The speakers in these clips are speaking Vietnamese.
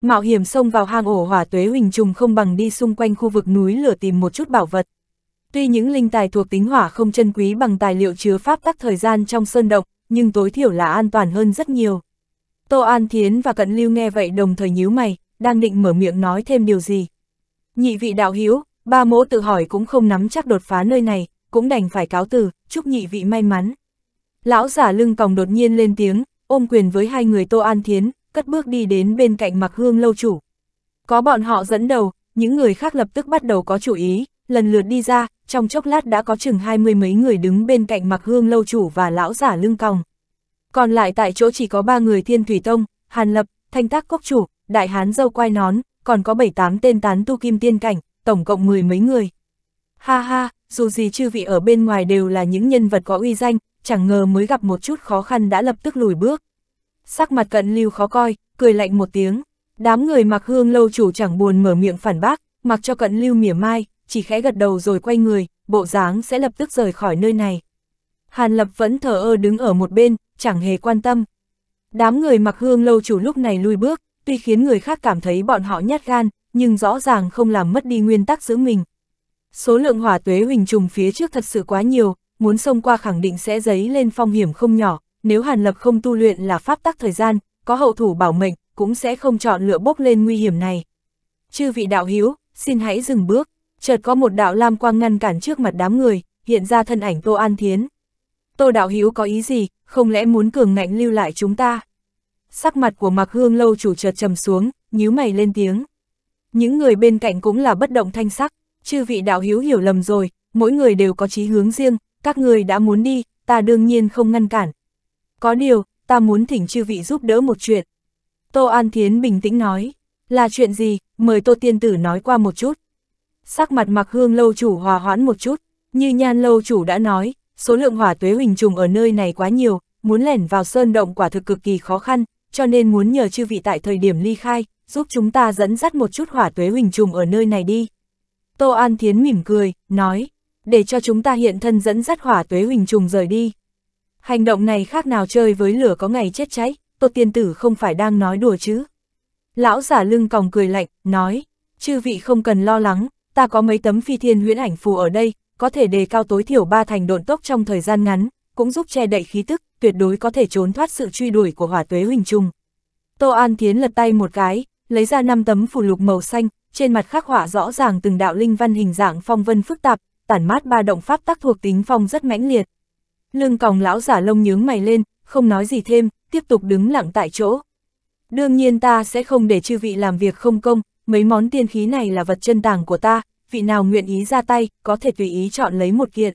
Mạo hiểm xông vào hang ổ hỏa tuế huỳnh trùng không bằng đi xung quanh khu vực núi lửa tìm một chút bảo vật. Tuy những linh tài thuộc tính hỏa không chân quý bằng tài liệu chứa pháp tắc thời gian trong sơn động, nhưng tối thiểu là an toàn hơn rất nhiều. Tô An Thiến và Cận Lưu nghe vậy đồng thời nhíu mày, đang định mở miệng nói thêm điều gì. Nhị vị đạo hiếu, ba mỗ tự hỏi cũng không nắm chắc đột phá nơi này, cũng đành phải cáo từ, chúc nhị vị may mắn. Lão giả lưng còng đột nhiên lên tiếng, ôm quyền với hai người Tô An Thiến, cất bước đi đến bên cạnh mặc hương lâu chủ. Có bọn họ dẫn đầu, những người khác lập tức bắt đầu có chủ ý, lần lượt đi ra, trong chốc lát đã có chừng hai mươi mấy người đứng bên cạnh mặc hương lâu chủ và lão giả lưng còng. Còn lại tại chỗ chỉ có ba người thiên thủy tông, hàn lập, thanh tác cốc chủ, đại hán dâu quai nón, còn có bảy tám tên tán tu kim tiên cảnh, tổng cộng mười mấy người. Ha ha, dù gì chư vị ở bên ngoài đều là những nhân vật có uy danh, chẳng ngờ mới gặp một chút khó khăn đã lập tức lùi bước. Sắc mặt cận lưu khó coi, cười lạnh một tiếng. Đám người mặc hương lâu chủ chẳng buồn mở miệng phản bác, mặc cho cận lưu mỉa mai, chỉ khẽ gật đầu rồi quay người, bộ dáng sẽ lập tức rời khỏi nơi này. Hàn Lập vẫn thờ ơ đứng ở một bên, chẳng hề quan tâm. Đám người mặc hương lâu chủ lúc này lui bước, tuy khiến người khác cảm thấy bọn họ nhát gan, nhưng rõ ràng không làm mất đi nguyên tắc giữ mình. Số lượng hỏa tuế huỳnh trùng phía trước thật sự quá nhiều, muốn xông qua khẳng định sẽ dấy lên phong hiểm không nhỏ, nếu Hàn Lập không tu luyện là pháp tắc thời gian, có hậu thủ bảo mệnh, cũng sẽ không chọn lựa bốc lên nguy hiểm này. Chư vị đạo hiếu, xin hãy dừng bước, chợt có một đạo lam quang ngăn cản trước mặt đám người, hiện ra thân ảnh Tô An Thiến. Tô đạo hiếu có ý gì, không lẽ muốn cường ngạnh lưu lại chúng ta? Sắc mặt của Mạc Hương lâu chủ chợt trầm xuống, nhíu mày lên tiếng. Những người bên cạnh cũng là bất động thanh sắc, chư vị đạo hiếu hiểu lầm rồi, mỗi người đều có chí hướng riêng, các người đã muốn đi, ta đương nhiên không ngăn cản. Có điều, ta muốn thỉnh chư vị giúp đỡ một chuyện. Tô An Thiến bình tĩnh nói, là chuyện gì, mời Tô Tiên Tử nói qua một chút. Sắc mặt mặc hương lâu chủ hòa hoãn một chút, như nhan lâu chủ đã nói, số lượng hỏa tuế huỳnh trùng ở nơi này quá nhiều, muốn lẻn vào sơn động quả thực cực kỳ khó khăn, cho nên muốn nhờ chư vị tại thời điểm ly khai, giúp chúng ta dẫn dắt một chút hỏa tuế huỳnh trùng ở nơi này đi. Tô An Thiến mỉm cười, nói, để cho chúng ta hiện thân dẫn dắt hỏa tuế huỳnh trùng rời đi. Hành động này khác nào chơi với lửa có ngày chết cháy, Tô Tiên Tử không phải đang nói đùa chứ. Lão giả lưng còng cười lạnh, nói, chư vị không cần lo lắng, ta có mấy tấm phi thiên huyễn ảnh phù ở đây, có thể đề cao tối thiểu ba thành độn tốc trong thời gian ngắn, cũng giúp che đậy khí tức, tuyệt đối có thể trốn thoát sự truy đuổi của hỏa tuế huỳnh trùng. Tô An Thiến lật tay một cái, lấy ra năm tấm phù lục màu xanh, trên mặt khắc họa rõ ràng từng đạo linh văn hình dạng phong vân phức tạp, tản mát ba động pháp tác thuộc tính phong rất mãnh liệt. Lưng còng lão giả lông nhướng mày lên, không nói gì thêm, tiếp tục đứng lặng tại chỗ. Đương nhiên ta sẽ không để chư vị làm việc không công, mấy món tiên khí này là vật chân tàng của ta, vị nào nguyện ý ra tay, có thể tùy ý chọn lấy một kiện.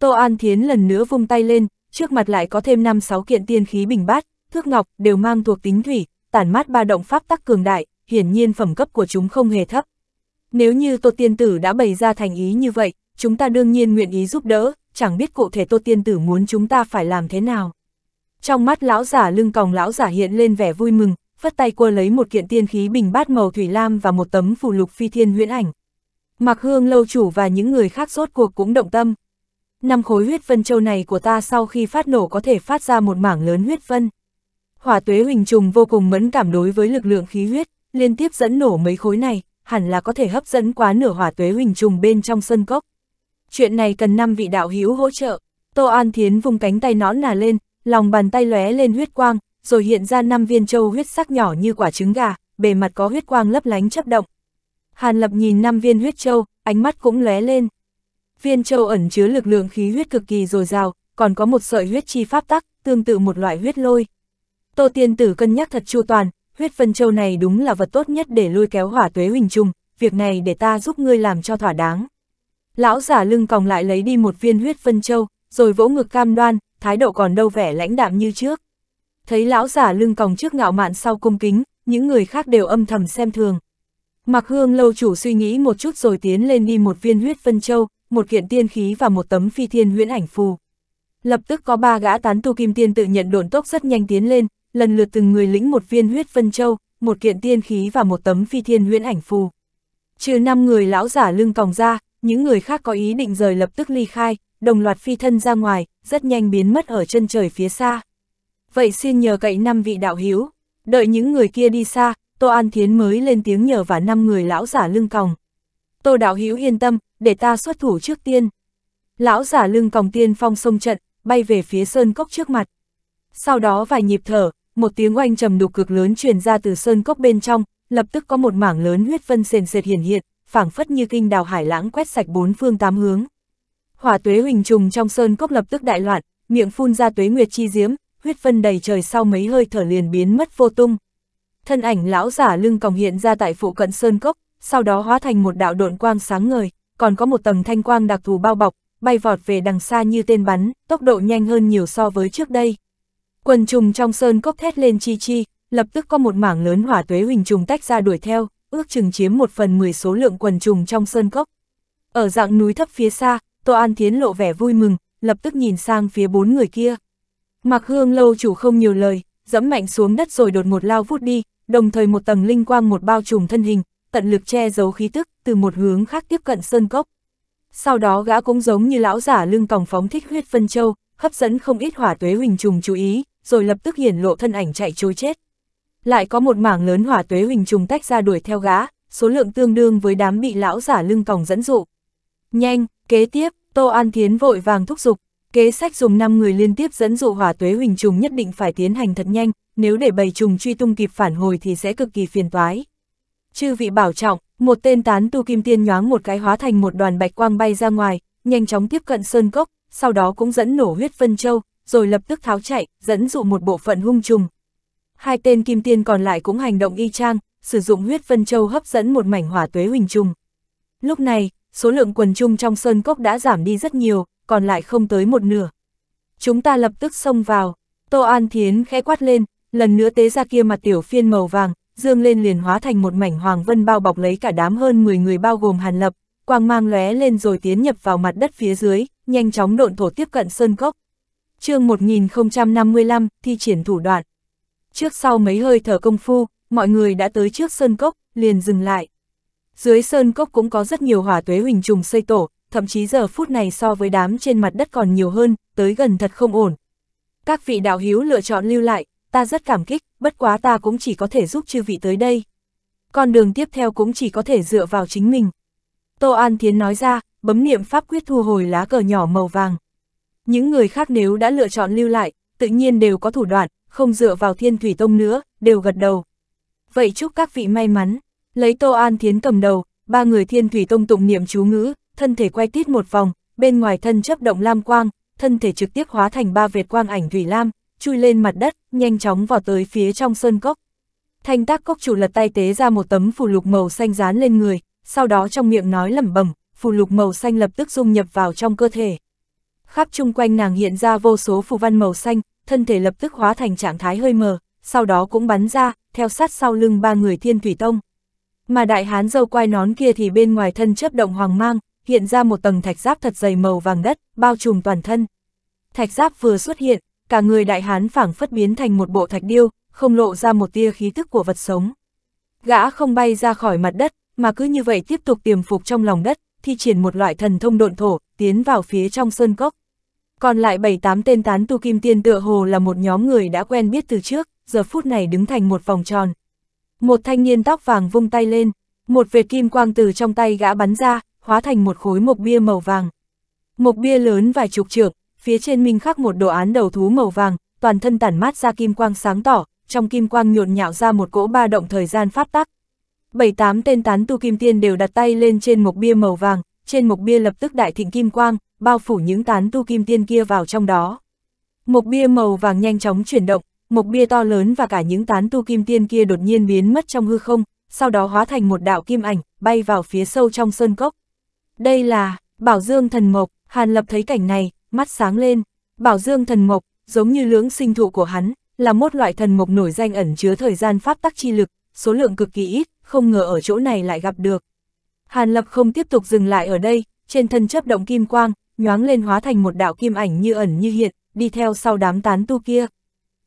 Tô An Thiến lần nữa vung tay lên, trước mặt lại có thêm 5-6 kiện tiên khí bình bát, thước ngọc, đều mang thuộc tính thủy, tản mát ba động pháp tắc cường đại, hiển nhiên phẩm cấp của chúng không hề thấp. Nếu như Tô Tiên Tử đã bày ra thành ý như vậy, chúng ta đương nhiên nguyện ý giúp đỡ, chẳng biết cụ thể Tô Tiên Tử muốn chúng ta phải làm thế nào. Trong mắt lão giả lưng còng lão giả hiện lên vẻ vui mừng, phất tay quơ lấy một kiện tiên khí bình bát màu thủy lam và một tấm phù lục phi thiên huyễn ảnh. Mặc hương lâu chủ và những người khác rốt cuộc cũng động tâm. Năm khối huyết vân châu này của ta sau khi phát nổ có thể phát ra một mảng lớn huyết vân. Hỏa tuế huỳnh trùng vô cùng mẫn cảm đối với lực lượng khí huyết, liên tiếp dẫn nổ mấy khối này, hẳn là có thể hấp dẫn quá nửa hỏa tuế huỳnh trùng bên trong sân cốc. Chuyện này cần năm vị đạo hữu hỗ trợ. Tô An Thiến vùng cánh tay nõn nà lên, lòng bàn tay lóe lên huyết quang, rồi hiện ra năm viên châu huyết sắc nhỏ như quả trứng gà, bề mặt có huyết quang lấp lánh chấp động. Hàn Lập nhìn năm viên huyết châu, ánh mắt cũng lóe lên. Viên châu ẩn chứa lực lượng khí huyết cực kỳ dồi dào, còn có một sợi huyết chi pháp tắc, tương tự một loại huyết lôi. Tô Tiên Tử cân nhắc thật chu toàn, huyết phân châu này đúng là vật tốt nhất để lôi kéo hỏa tuế huỳnh trùng, việc này để ta giúp ngươi làm cho thỏa đáng. Lão giả lưng còng lại lấy đi một viên huyết phân châu, rồi vỗ ngực cam đoan, thái độ còn đâu vẻ lãnh đạm như trước. Thấy lão giả lưng còng trước ngạo mạn sau cung kính, những người khác đều âm thầm xem thường. Mặc hương lâu chủ suy nghĩ một chút rồi tiến lên đi một viên huyết phân châu, một kiện tiên khí và một tấm phi thiên huyễn ảnh phù. Lập tức có ba gã tán tu kim tiên tự nhận độn tốc rất nhanh tiến lên, lần lượt từng người lĩnh một viên huyết phân châu, một kiện tiên khí và một tấm phi thiên huyễn ảnh phù. Trừ năm người lão giả lưng còng ra, những người khác có ý định rời lập tức ly khai, đồng loạt phi thân ra ngoài, rất nhanh biến mất ở chân trời phía xa. Vậy xin nhờ cậy năm vị đạo hiếu, đợi những người kia đi xa, Tô An Thiến mới lên tiếng nhờ và năm người lão giả lưng còng. Tô đạo hiếu yên tâm, để ta xuất thủ trước tiên. Lão giả lưng còng tiên phong sông trận, bay về phía sơn cốc trước mặt. Sau đó vài nhịp thở, một tiếng oanh trầm đục cực lớn truyền ra từ sơn cốc bên trong, lập tức có một mảng lớn huyết vân sền sệt hiển hiện, phảng phất như kinh đào hải lãng quét sạch bốn phương tám hướng. Hỏa tuế huỳnh trùng trong sơn cốc lập tức đại loạn, miệng phun ra tuế nguyệt chi diễm, huyết phân đầy trời sau mấy hơi thở liền biến mất vô tung. Thân ảnh lão giả lưng còng hiện ra tại phụ cận sơn cốc, sau đó hóa thành một đạo độn quang sáng ngời, còn có một tầng thanh quang đặc thù bao bọc, bay vọt về đằng xa như tên bắn, tốc độ nhanh hơn nhiều so với trước đây. Quần trùng trong sơn cốc thét lên chi chi, lập tức có một mảng lớn hỏa tuế huỳnh trùng tách ra đuổi theo, ước chừng chiếm một phần mười số lượng quần trùng trong sơn cốc. Ở dạng núi thấp phía xa, Tô An Thiến lộ vẻ vui mừng, lập tức nhìn sang phía bốn người kia. Mặc hương lâu chủ không nhiều lời, dẫm mạnh xuống đất rồi đột một lao vút đi, đồng thời một tầng linh quang một bao trùm thân hình, tận lực che giấu khí tức, từ một hướng khác tiếp cận sơn cốc. Sau đó gã cũng giống như lão giả lưng còng phóng thích huyết phân châu, hấp dẫn không ít hỏa tuế huỳnh trùng chú ý, rồi lập tức hiển lộ thân ảnh chạy trôi chết. Lại có một mảng lớn hỏa tuế huỳnh trùng tách ra đuổi theo gã, số lượng tương đương với đám bị lão giả lưng còng dẫn dụ. Nhanh, kế tiếp, Tô An Thiến vội vàng thúc giục, kế sách dùng 5 người liên tiếp dẫn dụ hỏa tuế huỳnh trùng nhất định phải tiến hành thật nhanh, nếu để bầy trùng truy tung kịp phản hồi thì sẽ cực kỳ phiền toái. Chư vị bảo trọng, một tên tán tu kim tiên nhoáng một cái hóa thành một đoàn bạch quang bay ra ngoài, nhanh chóng tiếp cận sơn cốc, sau đó cũng dẫn nổ huyết vân châu, rồi lập tức tháo chạy, dẫn dụ một bộ phận hung trùng. Hai tên kim tiên còn lại cũng hành động y chang, sử dụng huyết vân châu hấp dẫn một mảnh hỏa tuế huỳnh trùng. Lúc này, số lượng quần trung trong sơn cốc đã giảm đi rất nhiều, còn lại không tới một nửa. Chúng ta lập tức xông vào, Tô An Thiến khẽ quát lên, lần nữa tế ra kia mặt tiểu phiên màu vàng, dương lên liền hóa thành một mảnh hoàng vân bao bọc lấy cả đám hơn 10 người bao gồm Hàn Lập, quang mang lóe lên rồi tiến nhập vào mặt đất phía dưới, nhanh chóng độn thổ tiếp cận sơn cốc. chương 1055, thi triển thủ đoạn. Trước sau mấy hơi thở công phu, mọi người đã tới trước sơn cốc, liền dừng lại. Dưới sơn cốc cũng có rất nhiều hỏa tuế huỳnh trùng xây tổ, thậm chí giờ phút này so với đám trên mặt đất còn nhiều hơn, tới gần thật không ổn. Các vị đạo hiếu lựa chọn lưu lại, ta rất cảm kích, bất quá ta cũng chỉ có thể giúp chư vị tới đây. Con đường tiếp theo cũng chỉ có thể dựa vào chính mình. Tô An Thiến nói ra, bấm niệm pháp quyết thu hồi lá cờ nhỏ màu vàng. Những người khác nếu đã lựa chọn lưu lại, tự nhiên đều có thủ đoạn, không dựa vào thiên thủy tông nữa, đều gật đầu. Vậy chúc các vị may mắn, lấy Tô An Thiến cầm đầu, ba người thiên thủy tông tụng niệm chú ngữ, thân thể quay tít một vòng, bên ngoài thân chấp động lam quang, thân thể trực tiếp hóa thành ba vệt quang ảnh thủy lam, chui lên mặt đất, nhanh chóng vào tới phía trong sơn cốc. Thanh tác cốc chủ lật tay tế ra một tấm phù lục màu xanh dán lên người, sau đó trong miệng nói lẩm bẩm, phù lục màu xanh lập tức dung nhập vào trong cơ thể. Khắp chung quanh nàng hiện ra vô số phù văn màu xanh, thân thể lập tức hóa thành trạng thái hơi mờ, sau đó cũng bắn ra, theo sát sau lưng ba người thiên thủy tông. Mà đại hán dâu quai nón kia thì bên ngoài thân chấp động hoàng mang, hiện ra một tầng thạch giáp thật dày màu vàng đất, bao trùm toàn thân. Thạch giáp vừa xuất hiện, cả người đại hán phảng phất biến thành một bộ thạch điêu, không lộ ra một tia khí tức của vật sống. Gã không bay ra khỏi mặt đất, mà cứ như vậy tiếp tục tiềm phục trong lòng đất, thi triển một loại thần thông độn thổ, tiến vào phía trong sơn cốc. Còn lại 7-8 tên tán tu kim tiên tựa hồ là một nhóm người đã quen biết từ trước, giờ phút này đứng thành một vòng tròn. Một thanh niên tóc vàng vung tay lên, một vệt kim quang từ trong tay gã bắn ra, hóa thành một khối mộc bia màu vàng. Mộc bia lớn vài chục trượng, phía trên minh khắc một đồ án đầu thú màu vàng, toàn thân tản mát ra kim quang sáng tỏ, trong kim quang nhộn nhạo ra một cỗ ba động thời gian pháp tắc. Bảy tám tên tán tu kim tiên đều đặt tay lên trên một bia màu vàng, trên một bia lập tức đại thịnh kim quang, bao phủ những tán tu kim tiên kia vào trong đó. Một bia màu vàng nhanh chóng chuyển động, một bia to lớn và cả những tán tu kim tiên kia đột nhiên biến mất trong hư không, sau đó hóa thành một đạo kim ảnh, bay vào phía sâu trong sơn cốc. Đây là, Bảo Dương Thần Mộc, Hàn Lập thấy cảnh này, mắt sáng lên. Bảo Dương Thần Mộc, giống như lưỡng sinh thụ của hắn, là một loại thần mộc nổi danh ẩn chứa thời gian pháp tắc chi lực, số lượng cực kỳ ít, không ngờ ở chỗ này lại gặp được. Hàn Lập không tiếp tục dừng lại ở đây, trên thân chấp động kim quang, nhoáng lên hóa thành một đạo kim ảnh như ẩn như hiện, đi theo sau đám tán tu kia.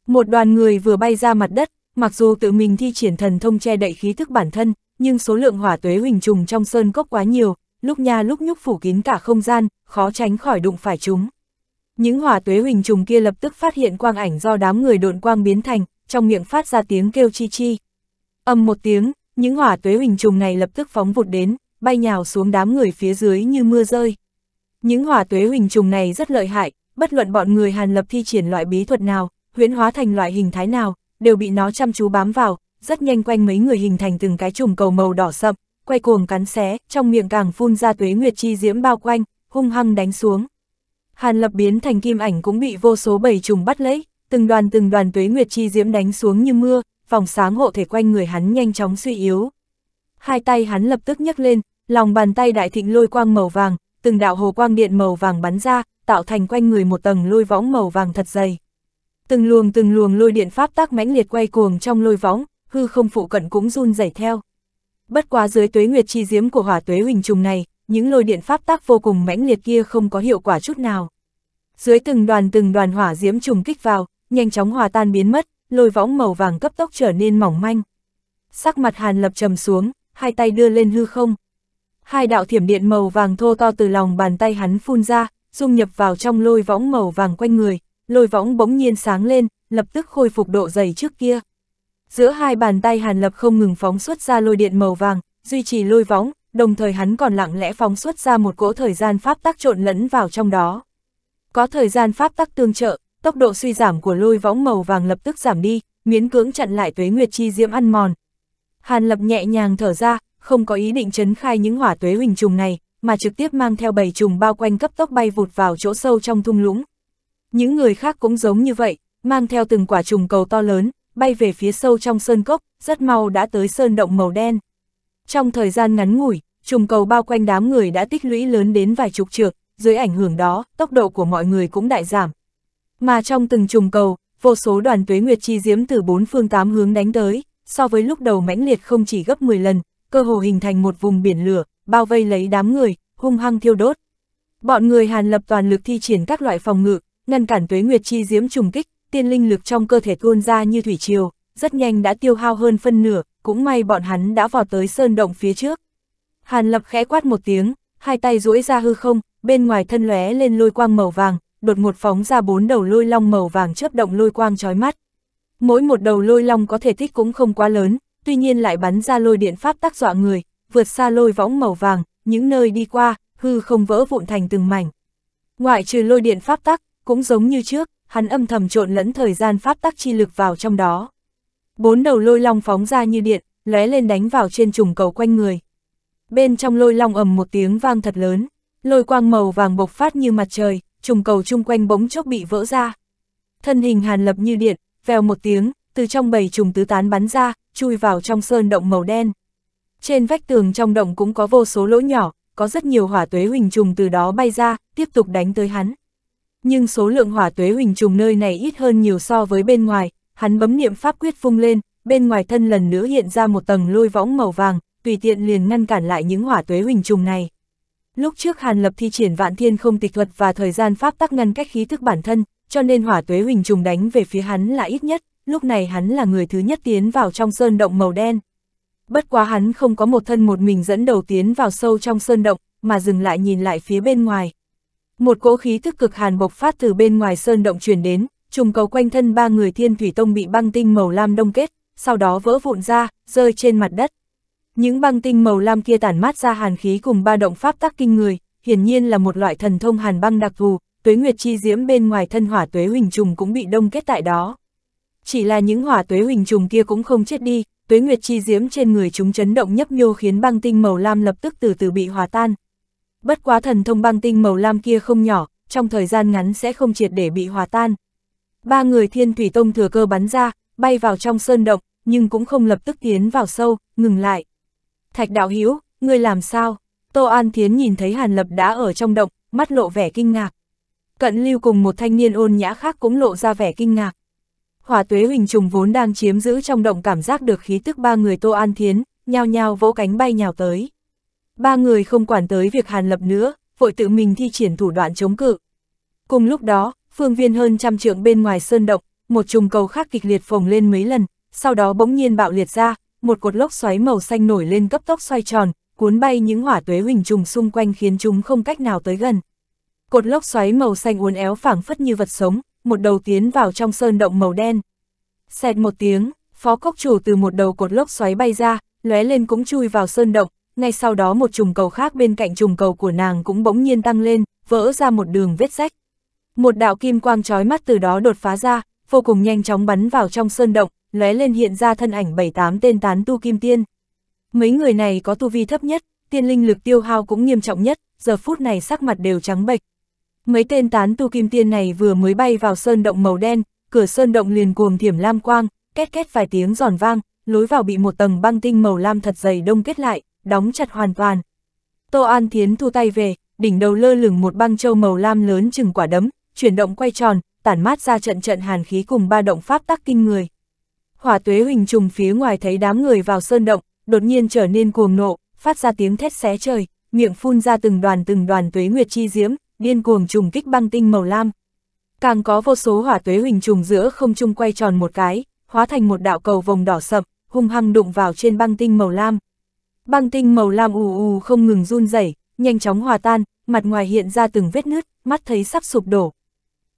Một đoàn người vừa bay ra mặt đất, mặc dù tự mình thi triển thần thông che đậy khí thức bản thân, nhưng số lượng hỏa tuế huỳnh trùng trong sơn cốc quá nhiều, lúc nha lúc nhúc phủ kín cả không gian, khó tránh khỏi đụng phải chúng. Những hỏa tuế huỳnh trùng kia lập tức phát hiện quang ảnh do đám người độn quang biến thành, trong miệng phát ra tiếng kêu chi chi. Âm một tiếng, những hỏa tuế huỳnh trùng này lập tức phóng vụt đến, bay nhào xuống đám người phía dưới như mưa rơi. Những hỏa tuế huỳnh trùng này rất lợi hại, bất luận bọn người Hàn Lập thi triển loại bí thuật nào, huyễn hóa thành loại hình thái nào, đều bị nó chăm chú bám vào, rất nhanh quanh mấy người hình thành từng cái trùng cầu màu đỏ sậm, quay cuồng cắn xé, trong miệng càng phun ra tuế nguyệt chi diễm bao quanh, hung hăng đánh xuống. Hàn Lập biến thành kim ảnh cũng bị vô số bầy trùng bắt lấy, từng đoàn từng đoàn tuế nguyệt chi diễm đánh xuống như mưa, vòng sáng hộ thể quanh người hắn nhanh chóng suy yếu. Hai tay hắn lập tức nhấc lên, lòng bàn tay đại thịnh lôi quang màu vàng, từng đạo hồ quang điện màu vàng bắn ra, tạo thành quanh người một tầng lôi võng màu vàng thật dày. Từng luồng từng luồng lôi điện pháp tác mãnh liệt quay cuồng trong lôi võng, hư không phụ cận cũng run rẩy theo. Bất quá dưới tuế nguyệt chi diếm của hỏa tuế huỳnh trùng này, những lôi điện pháp tác vô cùng mãnh liệt kia không có hiệu quả chút nào. Dưới từng đoàn từng đoàn hỏa diễm trùng kích vào, nhanh chóng hòa tan biến mất, lôi võng màu vàng cấp tốc trở nên mỏng manh. Sắc mặt Hàn Lập trầm xuống, hai tay đưa lên hư không. Hai đạo thiểm điện màu vàng thô to từ lòng bàn tay hắn phun ra, dung nhập vào trong lôi võng màu vàng quanh người, lôi võng bỗng nhiên sáng lên, lập tức khôi phục độ dày trước kia. Giữa hai bàn tay Hàn Lập không ngừng phóng xuất ra lôi điện màu vàng, duy trì lôi võng, đồng thời hắn còn lặng lẽ phóng xuất ra một cỗ thời gian pháp tắc trộn lẫn vào trong đó. Có thời gian pháp tắc tương trợ, tốc độ suy giảm của lôi võng màu vàng lập tức giảm đi, miễn cưỡng chặn lại tuế nguyệt chi diễm ăn mòn. Hàn Lập nhẹ nhàng thở ra, không có ý định chấn khai những hỏa tuế huỳnh trùng này, mà trực tiếp mang theo bầy trùng bao quanh cấp tốc bay vụt vào chỗ sâu trong thung lũng. Những người khác cũng giống như vậy, mang theo từng quả trùng cầu to lớn, bay về phía sâu trong sơn cốc, rất mau đã tới sơn động màu đen. Trong thời gian ngắn ngủi, trùng cầu bao quanh đám người đã tích lũy lớn đến vài chục trượng, dưới ảnh hưởng đó, tốc độ của mọi người cũng đại giảm. Mà trong từng trùng cầu, vô số đoàn tuế nguyệt chi diễm từ bốn phương tám hướng đánh tới, so với lúc đầu mãnh liệt không chỉ gấp 10 lần, cơ hồ hình thành một vùng biển lửa, bao vây lấy đám người, hung hăng thiêu đốt. Bọn người Hàn lập toàn lực thi triển các loại phòng ngự, ngăn cản tuế nguyệt chi diễm trùng kích, tiên linh lực trong cơ thể tuôn ra như thủy triều, rất nhanh đã tiêu hao hơn phân nửa, cũng may bọn hắn đã vào tới sơn động phía trước. Hàn lập khẽ quát một tiếng, hai tay duỗi ra hư không, bên ngoài thân lóe lên lôi quang màu vàng, đột ngột phóng ra bốn đầu lôi long màu vàng chớp động lôi quang chói mắt. Mỗi một đầu lôi long có thể tích cũng không quá lớn, tuy nhiên lại bắn ra lôi điện pháp tác dọa người, vượt xa lôi võng màu vàng, những nơi đi qua, hư không vỡ vụn thành từng mảnh. Ngoại trừ lôi điện pháp tắc, cũng giống như trước, hắn âm thầm trộn lẫn thời gian pháp tắc chi lực vào trong đó. Bốn đầu lôi long phóng ra như điện, lóe lên đánh vào trên trùng cầu quanh người. Bên trong lôi long ầm một tiếng vang thật lớn, lôi quang màu vàng bộc phát như mặt trời, trùng cầu chung quanh bỗng chốc bị vỡ ra. Thân hình hàn lập như điện, vèo một tiếng, từ trong bầy trùng tứ tán bắn ra, chui vào trong sơn động màu đen. Trên vách tường trong động cũng có vô số lỗ nhỏ, có rất nhiều hỏa tuế huỳnh trùng từ đó bay ra, tiếp tục đánh tới hắn. Nhưng số lượng hỏa tuế huỳnh trùng nơi này ít hơn nhiều so với bên ngoài, hắn bấm niệm pháp quyết phung lên, bên ngoài thân lần nữa hiện ra một tầng lôi võng màu vàng, tùy tiện liền ngăn cản lại những hỏa tuế huỳnh trùng này. Lúc trước Hàn Lập thi triển vạn thiên không tịch thuật và thời gian pháp tắc ngăn cách khí thức bản thân, cho nên hỏa tuế huỳnh trùng đánh về phía hắn là ít nhất, lúc này hắn là người thứ nhất tiến vào trong sơn động màu đen. Bất quá hắn không có một thân một mình dẫn đầu tiến vào sâu trong sơn động, mà dừng lại nhìn lại phía bên ngoài. Một cỗ khí thức cực hàn bộc phát từ bên ngoài sơn động truyền đến, trùng cầu quanh thân ba người thiên thủy tông bị băng tinh màu lam đông kết, sau đó vỡ vụn ra, rơi trên mặt đất. Những băng tinh màu lam kia tản mát ra hàn khí cùng ba động pháp tắc kinh người, hiển nhiên là một loại thần thông hàn băng đặc thù, tuế nguyệt chi diễm bên ngoài thân hỏa tuế huỳnh trùng cũng bị đông kết tại đó. Chỉ là những hỏa tuế huỳnh trùng kia cũng không chết đi, tuế nguyệt chi diễm trên người chúng chấn động nhấp nhô khiến băng tinh màu lam lập tức từ từ bị hòa tan. Bất quá thần thông băng tinh màu lam kia không nhỏ, trong thời gian ngắn sẽ không triệt để bị hòa tan. Ba người thiên thủy tông thừa cơ bắn ra, bay vào trong sơn động, nhưng cũng không lập tức tiến vào sâu, ngừng lại. Thạch đạo hiếu, ngươi làm sao? Tô An Thiến nhìn thấy Hàn Lập đã ở trong động, mắt lộ vẻ kinh ngạc. Cận lưu cùng một thanh niên ôn nhã khác cũng lộ ra vẻ kinh ngạc. Hỏa tuế huỳnh trùng vốn đang chiếm giữ trong động cảm giác được khí tức ba người Tô An Thiến, nhao nhao vỗ cánh bay nhào tới. Ba người không quản tới việc Hàn Lập nữa, vội tự mình thi triển thủ đoạn chống cự. Cùng lúc đó, phương viên hơn trăm trượng bên ngoài sơn động, một trùng cầu khác kịch liệt phồng lên mấy lần, sau đó bỗng nhiên bạo liệt ra, một cột lốc xoáy màu xanh nổi lên cấp tốc xoay tròn, cuốn bay những hỏa tuế huỳnh trùng xung quanh khiến chúng không cách nào tới gần. Cột lốc xoáy màu xanh uốn éo phảng phất như vật sống, một đầu tiến vào trong sơn động màu đen. Xẹt một tiếng, Phó cốc chủ từ một đầu cột lốc xoáy bay ra, lóe lên cũng chui vào sơn động, ngay sau đó một trùng cầu khác bên cạnh trùng cầu của nàng cũng bỗng nhiên tăng lên, vỡ ra một đường vết rách. Một đạo kim quang chói mắt từ đó đột phá ra, vô cùng nhanh chóng bắn vào trong sơn động, lóe lên hiện ra thân ảnh 7-8 tên tán tu kim tiên. Mấy người này có tu vi thấp nhất, tiên linh lực tiêu hao cũng nghiêm trọng nhất, giờ phút này sắc mặt đều trắng bệch. Mấy tên tán tu kim tiên này vừa mới bay vào sơn động màu đen, cửa sơn động liền cuồng thiểm lam quang, két két vài tiếng giòn vang, lối vào bị một tầng băng tinh màu lam thật dày đông kết lại, đóng chặt hoàn toàn. Tô An Thiến thu tay về, đỉnh đầu lơ lửng một băng châu màu lam lớn chừng quả đấm, chuyển động quay tròn, tản mát ra trận trận hàn khí cùng ba động pháp tắc kinh người. Hỏa tuế huỳnh trùng phía ngoài thấy đám người vào sơn động, đột nhiên trở nên cuồng nộ, phát ra tiếng thét xé trời, miệng phun ra từng đoàn từng đoàn tuế nguyệt chi diễm, điên cuồng trùng kích băng tinh màu lam. Càng có vô số hỏa tuế huỳnh trùng giữa không trung quay tròn một cái, hóa thành một đạo cầu vòng đỏ sậm, hung hăng đụng vào trên băng tinh màu lam. Băng tinh màu lam ù ù không ngừng run rẩy, nhanh chóng hòa tan, mặt ngoài hiện ra từng vết nứt, mắt thấy sắp sụp đổ.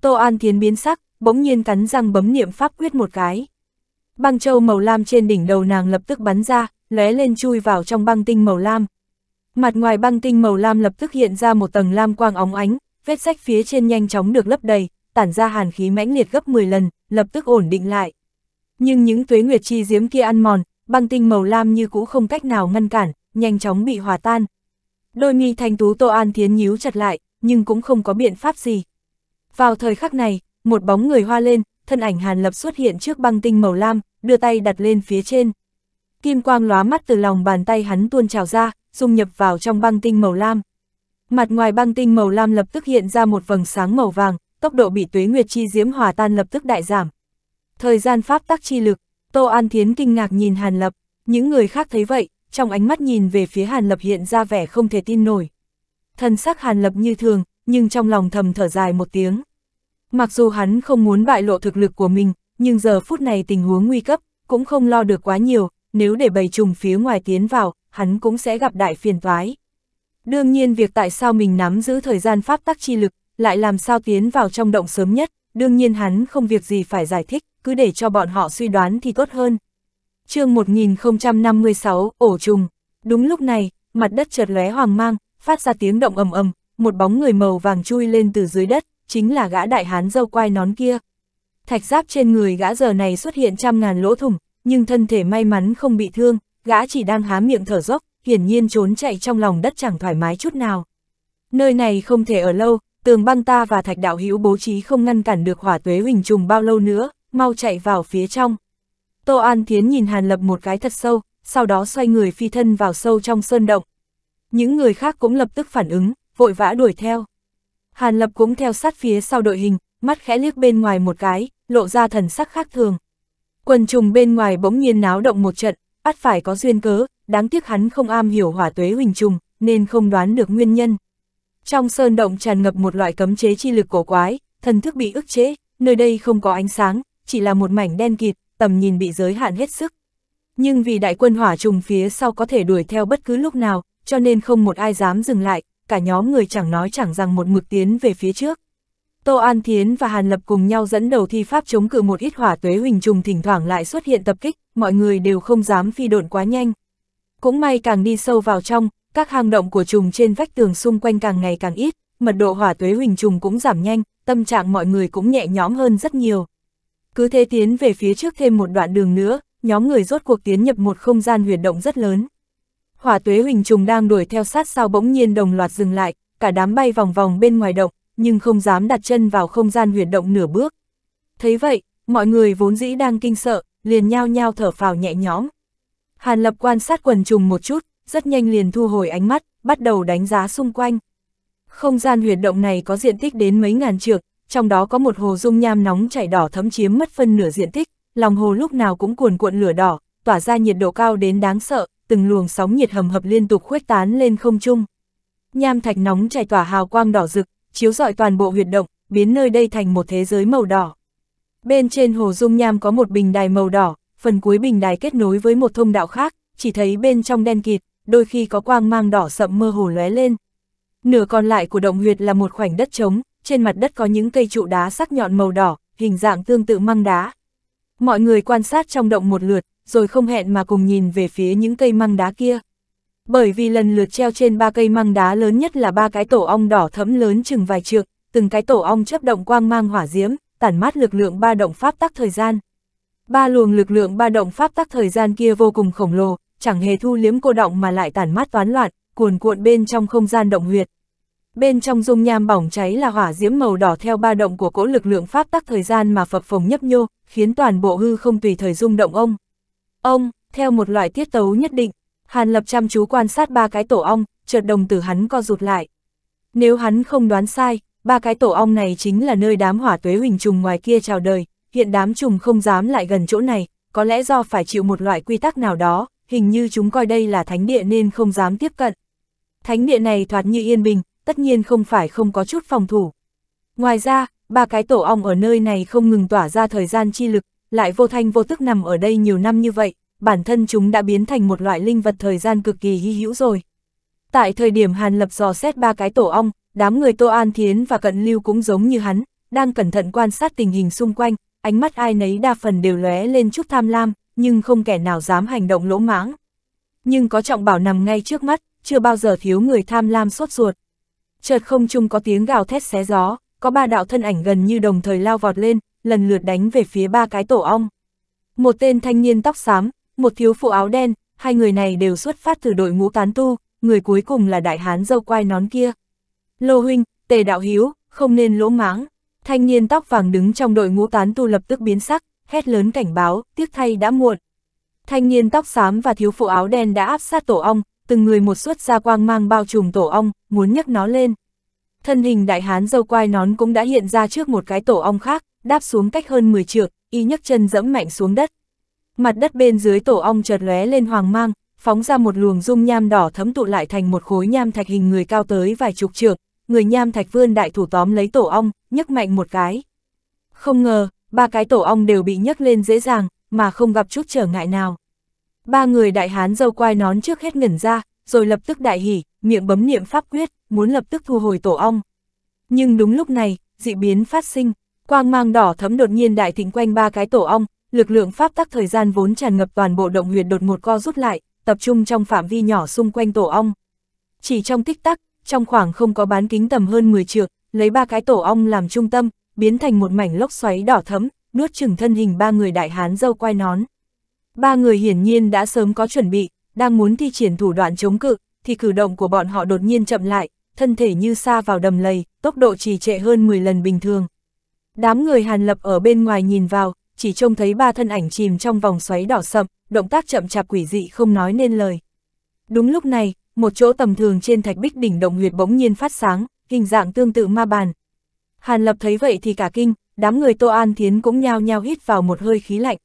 Tô An Thiến biến sắc, bỗng nhiên cắn răng bấm niệm pháp quyết một cái. Băng châu màu lam trên đỉnh đầu nàng lập tức bắn ra, lóe lên chui vào trong băng tinh màu lam. Mặt ngoài băng tinh màu lam lập tức hiện ra một tầng lam quang óng ánh, vết rách phía trên nhanh chóng được lấp đầy, tản ra hàn khí mãnh liệt gấp 10 lần, lập tức ổn định lại. Nhưng những tuế nguyệt chi diếm kia ăn mòn, băng tinh màu lam như cũ không cách nào ngăn cản, nhanh chóng bị hòa tan. Đôi mi thanh tú Tô An Thiến nhíu chặt lại, nhưng cũng không có biện pháp gì. Vào thời khắc này, một bóng người hoa lên, thân ảnh Hàn Lập xuất hiện trước băng tinh màu lam, đưa tay đặt lên phía trên. Kim quang lóa mắt từ lòng bàn tay hắn tuôn trào ra, dung nhập vào trong băng tinh màu lam. Mặt ngoài băng tinh màu lam lập tức hiện ra một vầng sáng màu vàng, tốc độ bị tuế nguyệt chi diễm hòa tan lập tức đại giảm. Thời gian pháp tắc chi lực, Tô An Thiến kinh ngạc nhìn Hàn Lập, những người khác thấy vậy, trong ánh mắt nhìn về phía Hàn Lập hiện ra vẻ không thể tin nổi. Thân sắc Hàn Lập như thường, nhưng trong lòng thầm thở dài một tiếng. Mặc dù hắn không muốn bại lộ thực lực của mình, nhưng giờ phút này tình huống nguy cấp, cũng không lo được quá nhiều, nếu để bầy trùng phía ngoài tiến vào, hắn cũng sẽ gặp đại phiền toái. Đương nhiên việc tại sao mình nắm giữ thời gian pháp tắc chi lực, lại làm sao tiến vào trong động sớm nhất, đương nhiên hắn không việc gì phải giải thích, cứ để cho bọn họ suy đoán thì tốt hơn. chương 1056, ổ trùng. Đúng lúc này, mặt đất chợt lóe hoàng mang, phát ra tiếng động ầm ầm, một bóng người màu vàng chui lên từ dưới đất, chính là gã đại hán dâu quai nón kia. Thạch giáp trên người gã giờ này xuất hiện trăm ngàn lỗ thủng, nhưng thân thể may mắn không bị thương, gã chỉ đang há miệng thở dốc, hiển nhiên trốn chạy trong lòng đất chẳng thoải mái chút nào. Nơi này không thể ở lâu, tường băng ta và thạch đạo hữu bố trí không ngăn cản được hỏa tuế huỳnh trùng bao lâu nữa, mau chạy vào phía trong. Tô An Thiến nhìn Hàn Lập một cái thật sâu, sau đó xoay người phi thân vào sâu trong sơn động. Những người khác cũng lập tức phản ứng, vội vã đuổi theo. Hàn Lập cũng theo sát phía sau đội hình, mắt khẽ liếc bên ngoài một cái, lộ ra thần sắc khác thường. Quần trùng bên ngoài bỗng nhiên náo động một trận, bắt phải có duyên cớ, đáng tiếc hắn không am hiểu hỏa tuế huỳnh trùng, nên không đoán được nguyên nhân. Trong sơn động tràn ngập một loại cấm chế chi lực cổ quái, thần thức bị ức chế, nơi đây không có ánh sáng, chỉ là một mảnh đen kịt, tầm nhìn bị giới hạn hết sức. Nhưng vì đại quân hỏa trùng phía sau có thể đuổi theo bất cứ lúc nào, cho nên không một ai dám dừng lại, cả nhóm người chẳng nói chẳng rằng một mực tiến về phía trước. Tô An Thiến và Hàn Lập cùng nhau dẫn đầu thi pháp chống cự một ít hỏa tuế huỳnh trùng thỉnh thoảng lại xuất hiện tập kích, mọi người đều không dám phi độn quá nhanh. Cũng may càng đi sâu vào trong, các hang động của trùng trên vách tường xung quanh càng ngày càng ít, mật độ hỏa tuế huỳnh trùng cũng giảm nhanh, tâm trạng mọi người cũng nhẹ nhõm hơn rất nhiều. Cứ thế tiến về phía trước thêm một đoạn đường nữa, nhóm người rốt cuộc tiến nhập một không gian huyệt động rất lớn. Hỏa tuế huỳnh trùng đang đuổi theo sát sao bỗng nhiên đồng loạt dừng lại, cả đám bay vòng vòng bên ngoài động, nhưng không dám đặt chân vào không gian huyệt động nửa bước. Thấy vậy, mọi người vốn dĩ đang kinh sợ, liền nhao nhao thở phào nhẹ nhõm. Hàn Lập quan sát quần trùng một chút, rất nhanh liền thu hồi ánh mắt, bắt đầu đánh giá xung quanh. Không gian huyệt động này có diện tích đến mấy ngàn trượng, trong đó có một hồ dung nham nóng chảy đỏ thấm chiếm mất phân nửa diện tích, lòng hồ lúc nào cũng cuồn cuộn lửa đỏ, tỏa ra nhiệt độ cao đến đáng sợ, từng luồng sóng nhiệt hầm hập liên tục khuếch tán lên không trung. Nham thạch nóng chảy tỏa hào quang đỏ rực, chiếu rọi toàn bộ huyệt động, biến nơi đây thành một thế giới màu đỏ. Bên trên hồ dung nham có một bình đài màu đỏ, phần cuối bình đài kết nối với một thông đạo khác, chỉ thấy bên trong đen kịt, đôi khi có quang mang đỏ sậm mơ hồ lóe lên. Nửa còn lại của động huyệt là một khoảnh đất trống, trên mặt đất có những cây trụ đá sắc nhọn màu đỏ, hình dạng tương tự măng đá. Mọi người quan sát trong động một lượt, rồi không hẹn mà cùng nhìn về phía những cây măng đá kia. Bởi vì lần lượt treo trên ba cây măng đá lớn nhất là ba cái tổ ong đỏ thẫm lớn chừng vài trượng, từng cái tổ ong chấp động quang mang hỏa diễm, tản mát lực lượng ba động pháp tắc thời gian. Ba luồng lực lượng ba động pháp tắc thời gian kia vô cùng khổng lồ, chẳng hề thu liếm cô động mà lại tản mát toán loạn, cuồn cuộn bên trong không gian động huyệt. Bên trong dung nham bỏng cháy là hỏa diễm màu đỏ theo ba động của cỗ lực lượng pháp tắc thời gian mà phập phồng nhấp nhô, khiến toàn bộ hư không tùy thời rung động ông. Ông, theo một loại tiết tấu nhất định, Hàn Lập chăm chú quan sát ba cái tổ ong, chợt đồng tử hắn co rụt lại. Nếu hắn không đoán sai, ba cái tổ ong này chính là nơi đám hỏa tuế huỳnh trùng ngoài kia chào đời, hiện đám trùng không dám lại gần chỗ này, có lẽ do phải chịu một loại quy tắc nào đó, hình như chúng coi đây là thánh địa nên không dám tiếp cận. Thánh địa này thoạt như yên bình, tất nhiên không phải không có chút phòng thủ. Ngoài ra, ba cái tổ ong ở nơi này không ngừng tỏa ra thời gian chi lực, lại vô thanh vô tức nằm ở đây nhiều năm như vậy, bản thân chúng đã biến thành một loại linh vật thời gian cực kỳ hy hữu rồi. Tại thời điểm Hàn Lập dò xét ba cái tổ ong, đám người Tô An Thiến và Cận Lưu cũng giống như hắn, đang cẩn thận quan sát tình hình xung quanh, ánh mắt ai nấy đa phần đều lóe lên chút tham lam, nhưng không kẻ nào dám hành động lỗ mãng. Nhưng có trọng bảo nằm ngay trước mắt, chưa bao giờ thiếu người tham lam sốt ruột. Chợt không chung có tiếng gào thét xé gió, có ba đạo thân ảnh gần như đồng thời lao vọt lên, lần lượt đánh về phía ba cái tổ ong. Một tên thanh niên tóc xám, một thiếu phụ áo đen, hai người này đều xuất phát từ đội ngũ tán tu, người cuối cùng là đại hán dâu quai nón kia. Lô huynh, tề đạo hiếu, không nên lỗ mãng. Thanh niên tóc vàng đứng trong đội ngũ tán tu lập tức biến sắc, hét lớn cảnh báo, tiếc thay đã muộn. Thanh niên tóc xám và thiếu phụ áo đen đã áp sát tổ ong, từng người một xuất ra quang mang bao trùm tổ ong, muốn nhấc nó lên. Thân hình đại hán dâu quai nón cũng đã hiện ra trước một cái tổ ong khác, đáp xuống cách hơn 10 trượng, y nhấc chân dẫm mạnh xuống đất. Mặt đất bên dưới tổ ong chợt lóe lên hoàng mang, phóng ra một luồng dung nham đỏ thấm tụ lại thành một khối nham thạch hình người cao tới vài chục trượng, người nham thạch vươn đại thủ tóm lấy tổ ong, nhấc mạnh một cái. Không ngờ, ba cái tổ ong đều bị nhấc lên dễ dàng, mà không gặp chút trở ngại nào. Ba người đại hán dâu quai nón trước hết ngẩn ra, rồi lập tức đại hỉ, miệng bấm niệm pháp quyết, muốn lập tức thu hồi tổ ong. Nhưng đúng lúc này, dị biến phát sinh, quang mang đỏ thấm đột nhiên đại thịnh quanh ba cái tổ ong, lực lượng pháp tắc thời gian vốn tràn ngập toàn bộ động huyệt đột một co rút lại, tập trung trong phạm vi nhỏ xung quanh tổ ong. Chỉ trong tích tắc, trong khoảng không có bán kính tầm hơn 10 trượng, lấy ba cái tổ ong làm trung tâm, biến thành một mảnh lốc xoáy đỏ thấm, nuốt chừng thân hình ba người đại hán dâu quai nón. Ba người hiển nhiên đã sớm có chuẩn bị, đang muốn thi triển thủ đoạn chống cự, thì cử động của bọn họ đột nhiên chậm lại, thân thể như xa vào đầm lầy, tốc độ trì trệ hơn 10 lần bình thường. Đám người hàn lập ở bên ngoài nhìn vào, chỉ trông thấy ba thân ảnh chìm trong vòng xoáy đỏ sậm, động tác chậm chạp quỷ dị không nói nên lời. Đúng lúc này, một chỗ tầm thường trên thạch bích đỉnh động huyệt bỗng nhiên phát sáng, hình dạng tương tự ma bàn. Hàn Lập thấy vậy thì cả kinh, đám người Tô An Thiến cũng nhao nhao hít vào một hơi khí lạnh.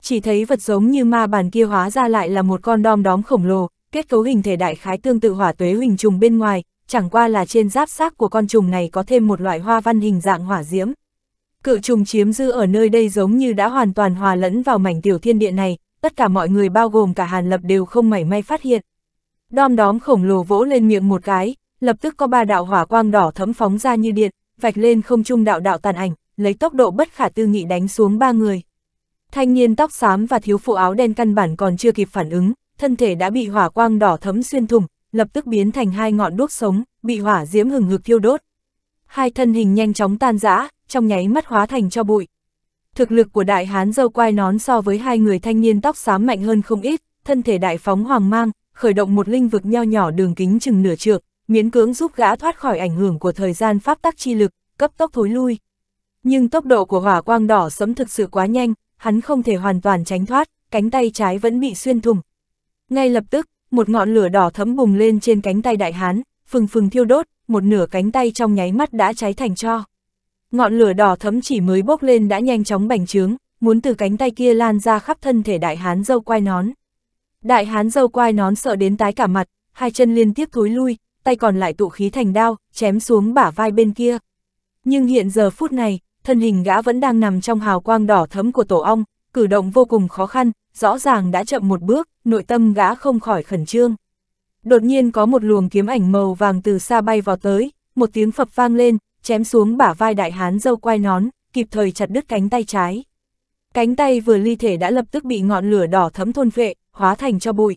Chỉ thấy vật giống như ma bàn kia hóa ra lại là một con đom đóm khổng lồ, kết cấu hình thể đại khái tương tự hỏa tuế huỳnh trùng bên ngoài, chẳng qua là trên giáp xác của con trùng này có thêm một loại hoa văn hình dạng hỏa diễm. Cự trùng chiếm dư ở nơi đây giống như đã hoàn toàn hòa lẫn vào mảnh tiểu thiên địa này, tất cả mọi người bao gồm cả Hàn Lập đều không mảy may phát hiện. Đom đóm khổng lồ vỗ lên miệng một cái, lập tức có ba đạo hỏa quang đỏ thấm phóng ra như điện, vạch lên không trung đạo đạo tàn ảnh, lấy tốc độ bất khả tư nghị đánh xuống ba người. Thanh niên tóc xám và thiếu phụ áo đen căn bản còn chưa kịp phản ứng, thân thể đã bị hỏa quang đỏ thấm xuyên thủng, lập tức biến thành hai ngọn đuốc sống, bị hỏa diễm hừng hực thiêu đốt. Hai thân hình nhanh chóng tan rã, trong nháy mắt hóa thành cho bụi. Thực lực của đại hán dâu quai nón so với hai người thanh niên tóc xám mạnh hơn không ít, thân thể đại phóng hoàng mang, khởi động một linh vực nho nhỏ đường kính chừng nửa trượng, miễn cưỡng giúp gã thoát khỏi ảnh hưởng của thời gian pháp tắc chi lực, cấp tốc thối lui. Nhưng tốc độ của hỏa quang đỏ sấm thực sự quá nhanh, hắn không thể hoàn toàn tránh thoát, cánh tay trái vẫn bị xuyên thủng. Ngay lập tức, một ngọn lửa đỏ thấm bùng lên trên cánh tay đại hán, phừng phừng thiêu đốt, một nửa cánh tay trong nháy mắt đã cháy thành cho. Ngọn lửa đỏ thấm chỉ mới bốc lên đã nhanh chóng bành trướng, muốn từ cánh tay kia lan ra khắp thân thể đại hán dâu quai nón. Đại hán dâu quai nón sợ đến tái cả mặt, hai chân liên tiếp thối lui, tay còn lại tụ khí thành đao, chém xuống bả vai bên kia. Nhưng hiện giờ phút này, thân hình gã vẫn đang nằm trong hào quang đỏ thấm của tổ ong, cử động vô cùng khó khăn, rõ ràng đã chậm một bước, nội tâm gã không khỏi khẩn trương. Đột nhiên có một luồng kiếm ảnh màu vàng từ xa bay vào tới, một tiếng phập vang lên, chém xuống bả vai đại hán dâu quai nón, kịp thời chặt đứt cánh tay trái. Cánh tay vừa ly thể đã lập tức bị ngọn lửa đỏ thấm thôn phệ, hóa thành cho bụi.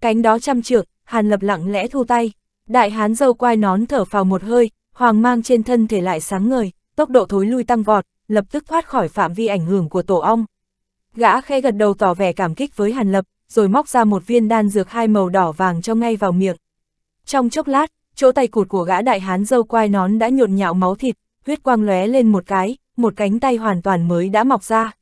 Cánh đó chăm trượt, Hàn Lập lặng lẽ thu tay. Đại hán dâu quai nón thở phào một hơi, hoàng mang trên thân thể lại sáng ngời, tốc độ thối lui tăng vọt, lập tức thoát khỏi phạm vi ảnh hưởng của tổ ong. Gã khẽ gật đầu tỏ vẻ cảm kích với Hàn Lập, rồi móc ra một viên đan dược hai màu đỏ vàng cho ngay vào miệng. Trong chốc lát, chỗ tay cụt của gã đại hán dâu quai nón đã nhộn nhạo máu thịt, huyết quang lóe lên một cái, một cánh tay hoàn toàn mới đã mọc ra.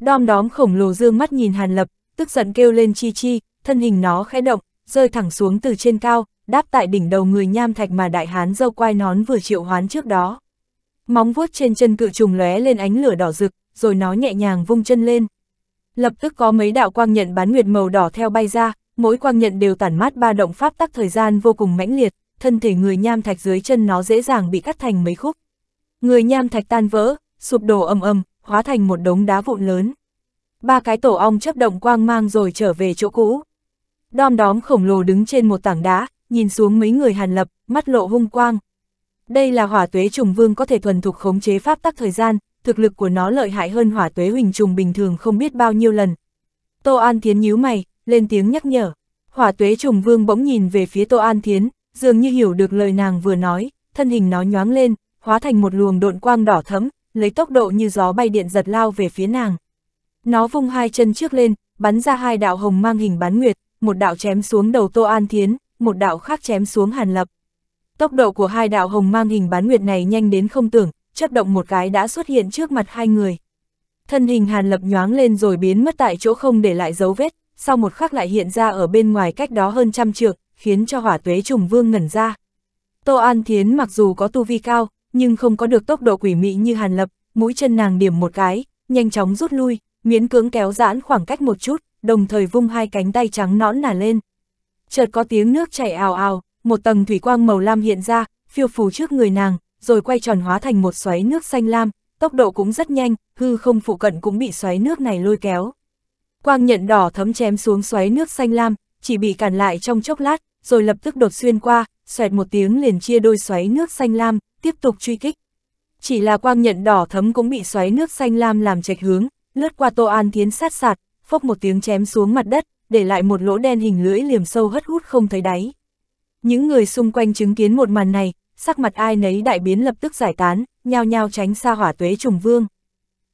Đom đóm khổng lồ dương mắt nhìn Hàn Lập, tức giận kêu lên chi chi, thân hình nó khẽ động, rơi thẳng xuống từ trên cao, đáp tại đỉnh đầu người nham thạch mà đại hán dâu quai nón vừa triệu hoán trước đó. Móng vuốt trên chân cự trùng lóe lên ánh lửa đỏ rực, rồi nó nhẹ nhàng vung chân lên. Lập tức có mấy đạo quang nhận bán nguyệt màu đỏ theo bay ra, mỗi quang nhận đều tản mát ba động pháp tắc thời gian vô cùng mãnh liệt, thân thể người nham thạch dưới chân nó dễ dàng bị cắt thành mấy khúc. Người nham thạch tan vỡ, sụp đổ ầm ầm, hóa thành một đống đá vụn lớn. Ba cái tổ ong chấp động quang mang rồi trở về chỗ cũ. Đom đóm khổng lồ đứng trên một tảng đá, nhìn xuống mấy người hàn lập, mắt lộ hung quang. Đây là hỏa tuế trùng vương có thể thuần thục khống chế pháp tắc thời gian, thực lực của nó lợi hại hơn hỏa tuế huỳnh trùng bình thường không biết bao nhiêu lần. Tô An Thiến nhíu mày, lên tiếng nhắc nhở. Hỏa tuế trùng vương bỗng nhìn về phía Tô An Thiến, dường như hiểu được lời nàng vừa nói, thân hình nó nhoáng lên, hóa thành một luồng độn quang đỏ thẫm, lấy tốc độ như gió bay điện giật lao về phía nàng. Nó vung hai chân trước lên, bắn ra hai đạo hồng mang hình bán nguyệt, một đạo chém xuống đầu Tô An Thiến, một đạo khác chém xuống Hàn Lập. Tốc độ của hai đạo hồng mang hình bán nguyệt này nhanh đến không tưởng, chấp động một cái đã xuất hiện trước mặt hai người. Thân hình Hàn Lập nhoáng lên rồi biến mất tại chỗ không để lại dấu vết, sau một khắc lại hiện ra ở bên ngoài cách đó hơn trăm trượng, khiến cho hỏa tuế trùng vương ngẩn ra. Tô An Thiến mặc dù có tu vi cao, nhưng không có được tốc độ quỷ mị như Hàn Lập, mũi chân nàng điểm một cái, nhanh chóng rút lui, miễn cưỡng kéo giãn khoảng cách một chút, đồng thời vung hai cánh tay trắng nõn nà lên. Chợt có tiếng nước chảy ào ào, một tầng thủy quang màu lam hiện ra, phiêu phù trước người nàng, rồi quay tròn hóa thành một xoáy nước xanh lam, tốc độ cũng rất nhanh, hư không phụ cận cũng bị xoáy nước này lôi kéo. Quang nhận đỏ thấm chém xuống xoáy nước xanh lam, chỉ bị cản lại trong chốc lát, rồi lập tức đột xuyên qua, xoẹt một tiếng liền chia đôi xoáy nước xanh lam, tiếp tục truy kích. Chỉ là quang nhận đỏ thấm cũng bị xoáy nước xanh lam làm chệch hướng, lướt qua Tô An Thiến sát sạt, phốc một tiếng chém xuống mặt đất, để lại một lỗ đen hình lưỡi liềm sâu hất hút không thấy đáy. Những người xung quanh chứng kiến một màn này, sắc mặt ai nấy đại biến lập tức giải tán, nhao nhao tránh xa hỏa tuế trùng vương.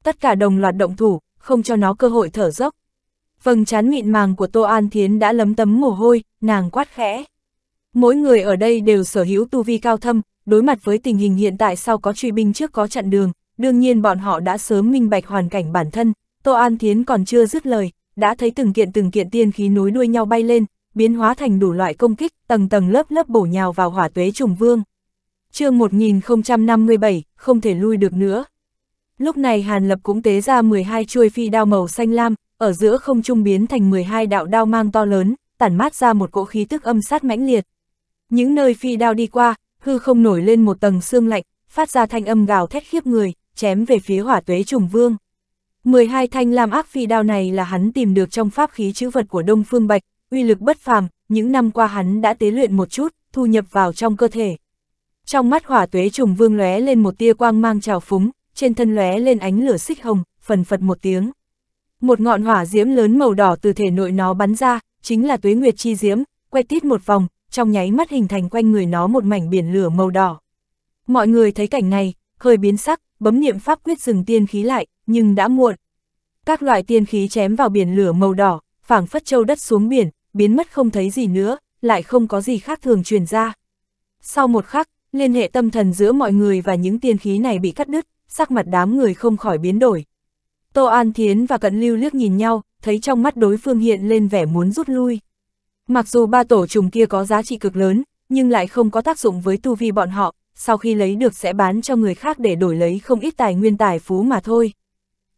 Tất cả đồng loạt động thủ, không cho nó cơ hội thở dốc. Vầng trán mịn màng của Tô An Thiến đã lấm tấm mồ hôi, nàng quát khẽ. Mỗi người ở đây đều sở hữu tu vi cao thâm, đối mặt với tình hình hiện tại sau có truy binh trước có chặn đường, đương nhiên bọn họ đã sớm minh bạch hoàn cảnh bản thân, Tô An Thiến còn chưa dứt lời, đã thấy từng kiện từng kiện tiên khí nối đuôi nhau bay lên, biến hóa thành đủ loại công kích, tầng tầng lớp lớp bổ nhào vào hỏa tuế trùng vương chương 1057, không thể lui được nữa. Lúc này Hàn Lập cũng tế ra 12 chuôi phi đao màu xanh lam, ở giữa không trung biến thành 12 đạo đao mang to lớn, tản mát ra một cỗ khí tức âm sát mãnh liệt. Những nơi phi đao đi qua, hư không nổi lên một tầng xương lạnh, phát ra thanh âm gào thét khiếp người, chém về phía hỏa tuế trùng vương. 12 thanh lam ác phi đao này là hắn tìm được trong pháp khí chữ vật của Đông Phương Bạch, uy lực bất phàm, những năm qua hắn đã tế luyện một chút, thu nhập vào trong cơ thể. Trong mắt hỏa tuế trùng vương lóe lên một tia quang mang trào phúng, trên thân lóe lên ánh lửa xích hồng, phần phật một tiếng. Một ngọn hỏa diễm lớn màu đỏ từ thể nội nó bắn ra, chính là tuế nguyệt chi diễm, quay tít một vòng, trong nháy mắt hình thành quanh người nó một mảnh biển lửa màu đỏ. Mọi người thấy cảnh này, hơi biến sắc, bấm niệm pháp quyết dừng tiên khí lại, nhưng đã muộn. Các loại tiên khí chém vào biển lửa màu đỏ, phảng phất châu đất xuống biển, biến mất không thấy gì nữa, lại không có gì khác thường truyền ra. Sau một khắc, liên hệ tâm thần giữa mọi người và những tiên khí này bị cắt đứt, sắc mặt đám người không khỏi biến đổi. Tô An Thiến và Cận Lưu liếc nhìn nhau, thấy trong mắt đối phương hiện lên vẻ muốn rút lui. Mặc dù ba tổ trùng kia có giá trị cực lớn, nhưng lại không có tác dụng với tu vi bọn họ, sau khi lấy được sẽ bán cho người khác để đổi lấy không ít tài nguyên tài phú mà thôi.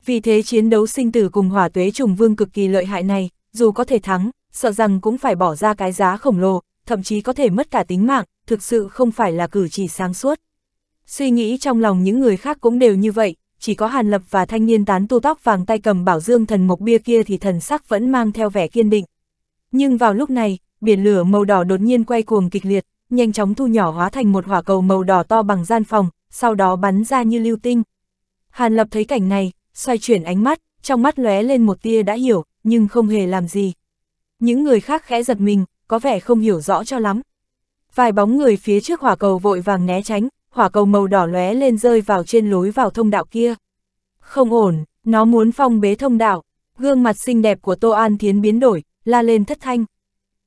Vì thế chiến đấu sinh tử cùng hỏa tuế trùng vương cực kỳ lợi hại này, dù có thể thắng, sợ rằng cũng phải bỏ ra cái giá khổng lồ, thậm chí có thể mất cả tính mạng, thực sự không phải là cử chỉ sáng suốt. Suy nghĩ trong lòng những người khác cũng đều như vậy, chỉ có Hàn Lập và thanh niên tán tu tóc vàng tay cầm bảo dương thần mộc bia kia thì thần sắc vẫn mang theo vẻ kiên định. Nhưng vào lúc này, biển lửa màu đỏ đột nhiên quay cuồng kịch liệt, nhanh chóng thu nhỏ hóa thành một hỏa cầu màu đỏ to bằng gian phòng, sau đó bắn ra như lưu tinh. Hàn Lập thấy cảnh này, xoay chuyển ánh mắt, trong mắt lóe lên một tia đã hiểu, nhưng không hề làm gì. Những người khác khẽ giật mình, có vẻ không hiểu rõ cho lắm. Vài bóng người phía trước hỏa cầu vội vàng né tránh, hỏa cầu màu đỏ lóe lên rơi vào trên lối vào thông đạo kia. Không ổn, nó muốn phong bế thông đạo, gương mặt xinh đẹp của Tô An Thiến biến đổi, la lên thất thanh.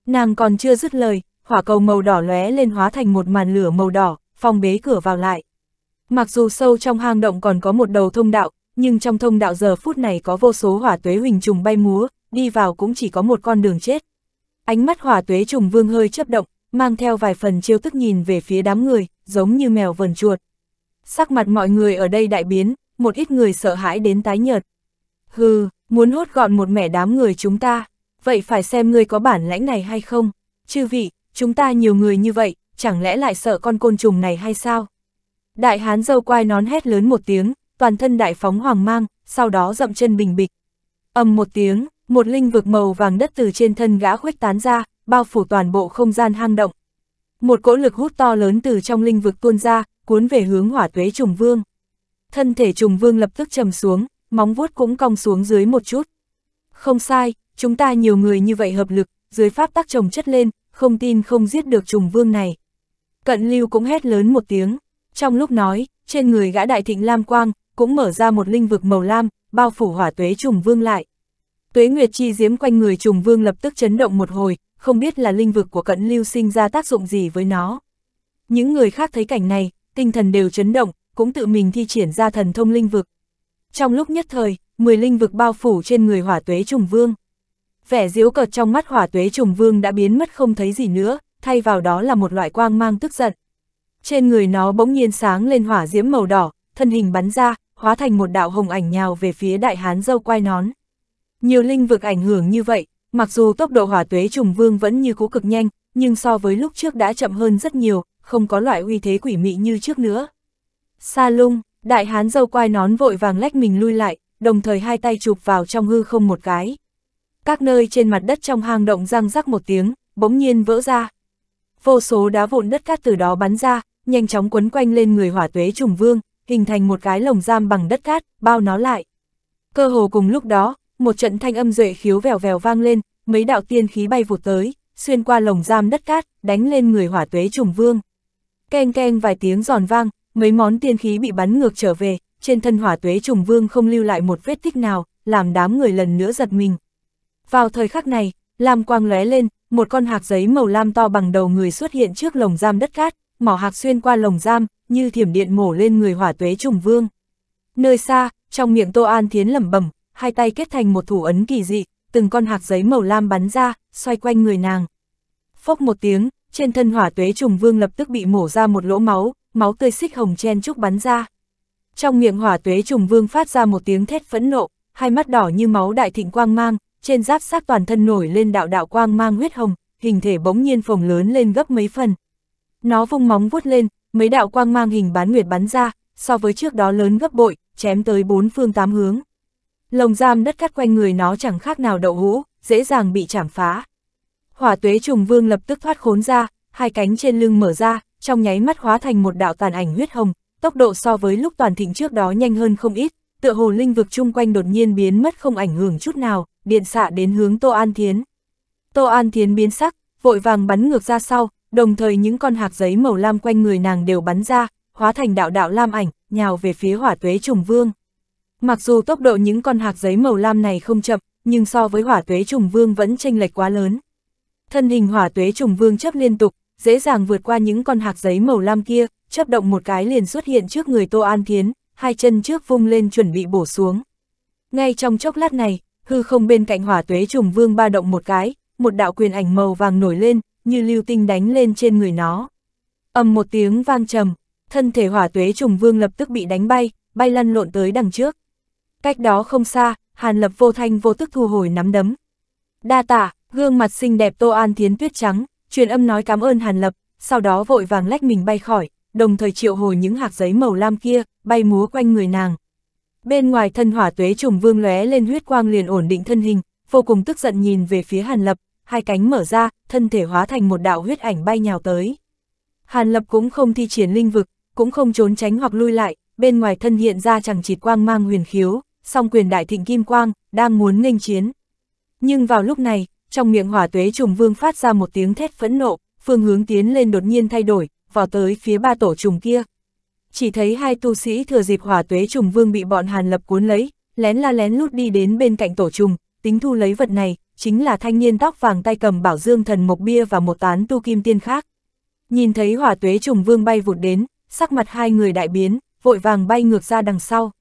Nàng còn chưa dứt lời, hỏa cầu màu đỏ lóe lên hóa thành một màn lửa màu đỏ, phong bế cửa vào lại. Mặc dù sâu trong hang động còn có một đầu thông đạo, nhưng trong thông đạo giờ phút này có vô số hỏa tuế huỳnh trùng bay múa, đi vào cũng chỉ có một con đường chết. Ánh mắt hỏa tuế trùng vương hơi chấp động, mang theo vài phần chiêu tức nhìn về phía đám người, giống như mèo vần chuột. Sắc mặt mọi người ở đây đại biến, một ít người sợ hãi đến tái nhợt. Hừ, muốn hốt gọn một mẻ đám người chúng ta, vậy phải xem ngươi có bản lãnh này hay không. Chư vị, chúng ta nhiều người như vậy, chẳng lẽ lại sợ con côn trùng này hay sao? Đại hán dâu quai nón hét lớn một tiếng, toàn thân đại phóng hoàng mang, sau đó dậm chân bình bịch. ầm một tiếng, một linh vực màu vàng đất từ trên thân gã khuếch tán ra, bao phủ toàn bộ không gian hang động. Một cỗ lực hút to lớn từ trong linh vực tuôn ra, cuốn về hướng hỏa tuế trùng vương. Thân thể trùng vương lập tức trầm xuống, móng vuốt cũng cong xuống dưới một chút. Không sai, chúng ta nhiều người như vậy hợp lực, dưới pháp tắc trồng chất lên, không tin không giết được trùng vương này. Cận lưu cũng hét lớn một tiếng, trong lúc nói, trên người gã đại thịnh lam quang, cũng mở ra một linh vực màu lam, bao phủ hỏa tuế trùng vương lại. Tuế Nguyệt chi diếm quanh người trùng vương lập tức chấn động một hồi, không biết là linh vực của cận lưu sinh ra tác dụng gì với nó. Những người khác thấy cảnh này, tinh thần đều chấn động, cũng tự mình thi triển ra thần thông linh vực. Trong lúc nhất thời, 10 linh vực bao phủ trên người hỏa tuế trùng vương. Vẻ diếu cợt trong mắt hỏa tuế trùng vương đã biến mất không thấy gì nữa, thay vào đó là một loại quang mang tức giận. Trên người nó bỗng nhiên sáng lên hỏa diễm màu đỏ, thân hình bắn ra, hóa thành một đạo hồng ảnh nhào về phía đại hán dâu quai nón. Nhiều linh vực ảnh hưởng như vậy, mặc dù tốc độ hỏa tuế trùng vương vẫn như cú cực nhanh, nhưng so với lúc trước đã chậm hơn rất nhiều, không có loại uy thế quỷ mị như trước nữa. Sa lung, đại hán dâu quai nón vội vàng lách mình lui lại, đồng thời hai tay chụp vào trong hư không một cái. Các nơi trên mặt đất trong hang động răng rắc một tiếng, bỗng nhiên vỡ ra. Vô số đá vụn đất cát từ đó bắn ra, nhanh chóng quấn quanh lên người hỏa tuế trùng vương, hình thành một cái lồng giam bằng đất cát, bao nó lại. Cơ hồ cùng lúc đó, một trận thanh âm duệ khiếu vèo vèo vang lên, mấy đạo tiên khí bay vụt tới, xuyên qua lồng giam đất cát, đánh lên người hỏa tuế trùng vương. Keng keng vài tiếng giòn vang, mấy món tiên khí bị bắn ngược trở về, trên thân hỏa tuế trùng vương không lưu lại một vết tích nào, làm đám người lần nữa giật mình. Vào thời khắc này, lam quang lóe lên, một con hạc giấy màu lam to bằng đầu người xuất hiện trước lồng giam đất cát, mỏ hạc xuyên qua lồng giam, như thiểm điện mổ lên người hỏa tuế trùng vương. Nơi xa, trong miệng Tô An Thiến lẩm bẩm, hai tay kết thành một thủ ấn kỳ dị, từng con hạt giấy màu lam bắn ra, xoay quanh người nàng. Phốc một tiếng, trên thân hỏa tuế trùng vương lập tức bị mổ ra một lỗ máu, máu tươi xích hồng chen chúc bắn ra. Trong miệng hỏa tuế trùng vương phát ra một tiếng thét phẫn nộ, hai mắt đỏ như máu đại thịnh quang mang, trên giáp sát toàn thân nổi lên đạo đạo quang mang huyết hồng, hình thể bỗng nhiên phồng lớn lên gấp mấy phần. Nó vung móng vuốt lên, mấy đạo quang mang hình bán nguyệt bắn ra, so với trước đó lớn gấp bội, chém tới bốn phương tám hướng. Lồng giam đất cắt quanh người nó chẳng khác nào đậu hũ, dễ dàng bị chảm phá. Hỏa tuế trùng vương lập tức thoát khốn ra, hai cánh trên lưng mở ra, trong nháy mắt hóa thành một đạo tàn ảnh huyết hồng, tốc độ so với lúc toàn thịnh trước đó nhanh hơn không ít, tựa hồ linh vực chung quanh đột nhiên biến mất không ảnh hưởng chút nào, điện xạ đến hướng Tô An Thiến. Tô An Thiến biến sắc, vội vàng bắn ngược ra sau, đồng thời những con hạt giấy màu lam quanh người nàng đều bắn ra, hóa thành đạo đạo lam ảnh, nhào về phía hỏa tuế trùng vương. Mặc dù tốc độ những con hạt giấy màu lam này không chậm, nhưng so với hỏa tuế trùng vương vẫn chênh lệch quá lớn. Thân hình hỏa tuế trùng vương chấp liên tục, dễ dàng vượt qua những con hạt giấy màu lam kia, chấp động một cái liền xuất hiện trước người Tô An Thiến, hai chân trước vung lên chuẩn bị bổ xuống. Ngay trong chốc lát này, hư không bên cạnh hỏa tuế trùng vương ba động một cái, một đạo quyền ảnh màu vàng nổi lên, như lưu tinh đánh lên trên người nó. ầm một tiếng vang trầm, thân thể hỏa tuế trùng vương lập tức bị đánh bay, bay lăn lộn tới đằng trước. Cách đó không xa, Hàn Lập vô thanh vô tức thu hồi nắm đấm. Đa tạ, gương mặt xinh đẹp Tô An Thiến tuyết trắng, truyền âm nói cảm ơn Hàn Lập, sau đó vội vàng lách mình bay khỏi, đồng thời triệu hồi những hạt giấy màu lam kia, bay múa quanh người nàng. Bên ngoài thân hỏa tuế trùng vương lóe lên huyết quang liền ổn định thân hình, vô cùng tức giận nhìn về phía Hàn Lập, hai cánh mở ra, thân thể hóa thành một đạo huyết ảnh bay nhào tới. Hàn Lập cũng không thi triển linh vực, cũng không trốn tránh hoặc lui lại, bên ngoài thân hiện ra chẳng chịt quang mang huyền khiếu, song quyền đại thịnh kim quang, đang muốn nghênh chiến. Nhưng vào lúc này, trong miệng hỏa tuế trùng vương phát ra một tiếng thét phẫn nộ, phương hướng tiến lên đột nhiên thay đổi, vào tới phía ba tổ trùng kia. Chỉ thấy hai tu sĩ thừa dịp hỏa tuế trùng vương bị bọn Hàn Lập cuốn lấy, lén la lén lút đi đến bên cạnh tổ trùng, tính thu lấy vật này, chính là thanh niên tóc vàng tay cầm bảo dương thần mộc bia và một tán tu kim tiên khác. Nhìn thấy hỏa tuế trùng vương bay vụt đến, sắc mặt hai người đại biến, vội vàng bay ngược ra đằng sau.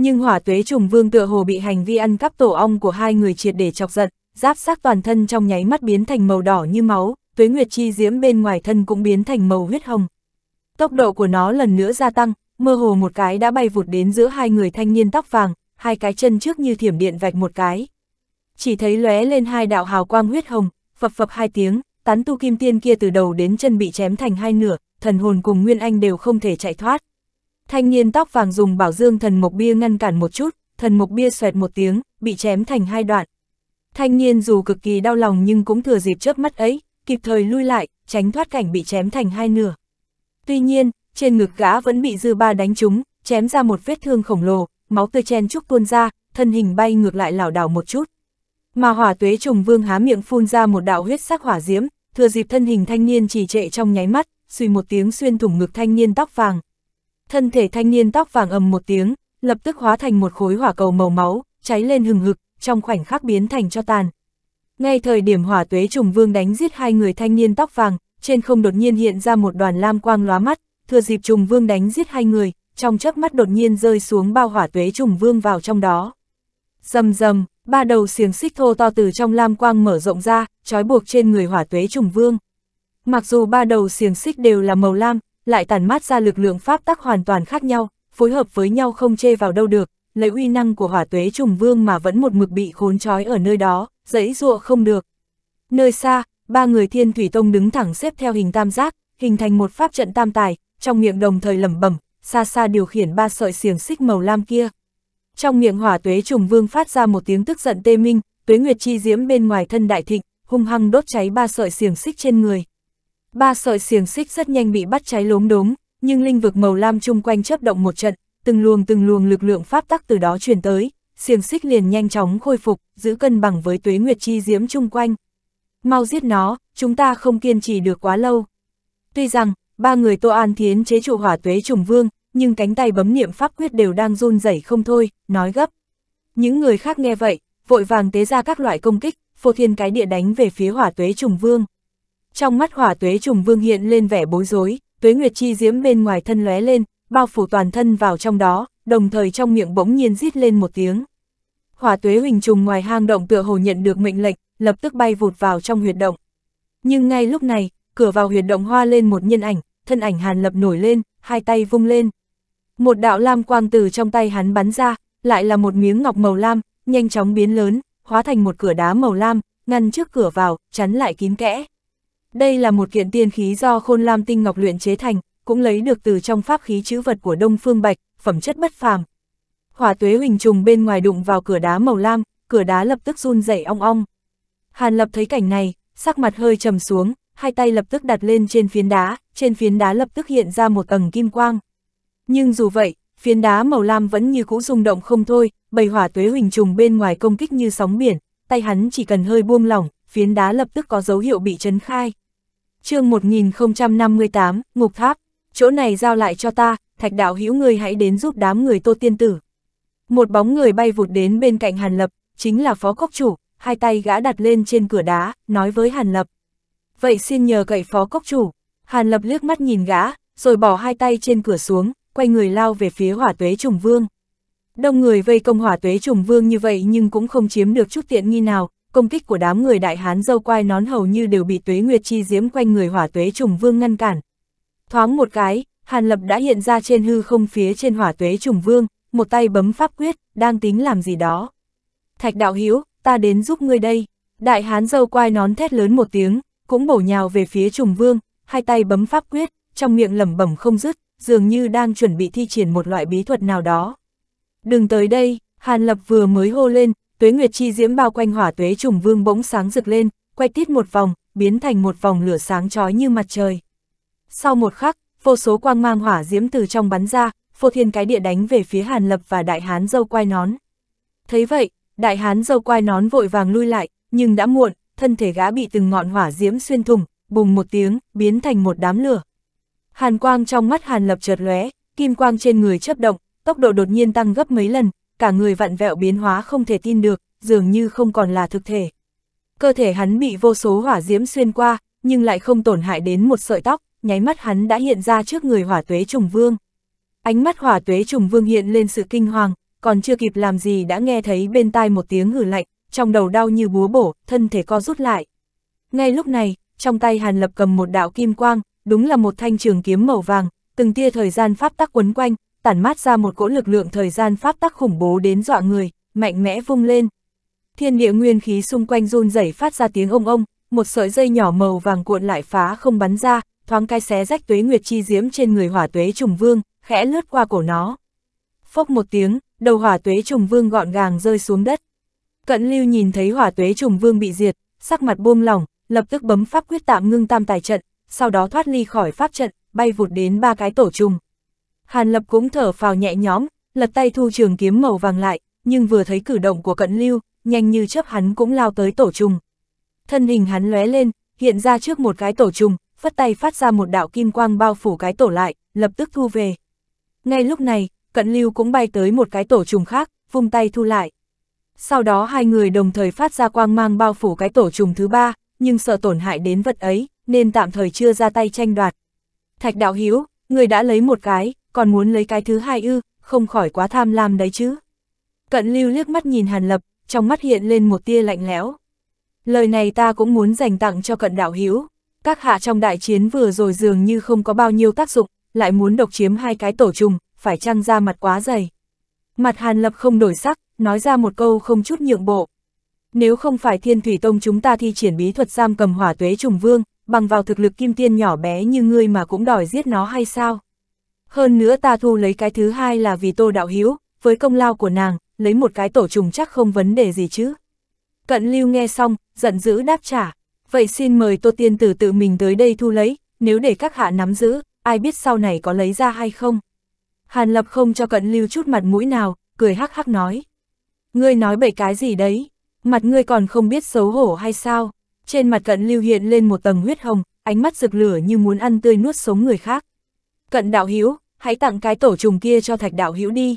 Nhưng hỏa tuế trùng vương tựa hồ bị hành vi ăn cắp tổ ong của hai người triệt để chọc giận, giáp sát toàn thân trong nháy mắt biến thành màu đỏ như máu, tuế nguyệt chi diễm bên ngoài thân cũng biến thành màu huyết hồng. Tốc độ của nó lần nữa gia tăng, mơ hồ một cái đã bay vụt đến giữa hai người thanh niên tóc vàng, hai cái chân trước như thiểm điện vạch một cái. Chỉ thấy lóe lên hai đạo hào quang huyết hồng, phập phập hai tiếng, tán tu kim tiên kia từ đầu đến chân bị chém thành hai nửa, thần hồn cùng Nguyên Anh đều không thể chạy thoát. Thanh niên tóc vàng dùng bảo dương thần mộc bia ngăn cản một chút, thần mộc bia xoẹt một tiếng, bị chém thành hai đoạn. Thanh niên dù cực kỳ đau lòng nhưng cũng thừa dịp chớp mắt ấy, kịp thời lui lại, tránh thoát cảnh bị chém thành hai nửa. Tuy nhiên, trên ngực gã vẫn bị dư ba đánh trúng, chém ra một vết thương khổng lồ, máu tươi chen chúc tuôn ra, thân hình bay ngược lại lảo đảo một chút. Mà hỏa tuế trùng vương há miệng phun ra một đạo huyết sắc hỏa diễm, thừa dịp thân hình thanh niên trì trệ trong nháy mắt, suy một tiếng xuyên thủng ngực thanh niên tóc vàng. Thân thể thanh niên tóc vàng ầm một tiếng, lập tức hóa thành một khối hỏa cầu màu máu, cháy lên hừng hực, trong khoảnh khắc biến thành cho tàn. Ngay thời điểm hỏa tuế trùng vương đánh giết hai người thanh niên tóc vàng, trên không đột nhiên hiện ra một đoàn lam quang lóa mắt, thừa dịp trùng vương đánh giết hai người, trong chớp mắt đột nhiên rơi xuống bao hỏa tuế trùng vương vào trong đó. Dầm dầm, ba đầu xiềng xích thô to từ trong lam quang mở rộng ra, trói buộc trên người hỏa tuế trùng vương. Mặc dù ba đầu xiềng xích đều là màu lam, lại tản mát ra lực lượng pháp tắc hoàn toàn khác nhau, phối hợp với nhau không chê vào đâu được, lấy uy năng của hỏa tuế trùng vương mà vẫn một mực bị khốn trói ở nơi đó, dẫy dụa không được. Nơi xa, ba người thiên thủy tông đứng thẳng xếp theo hình tam giác, hình thành một pháp trận tam tài, trong miệng đồng thời lẩm bẩm, xa xa điều khiển ba sợi xiềng xích màu lam kia. Trong miệng hỏa tuế trùng vương phát ra một tiếng tức giận tê minh, tuế nguyệt chi diễm bên ngoài thân đại thịnh, hung hăng đốt cháy ba sợi xiềng xích trên người. Ba sợi xiềng xích rất nhanh bị bắt cháy lốm đốm, nhưng linh vực màu lam chung quanh chấp động một trận, từng luồng từng luồng lực lượng pháp tắc từ đó truyền tới, xiềng xích liền nhanh chóng khôi phục, giữ cân bằng với tuế nguyệt chi diễm chung quanh. Mau giết nó, chúng ta không kiên trì được quá lâu. Tuy rằng, ba người Tô An Thiến chế trụ hỏa tuế trùng vương, nhưng cánh tay bấm niệm pháp quyết đều đang run rẩy không thôi, nói gấp. Những người khác nghe vậy, vội vàng tế ra các loại công kích, phô thiên cái địa đánh về phía hỏa tuế trùng vương. Trong mắt hỏa tuế trùng vương hiện lên vẻ bối rối, tuế nguyệt chi diễm bên ngoài thân lóe lên, bao phủ toàn thân vào trong đó, đồng thời trong miệng bỗng nhiên rít lên một tiếng. Hỏa tuế huỳnh trùng ngoài hang động tựa hồ nhận được mệnh lệnh, lập tức bay vụt vào trong huyệt động. Nhưng ngay lúc này, cửa vào huyệt động hoa lên một nhân ảnh, thân ảnh hàn lập nổi lên, hai tay vung lên. Một đạo lam quang từ trong tay hắn bắn ra, lại là một miếng ngọc màu lam, nhanh chóng biến lớn, hóa thành một cửa đá màu lam, ngăn trước cửa vào, chắn lại kín kẽ. Đây là một kiện tiên khí do khôn lam tinh ngọc luyện chế thành, cũng lấy được từ trong pháp khí chữ vật của Đông Phương Bạch, phẩm chất bất phàm. Hỏa tuế huỳnh trùng bên ngoài đụng vào cửa đá màu lam, cửa đá lập tức run rẩy ong ong. Hàn Lập thấy cảnh này, sắc mặt hơi trầm xuống, hai tay lập tức đặt lên trên phiến đá, trên phiến đá lập tức hiện ra một tầng kim quang. Nhưng dù vậy, phiến đá màu lam vẫn như cũ rung động không thôi, bầy hỏa tuế huỳnh trùng bên ngoài công kích như sóng biển, tay hắn chỉ cần hơi buông lỏng, phiến đá lập tức có dấu hiệu bị chấn khai. chương 1058, Ngục Tháp, chỗ này giao lại cho ta, thạch đạo hữu người hãy đến giúp đám người tô tiên tử. Một bóng người bay vụt đến bên cạnh Hàn Lập, chính là phó cốc chủ, hai tay gã đặt lên trên cửa đá, nói với Hàn Lập. Vậy xin nhờ cậy phó cốc chủ. Hàn Lập liếc mắt nhìn gã, rồi bỏ hai tay trên cửa xuống, quay người lao về phía hỏa tuế trùng vương. Đông người vây công hỏa tuế trùng vương như vậy nhưng cũng không chiếm được chút tiện nghi nào, công kích của đám người đại hán dâu quai nón hầu như đều bị tuế nguyệt chi diễm quanh người hỏa tuế trùng vương ngăn cản. Thoáng một cái, Hàn Lập đã hiện ra trên hư không phía trên hỏa tuế trùng vương, một tay bấm pháp quyết, đang tính làm gì đó. Thạch đạo hiếu ta đến giúp ngươi đây. Đại hán dâu quai nón thét lớn một tiếng, cũng bổ nhào về phía trùng vương, hai tay bấm pháp quyết, trong miệng lẩm bẩm không dứt, dường như đang chuẩn bị thi triển một loại bí thuật nào đó. Đừng tới đây, Hàn Lập vừa mới hô lên, tuế nguyệt chi diễm bao quanh hỏa tuế trùng vương bỗng sáng rực lên, quay tít một vòng, biến thành một vòng lửa sáng chói như mặt trời. Sau một khắc, vô số quang mang hỏa diễm từ trong bắn ra, phô thiên cái địa đánh về phía Hàn Lập và đại hán dâu quai nón. Thấy vậy, đại hán dâu quai nón vội vàng lui lại, nhưng đã muộn, thân thể gã bị từng ngọn hỏa diễm xuyên thủng, bùng một tiếng, biến thành một đám lửa. Hàn quang trong mắt Hàn Lập chợt lóe, kim quang trên người chớp động, tốc độ đột nhiên tăng gấp mấy lần, cả người vặn vẹo biến hóa không thể tin được, dường như không còn là thực thể. Cơ thể hắn bị vô số hỏa diễm xuyên qua, nhưng lại không tổn hại đến một sợi tóc, nháy mắt hắn đã hiện ra trước người hỏa tuế trùng vương. Ánh mắt hỏa tuế trùng vương hiện lên sự kinh hoàng, còn chưa kịp làm gì đã nghe thấy bên tai một tiếng hử lạnh, trong đầu đau như búa bổ, thân thể co rút lại. Ngay lúc này, trong tay Hàn Lập cầm một đạo kim quang, đúng là một thanh trường kiếm màu vàng, từng tia thời gian pháp tắc quấn quanh, tản mát ra một cỗ lực lượng thời gian pháp tắc khủng bố đến dọa người, mạnh mẽ vung lên. Thiên địa nguyên khí xung quanh run rẩy phát ra tiếng ông ông, một sợi dây nhỏ màu vàng cuộn lại phá không bắn ra, thoáng cái xé rách tuế nguyệt chi diễm trên người hỏa tuế trùng vương, khẽ lướt qua cổ nó. Phốc một tiếng, đầu hỏa tuế trùng vương gọn gàng rơi xuống đất. Cận lưu nhìn thấy hỏa tuế trùng vương bị diệt, sắc mặt buông lỏng, lập tức bấm pháp quyết tạm ngưng tam tài trận, sau đó thoát ly khỏi pháp trận, bay vụt đến ba cái tổ trùng. Hàn Lập cũng thở phào nhẹ nhõm, lật tay thu trường kiếm màu vàng lại, nhưng vừa thấy cử động của cận lưu, nhanh như chớp hắn cũng lao tới tổ trùng. Thân hình hắn lóe lên, hiện ra trước một cái tổ trùng, phất tay phát ra một đạo kim quang bao phủ cái tổ lại, lập tức thu về. Ngay lúc này, cận lưu cũng bay tới một cái tổ trùng khác, vung tay thu lại. Sau đó hai người đồng thời phát ra quang mang bao phủ cái tổ trùng thứ ba, nhưng sợ tổn hại đến vật ấy, nên tạm thời chưa ra tay tranh đoạt. Thạch đạo hiếu, người đã lấy một cái, còn muốn lấy cái thứ hai ư, không khỏi quá tham lam đấy chứ. Cận lưu liếc mắt nhìn Hàn Lập, trong mắt hiện lên một tia lạnh lẽo. Lời này ta cũng muốn dành tặng cho cận đạo hiếu. Các hạ trong đại chiến vừa rồi dường như không có bao nhiêu tác dụng, lại muốn độc chiếm hai cái tổ trùng, phải chăng ra mặt quá dày. Mặt Hàn Lập không đổi sắc, nói ra một câu không chút nhượng bộ. Nếu không phải thiên thủy tông chúng ta thi triển bí thuật giam cầm hỏa tuế trùng vương, bằng vào thực lực kim tiên nhỏ bé như ngươi mà cũng đòi giết nó hay sao? Hơn nữa ta thu lấy cái thứ hai là vì tô đạo hiếu, với công lao của nàng, lấy một cái tổ trùng chắc không vấn đề gì chứ. Cận lưu nghe xong, giận dữ đáp trả. Vậy xin mời tô tiên tử tự mình tới đây thu lấy, nếu để các hạ nắm giữ, ai biết sau này có lấy ra hay không? Hàn lập không cho cận lưu chút mặt mũi nào, cười hắc hắc nói. Ngươi nói bậy cái gì đấy? Mặt ngươi còn không biết xấu hổ hay sao? Trên mặt cận lưu hiện lên một tầng huyết hồng, ánh mắt rực lửa như muốn ăn tươi nuốt sống người khác. Cận đạo hữu hãy tặng cái tổ trùng kia cho thạch đạo hữu đi.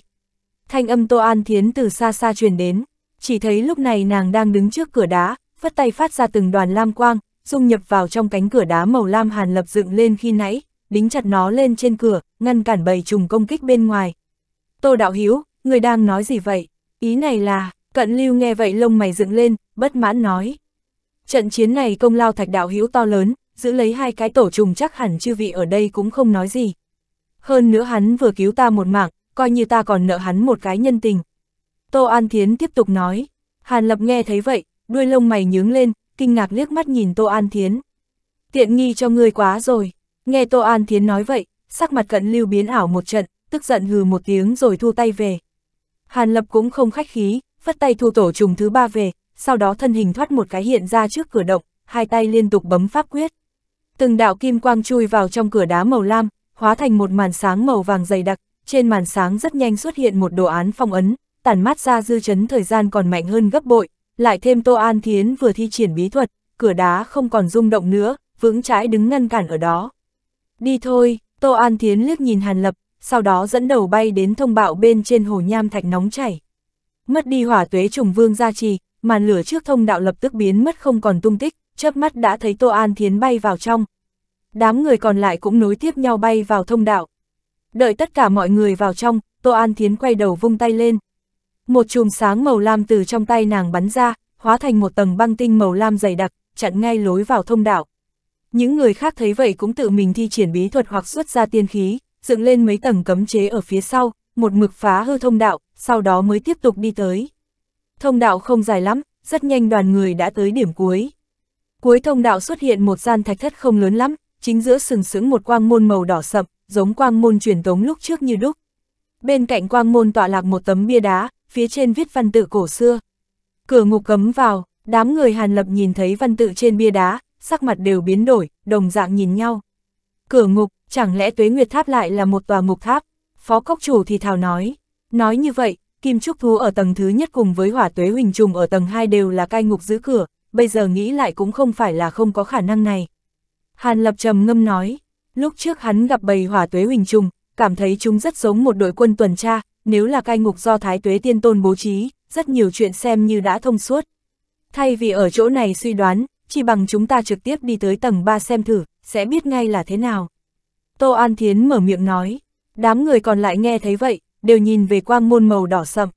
Thanh âm Tô An Thiến từ xa xa truyền đến, chỉ thấy lúc này nàng đang đứng trước cửa đá, phất tay phát ra từng đoàn lam quang, dung nhập vào trong cánh cửa đá màu lam hàn lập dựng lên khi nãy, đính chặt nó lên trên cửa, ngăn cản bầy trùng công kích bên ngoài. Tô đạo hiếu, người đang nói gì vậy? Ý này là, cận lưu nghe vậy lông mày dựng lên, bất mãn nói. Trận chiến này công lao thạch đạo hiếu to lớn, giữ lấy hai cái tổ trùng chắc hẳn chư vị ở đây cũng không nói gì. Hơn nữa hắn vừa cứu ta một mạng, coi như ta còn nợ hắn một cái nhân tình. Tô An Thiến tiếp tục nói, Hàn Lập nghe thấy vậy, đuôi lông mày nhướng lên, kinh ngạc liếc mắt nhìn Tô An Thiến. Tiện nghi cho ngươi quá rồi, nghe Tô An Thiến nói vậy, sắc mặt cận lưu biến ảo một trận, tức giận hừ một tiếng rồi thu tay về. Hàn Lập cũng không khách khí, phất tay thu tổ trùng thứ ba về, sau đó thân hình thoát một cái hiện ra trước cửa động, hai tay liên tục bấm pháp quyết. Từng đạo kim quang chui vào trong cửa đá màu lam, hóa thành một màn sáng màu vàng dày đặc, trên màn sáng rất nhanh xuất hiện một đồ án phong ấn, tản mát ra dư chấn thời gian còn mạnh hơn gấp bội, lại thêm Tô An Thiến vừa thi triển bí thuật, cửa đá không còn rung động nữa, vững chãi đứng ngăn cản ở đó. Đi thôi, Tô An Thiến liếc nhìn Hàn Lập, sau đó dẫn đầu bay đến thông bạo bên trên hồ nham thạch nóng chảy. Mất đi hỏa tuế trùng vương gia trì, màn lửa trước thông đạo lập tức biến mất không còn tung tích, chớp mắt đã thấy Tô An Thiến bay vào trong. Đám người còn lại cũng nối tiếp nhau bay vào thông đạo. Đợi tất cả mọi người vào trong, Tô An Thiến quay đầu vung tay lên. Một chùm sáng màu lam từ trong tay nàng bắn ra, hóa thành một tầng băng tinh màu lam dày đặc, chặn ngay lối vào thông đạo. Những người khác thấy vậy cũng tự mình thi triển bí thuật hoặc xuất ra tiên khí, dựng lên mấy tầng cấm chế ở phía sau, một mực phá hư thông đạo, sau đó mới tiếp tục đi tới. Thông đạo không dài lắm, rất nhanh đoàn người đã tới điểm cuối. Cuối thông đạo xuất hiện một gian thạch thất không lớn lắm, chính giữa sừng sững một quang môn màu đỏ sậm, giống quang môn truyền tống lúc trước như đúc. Bên cạnh quang môn tọa lạc một tấm bia đá, phía trên viết văn tự cổ xưa. Cửa ngục cấm vào, đám người Hàn Lập nhìn thấy văn tự trên bia đá, sắc mặt đều biến đổi, đồng dạng nhìn nhau. Cửa ngục, chẳng lẽ tuế nguyệt tháp lại là một tòa ngục tháp? Phó cốc chủ thì thào nói. Nói như vậy, Kim Trúc Thú ở tầng thứ nhất cùng với hỏa tuế huỳnh trùng ở tầng 2 đều là cai ngục giữ cửa, bây giờ nghĩ lại cũng không phải là không có khả năng này. Hàn Lập trầm ngâm nói, lúc trước hắn gặp bầy hỏa tuế huỳnh trùng, cảm thấy chúng rất giống một đội quân tuần tra, nếu là cai ngục do Thái Tuế Tiên Tôn bố trí, rất nhiều chuyện xem như đã thông suốt. Thay vì ở chỗ này suy đoán, chỉ bằng chúng ta trực tiếp đi tới tầng 3 xem thử, sẽ biết ngay là thế nào. Tô An Thiến mở miệng nói, đám người còn lại nghe thấy vậy, đều nhìn về quang môn màu đỏ sậm.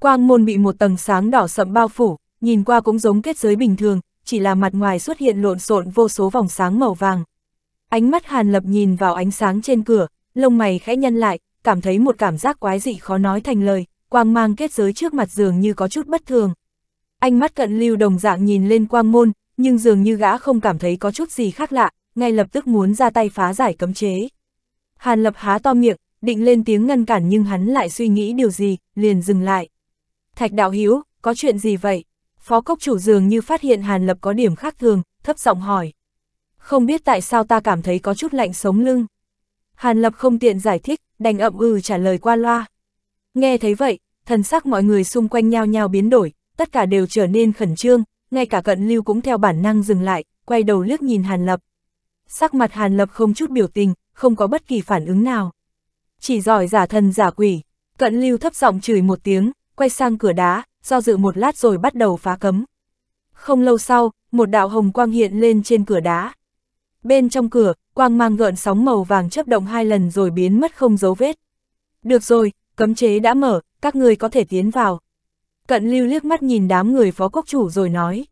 Quang môn bị một tầng sáng đỏ sậm bao phủ, nhìn qua cũng giống kết giới bình thường, chỉ là mặt ngoài xuất hiện lộn xộn vô số vòng sáng màu vàng. Ánh mắt Hàn Lập nhìn vào ánh sáng trên cửa, lông mày khẽ nhăn lại, cảm thấy một cảm giác quái dị khó nói thành lời, quang mang kết giới trước mặt dường như có chút bất thường. Ánh mắt cận lưu đồng dạng nhìn lên quang môn, nhưng dường như gã không cảm thấy có chút gì khác lạ, ngay lập tức muốn ra tay phá giải cấm chế. Hàn Lập há to miệng, định lên tiếng ngăn cản nhưng hắn lại suy nghĩ điều gì, liền dừng lại. Thạch đạo hiếu, có chuyện gì vậy? Phó cốc chủ dường như phát hiện Hàn Lập có điểm khác thường, thấp giọng hỏi. Không biết tại sao ta cảm thấy có chút lạnh sống lưng. Hàn Lập không tiện giải thích, đành ậm ừ trả lời qua loa. Nghe thấy vậy, thần sắc mọi người xung quanh nhau nhau biến đổi, tất cả đều trở nên khẩn trương, ngay cả cận lưu cũng theo bản năng dừng lại, quay đầu liếc nhìn Hàn Lập. Sắc mặt Hàn Lập không chút biểu tình, không có bất kỳ phản ứng nào. Chỉ giỏi giả thần giả quỷ, cận lưu thấp giọng chửi một tiếng, quay sang cửa đá, do dự một lát rồi bắt đầu phá cấm. Không lâu sau, một đạo hồng quang hiện lên trên cửa đá. Bên trong cửa, quang mang gợn sóng màu vàng chấp động hai lần rồi biến mất không dấu vết. Được rồi, cấm chế đã mở, các người có thể tiến vào. Cận lưu liếc mắt nhìn đám người phó cốc chủ rồi nói.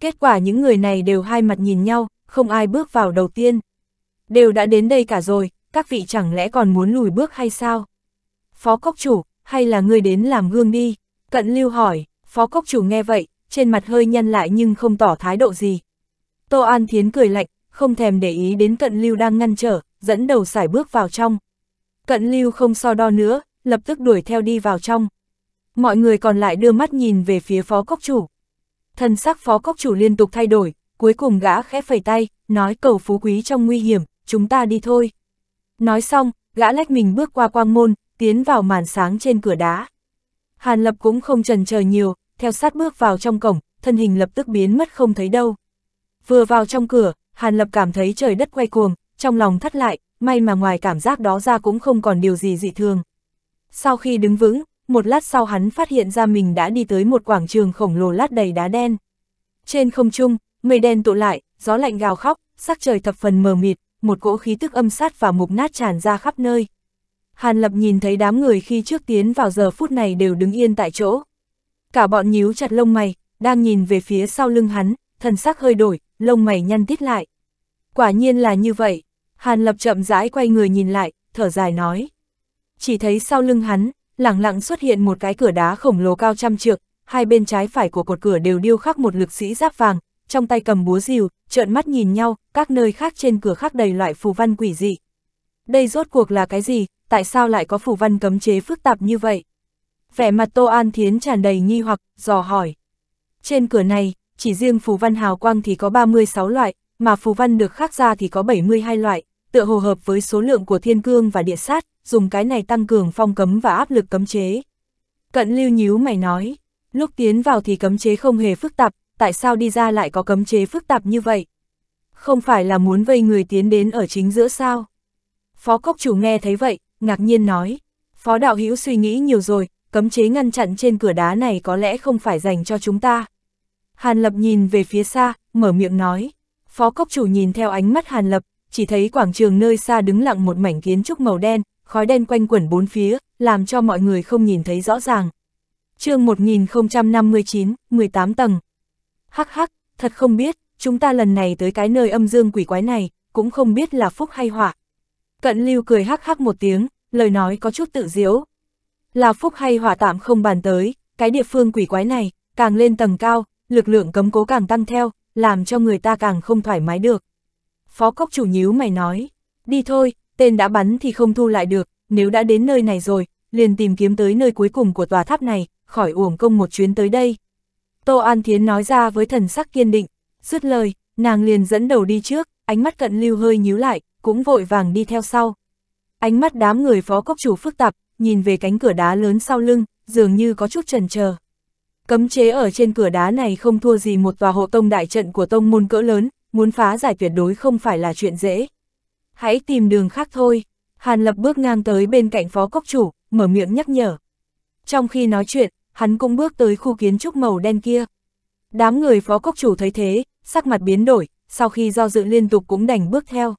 Kết quả những người này đều hai mặt nhìn nhau, không ai bước vào đầu tiên. Đều đã đến đây cả rồi, các vị chẳng lẽ còn muốn lùi bước hay sao? Phó cốc chủ, hay là người đến làm gương đi? Cận lưu hỏi, phó cốc chủ nghe vậy, trên mặt hơi nhăn lại nhưng không tỏ thái độ gì. Tô An Thiến cười lạnh, không thèm để ý đến cận lưu đang ngăn trở, dẫn đầu sải bước vào trong. Cận lưu không so đo nữa, lập tức đuổi theo đi vào trong. Mọi người còn lại đưa mắt nhìn về phía phó cốc chủ. Thần sắc phó cốc chủ liên tục thay đổi, cuối cùng gã khẽ phẩy tay, nói cầu phú quý trong nguy hiểm, chúng ta đi thôi. Nói xong, gã lách mình bước qua quang môn, tiến vào màn sáng trên cửa đá. Hàn Lập cũng không trần chờ nhiều, theo sát bước vào trong cổng, thân hình lập tức biến mất không thấy đâu. Vừa vào trong cửa, Hàn Lập cảm thấy trời đất quay cuồng, trong lòng thắt lại, may mà ngoài cảm giác đó ra cũng không còn điều gì dị thường. Sau khi đứng vững, một lát sau hắn phát hiện ra mình đã đi tới một quảng trường khổng lồ lát đầy đá đen. Trên không trung, mây đen tụ lại, gió lạnh gào khóc, sắc trời thập phần mờ mịt, một cỗ khí tức âm sát và mục nát tràn ra khắp nơi. Hàn Lập nhìn thấy đám người khi trước tiến vào giờ phút này đều đứng yên tại chỗ. Cả bọn nhíu chặt lông mày, đang nhìn về phía sau lưng hắn, thần sắc hơi đổi, lông mày nhăn tít lại. Quả nhiên là như vậy, Hàn Lập chậm rãi quay người nhìn lại, thở dài nói. Chỉ thấy sau lưng hắn, lẳng lặng xuất hiện một cái cửa đá khổng lồ cao trăm trượng, hai bên trái phải của cột cửa đều điêu khắc một lực sĩ giáp vàng, trong tay cầm búa rìu, trợn mắt nhìn nhau, các nơi khác trên cửa khắc đầy loại phù văn quỷ dị. Đây rốt cuộc là cái gì, tại sao lại có phù văn cấm chế phức tạp như vậy? Vẻ mặt Tô An Thiến tràn đầy nghi hoặc, dò hỏi. Trên cửa này, chỉ riêng phù văn hào quang thì có 36 loại, mà phù văn được khắc ra thì có 72 loại, tựa hồ hợp với số lượng của thiên cương và địa sát, dùng cái này tăng cường phong cấm và áp lực cấm chế. Cận lưu nhíu mày nói, lúc tiến vào thì cấm chế không hề phức tạp, tại sao đi ra lại có cấm chế phức tạp như vậy? Không phải là muốn vây người tiến đến ở chính giữa sao? Phó cốc chủ nghe thấy vậy, ngạc nhiên nói. Phó đạo hữu suy nghĩ nhiều rồi, cấm chế ngăn chặn trên cửa đá này có lẽ không phải dành cho chúng ta. Hàn Lập nhìn về phía xa, mở miệng nói. Phó cốc chủ nhìn theo ánh mắt Hàn Lập, chỉ thấy quảng trường nơi xa đứng lặng một mảnh kiến trúc màu đen, khói đen quanh quẩn bốn phía, làm cho mọi người không nhìn thấy rõ ràng. chương 1059, 18 tầng. Hắc hắc, thật không biết, chúng ta lần này tới cái nơi âm dương quỷ quái này, cũng không biết là phúc hay họa. Cận lưu cười hắc hắc một tiếng, lời nói có chút tự diễu. Là phúc hay hỏa tạm không bàn tới, cái địa phương quỷ quái này, càng lên tầng cao, lực lượng cấm cố càng tăng theo, làm cho người ta càng không thoải mái được. Phó cốc chủ nhíu mày nói, đi thôi, tên đã bắn thì không thu lại được, nếu đã đến nơi này rồi, liền tìm kiếm tới nơi cuối cùng của tòa tháp này, khỏi uổng công một chuyến tới đây. Tô An Thiến nói ra với thần sắc kiên định, dứt lời, nàng liền dẫn đầu đi trước, ánh mắt cận lưu hơi nhíu lại, cũng vội vàng đi theo sau. Ánh mắt đám người phó cốc chủ phức tạp, nhìn về cánh cửa đá lớn sau lưng, dường như có chút trần chờ. Cấm chế ở trên cửa đá này không thua gì một tòa hộ tông đại trận của tông môn cỡ lớn, muốn phá giải tuyệt đối không phải là chuyện dễ. Hãy tìm đường khác thôi. Hàn Lập bước ngang tới bên cạnh phó cốc chủ, mở miệng nhắc nhở. Trong khi nói chuyện, hắn cũng bước tới khu kiến trúc màu đen kia. Đám người phó cốc chủ thấy thế, sắc mặt biến đổi, sau khi do dự liên tục cũng đành bước theo.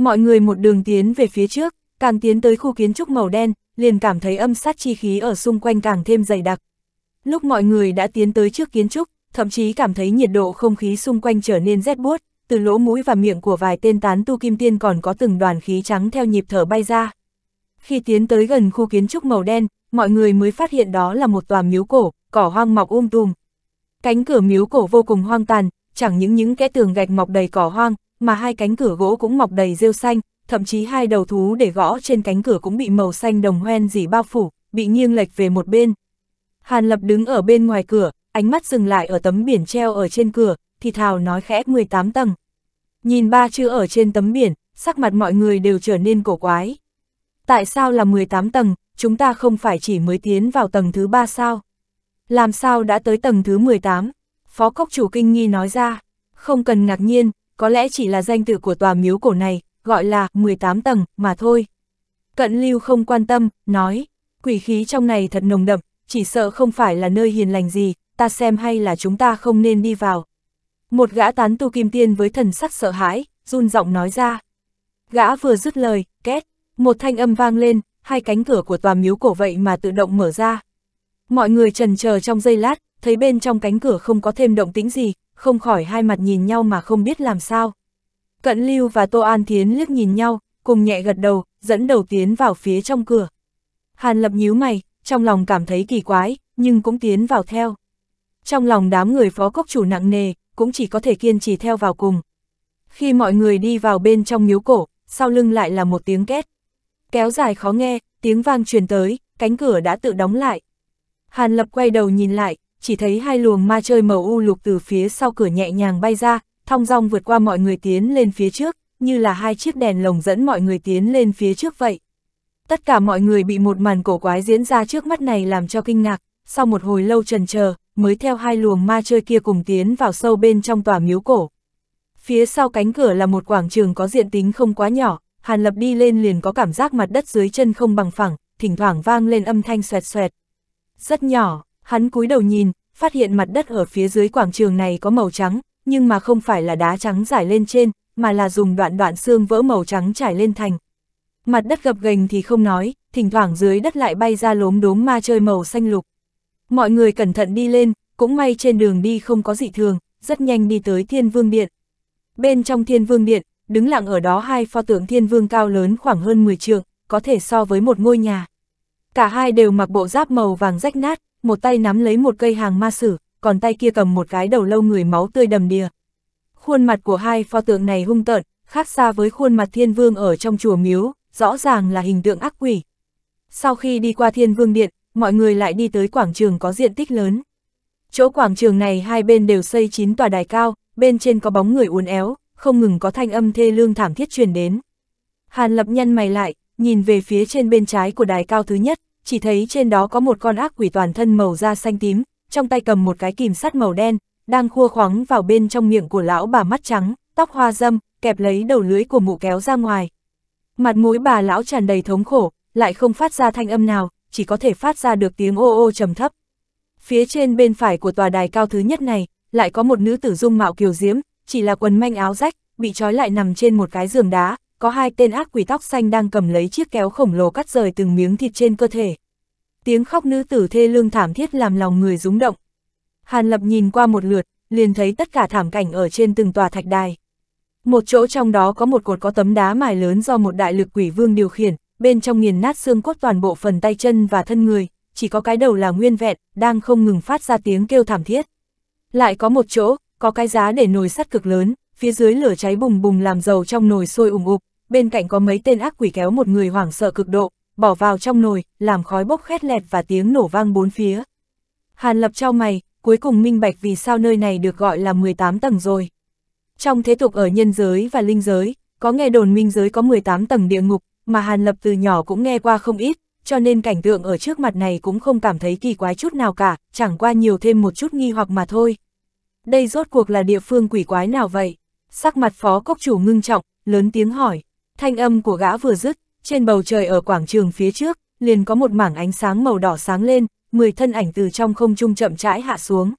Mọi người một đường tiến về phía trước, càng tiến tới khu kiến trúc màu đen, liền cảm thấy âm sát chi khí ở xung quanh càng thêm dày đặc. Lúc mọi người đã tiến tới trước kiến trúc, thậm chí cảm thấy nhiệt độ không khí xung quanh trở nên rét buốt, từ lỗ mũi và miệng của vài tên tán tu kim tiên còn có từng đoàn khí trắng theo nhịp thở bay ra. Khi tiến tới gần khu kiến trúc màu đen, mọi người mới phát hiện đó là một tòa miếu cổ, cỏ hoang mọc um tùm. Cánh cửa miếu cổ vô cùng hoang tàn, chẳng những những kẽ tường gạch mọc đầy cỏ hoang, mà hai cánh cửa gỗ cũng mọc đầy rêu xanh, thậm chí hai đầu thú để gõ trên cánh cửa cũng bị màu xanh đồng hoen dỉ bao phủ, bị nghiêng lệch về một bên. Hàn Lập đứng ở bên ngoài cửa, ánh mắt dừng lại ở tấm biển treo ở trên cửa, thì thào nói khẽ 18 tầng. Nhìn ba chữ ở trên tấm biển, sắc mặt mọi người đều trở nên cổ quái. Tại sao là 18 tầng, chúng ta không phải chỉ mới tiến vào tầng thứ ba sao? Làm sao đã tới tầng thứ 18? Phó Cốc Chủ Kinh Nghi nói ra, không cần ngạc nhiên, có lẽ chỉ là danh tự của tòa miếu cổ này, gọi là 18 tầng, mà thôi. Cận Lưu không quan tâm, nói, quỷ khí trong này thật nồng đậm, chỉ sợ không phải là nơi hiền lành gì, ta xem hay là chúng ta không nên đi vào. Một gã tán tu kim tiên với thần sắc sợ hãi, run giọng nói ra. Gã vừa dứt lời, két, một thanh âm vang lên, hai cánh cửa của tòa miếu cổ vậy mà tự động mở ra. Mọi người trần chờ trong giây lát, thấy bên trong cánh cửa không có thêm động tĩnh gì, không khỏi hai mặt nhìn nhau mà không biết làm sao. Cận Lưu và Tô An Thiến liếc nhìn nhau, cùng nhẹ gật đầu, dẫn đầu tiến vào phía trong cửa. Hàn Lập nhíu mày, trong lòng cảm thấy kỳ quái, nhưng cũng tiến vào theo. Trong lòng đám người phó cốc chủ nặng nề, cũng chỉ có thể kiên trì theo vào cùng. Khi mọi người đi vào bên trong miếu cổ, sau lưng lại là một tiếng két. Kéo dài khó nghe, tiếng vang truyền tới, cánh cửa đã tự đóng lại. Hàn Lập quay đầu nhìn lại, chỉ thấy hai luồng ma chơi màu u lục từ phía sau cửa nhẹ nhàng bay ra, thong dong vượt qua mọi người tiến lên phía trước, như là hai chiếc đèn lồng dẫn mọi người tiến lên phía trước vậy. Tất cả mọi người bị một màn cổ quái diễn ra trước mắt này làm cho kinh ngạc, sau một hồi lâu trần chờ mới theo hai luồng ma chơi kia cùng tiến vào sâu bên trong tòa miếu cổ. Phía sau cánh cửa là một quảng trường có diện tính không quá nhỏ, Hàn Lập đi lên liền có cảm giác mặt đất dưới chân không bằng phẳng, thỉnh thoảng vang lên âm thanh xoẹt xoẹt. Rất nhỏ, hắn cúi đầu nhìn, phát hiện mặt đất ở phía dưới quảng trường này có màu trắng, nhưng mà không phải là đá trắng trải lên trên, mà là dùng đoạn đoạn xương vỡ màu trắng trải lên thành. Mặt đất gập ghềnh thì không nói, thỉnh thoảng dưới đất lại bay ra lốm đốm ma chơi màu xanh lục. Mọi người cẩn thận đi lên, cũng may trên đường đi không có dị thường, rất nhanh đi tới Thiên Vương Điện. Bên trong Thiên Vương Điện, đứng lặng ở đó hai pho tượng Thiên Vương cao lớn khoảng hơn 10 trượng, có thể so với một ngôi nhà. Cả hai đều mặc bộ giáp màu vàng rách nát, một tay nắm lấy một cây hàng ma sử, còn tay kia cầm một cái đầu lâu người máu tươi đầm đìa. Khuôn mặt của hai pho tượng này hung tợn, khác xa với khuôn mặt thiên vương ở trong chùa miếu, rõ ràng là hình tượng ác quỷ. Sau khi đi qua thiên vương điện, mọi người lại đi tới quảng trường có diện tích lớn. Chỗ quảng trường này hai bên đều xây chín tòa đài cao, bên trên có bóng người uốn éo, không ngừng có thanh âm thê lương thảm thiết truyền đến. Hàn lập nhân mày lại, nhìn về phía trên bên trái của đài cao thứ nhất, chỉ thấy trên đó có một con ác quỷ toàn thân màu da xanh tím, trong tay cầm một cái kìm sắt màu đen, đang khua khoáng vào bên trong miệng của lão bà mắt trắng, tóc hoa dâm, kẹp lấy đầu lưới của mụ kéo ra ngoài. Mặt mũi bà lão tràn đầy thống khổ, lại không phát ra thanh âm nào, chỉ có thể phát ra được tiếng ô ô trầm thấp. Phía trên bên phải của tòa đài cao thứ nhất này, lại có một nữ tử dung mạo kiều diễm, chỉ là quần manh áo rách, bị trói lại nằm trên một cái giường đá, có hai tên ác quỷ tóc xanh đang cầm lấy chiếc kéo khổng lồ cắt rời từng miếng thịt trên cơ thể. Tiếng khóc nữ tử thê lương thảm thiết làm lòng người rúng động. Hàn Lập nhìn qua một lượt, liền thấy tất cả thảm cảnh ở trên từng tòa thạch đài. Một chỗ trong đó có một cột có tấm đá mài lớn do một đại lực quỷ vương điều khiển, bên trong nghiền nát xương cốt toàn bộ phần tay chân và thân người, chỉ có cái đầu là nguyên vẹn, đang không ngừng phát ra tiếng kêu thảm thiết. Lại có một chỗ, có cái giá để nồi sắt cực lớn, phía dưới lửa cháy bùng bùng làm dầu trong nồi sôi ủng ục, bên cạnh có mấy tên ác quỷ kéo một người hoảng sợ cực độ, bỏ vào trong nồi, làm khói bốc khét lẹt và tiếng nổ vang bốn phía. Hàn lập trao mày, cuối cùng minh bạch vì sao nơi này được gọi là 18 tầng rồi. Trong thế tục ở nhân giới và linh giới, có nghe đồn minh giới có 18 tầng địa ngục, mà Hàn Lập từ nhỏ cũng nghe qua không ít, cho nên cảnh tượng ở trước mặt này cũng không cảm thấy kỳ quái chút nào cả, chẳng qua nhiều thêm một chút nghi hoặc mà thôi. Đây rốt cuộc là địa phương quỷ quái nào vậy? Sắc mặt phó cốc chủ ngưng trọng, lớn tiếng hỏi. Thanh âm của gã vừa dứt, trên bầu trời ở quảng trường phía trước, liền có một mảng ánh sáng màu đỏ sáng lên, 10 thân ảnh từ trong không trung chậm rãi hạ xuống.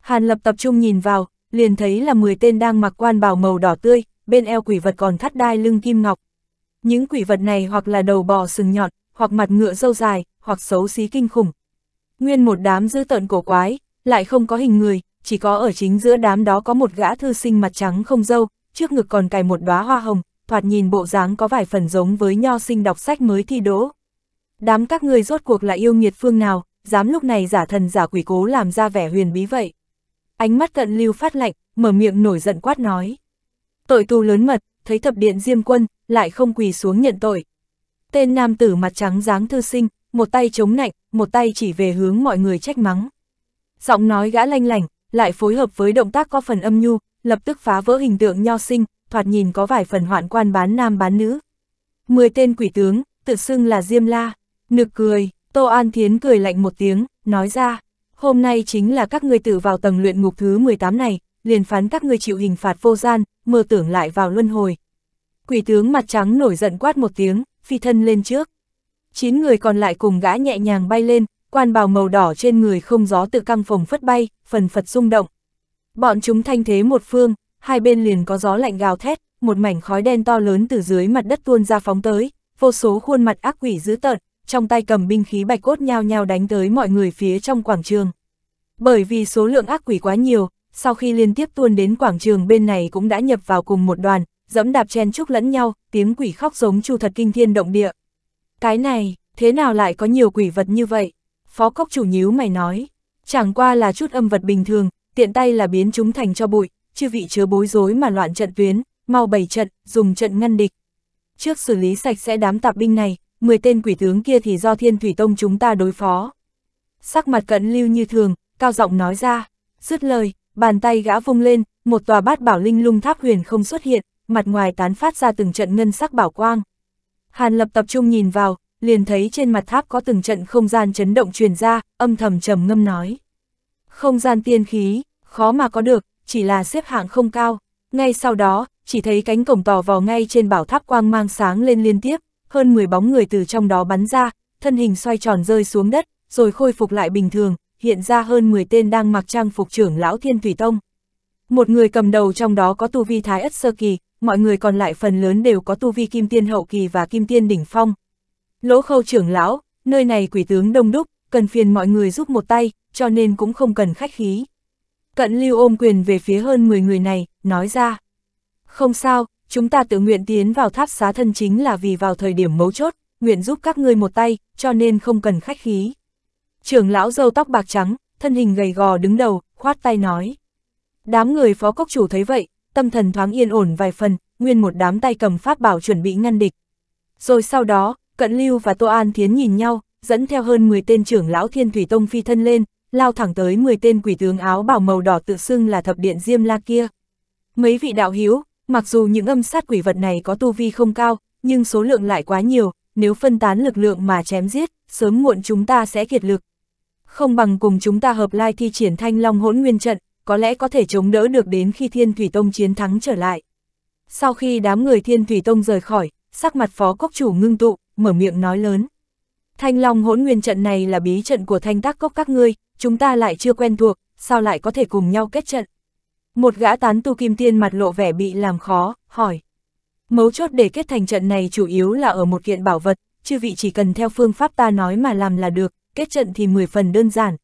Hàn lập tập trung nhìn vào, liền thấy là 10 tên đang mặc quan bào màu đỏ tươi, bên eo quỷ vật còn thắt đai lưng kim ngọc. Những quỷ vật này hoặc là đầu bò sừng nhọn, hoặc mặt ngựa dâu dài, hoặc xấu xí kinh khủng. Nguyên một đám dữ tợn cổ quái, lại không có hình người, chỉ có ở chính giữa đám đó có một gã thư sinh mặt trắng không dâu, trước ngực còn cài một đóa hoa hồng, thoạt nhìn bộ dáng có vài phần giống với nho sinh đọc sách mới thi đỗ. Đám các người rốt cuộc là yêu nghiệt phương nào, dám lúc này giả thần giả quỷ cố làm ra vẻ huyền bí vậy. Ánh mắt cận lưu phát lạnh, mở miệng nổi giận quát nói. Tội tù lớn mật, thấy thập điện diêm quân, lại không quỳ xuống nhận tội. Tên nam tử mặt trắng dáng thư sinh, một tay chống nạnh, một tay chỉ về hướng mọi người trách mắng. Giọng nói gã lanh lảnh, lại phối hợp với động tác có phần âm nhu, lập tức phá vỡ hình tượng nho sinh, thoạt nhìn có vài phần hoạn quan bán nam bán nữ. Mười tên quỷ tướng, tự xưng là Diêm La, nực cười, Tô An Thiến cười lạnh một tiếng, nói ra, hôm nay chính là các ngươi tự vào tầng luyện ngục thứ 18 này, liền phán các ngươi chịu hình phạt vô gian, mơ tưởng lại vào luân hồi. Quỷ tướng mặt trắng nổi giận quát một tiếng, phi thân lên trước. Chín người còn lại cùng gã nhẹ nhàng bay lên, quan bào màu đỏ trên người không gió tự căng phồng phất bay, phần phật rung động. Bọn chúng thanh thế một phương, hai bên liền có gió lạnh gào thét, một mảnh khói đen to lớn từ dưới mặt đất tuôn ra phóng tới, vô số khuôn mặt ác quỷ dữ tợn, trong tay cầm binh khí bạch cốt nhao nhao đánh tới mọi người phía trong quảng trường. Bởi vì số lượng ác quỷ quá nhiều, sau khi liên tiếp tuôn đến quảng trường bên này cũng đã nhập vào cùng một đoàn, dẫm đạp chen chúc lẫn nhau, tiếng quỷ khóc giống chu thật kinh thiên động địa. Cái này, thế nào lại có nhiều quỷ vật như vậy? Phó cốc chủ nhíu mày nói, chẳng qua là chút âm vật bình thường, tiện tay là biến chúng thành cho bụi, chư vị chứa bối rối mà loạn trận tuyến, mau bày trận, dùng trận ngăn địch. Trước xử lý sạch sẽ đám tạp binh này, 10 tên quỷ tướng kia thì do thiên thủy tông chúng ta đối phó. Sắc mặt cận lưu như thường, cao giọng nói ra, dứt lời, bàn tay gã vung lên, một tòa bát bảo linh lung tháp huyền không xuất hiện, mặt ngoài tán phát ra từng trận ngân sắc bảo quang. Hàn lập tập trung nhìn vào, liền thấy trên mặt tháp có từng trận không gian chấn động truyền ra, âm thầm trầm ngâm nói. Không gian tiên khí, khó mà có được, chỉ là xếp hạng không cao. Ngay sau đó, chỉ thấy cánh cổng tỏ vò ngay trên bảo tháp quang mang sáng lên liên tiếp, hơn 10 bóng người từ trong đó bắn ra, thân hình xoay tròn rơi xuống đất, rồi khôi phục lại bình thường, hiện ra hơn 10 tên đang mặc trang phục trưởng lão Thiên Thủy Tông. Một người cầm đầu trong đó có tu vi thái ất sơ kỳ, mọi người còn lại phần lớn đều có tu vi kim tiên hậu kỳ và kim tiên đỉnh phong. Lỗ khâu trưởng lão, nơi này quỷ tướng đông đúc, cần phiền mọi người giúp một tay, cho nên cũng không cần khách khí. Cận lưu ôm quyền về phía hơn 10 người này, nói ra. Không sao, chúng ta tự nguyện tiến vào tháp xá thân chính là vì vào thời điểm mấu chốt, nguyện giúp các ngươi một tay, cho nên không cần khách khí. Trưởng lão dâu tóc bạc trắng, thân hình gầy gò đứng đầu, khoát tay nói. Đám người phó cốc chủ thấy vậy, tâm thần thoáng yên ổn vài phần, nguyên một đám tay cầm pháp bảo chuẩn bị ngăn địch. Rồi sau đó, Cận Lưu và Tô An Thiến nhìn nhau, dẫn theo hơn 10 tên trưởng lão Thiên Thủy Tông phi thân lên, lao thẳng tới 10 tên quỷ tướng áo bảo màu đỏ tự xưng là thập điện Diêm La kia. Mấy vị đạo hiếu, mặc dù những âm sát quỷ vật này có tu vi không cao, nhưng số lượng lại quá nhiều, nếu phân tán lực lượng mà chém giết, sớm muộn chúng ta sẽ kiệt lực. Không bằng cùng chúng ta hợp lai thi triển thanh long hỗn nguyên trận, có lẽ có thể chống đỡ được đến khi Thiên Thủy Tông chiến thắng trở lại. Sau khi đám người Thiên Thủy Tông rời khỏi, sắc mặt phó cốc chủ ngưng tụ, mở miệng nói lớn. Thanh Long hỗn nguyên trận này là bí trận của thanh tác cốc các ngươi, chúng ta lại chưa quen thuộc, sao lại có thể cùng nhau kết trận? Một gã tán tu kim tiên mặt lộ vẻ bị làm khó, hỏi. Mấu chốt để kết thành trận này chủ yếu là ở một kiện bảo vật, chư vị chỉ cần theo phương pháp ta nói mà làm là được, kết trận thì 10 phần đơn giản.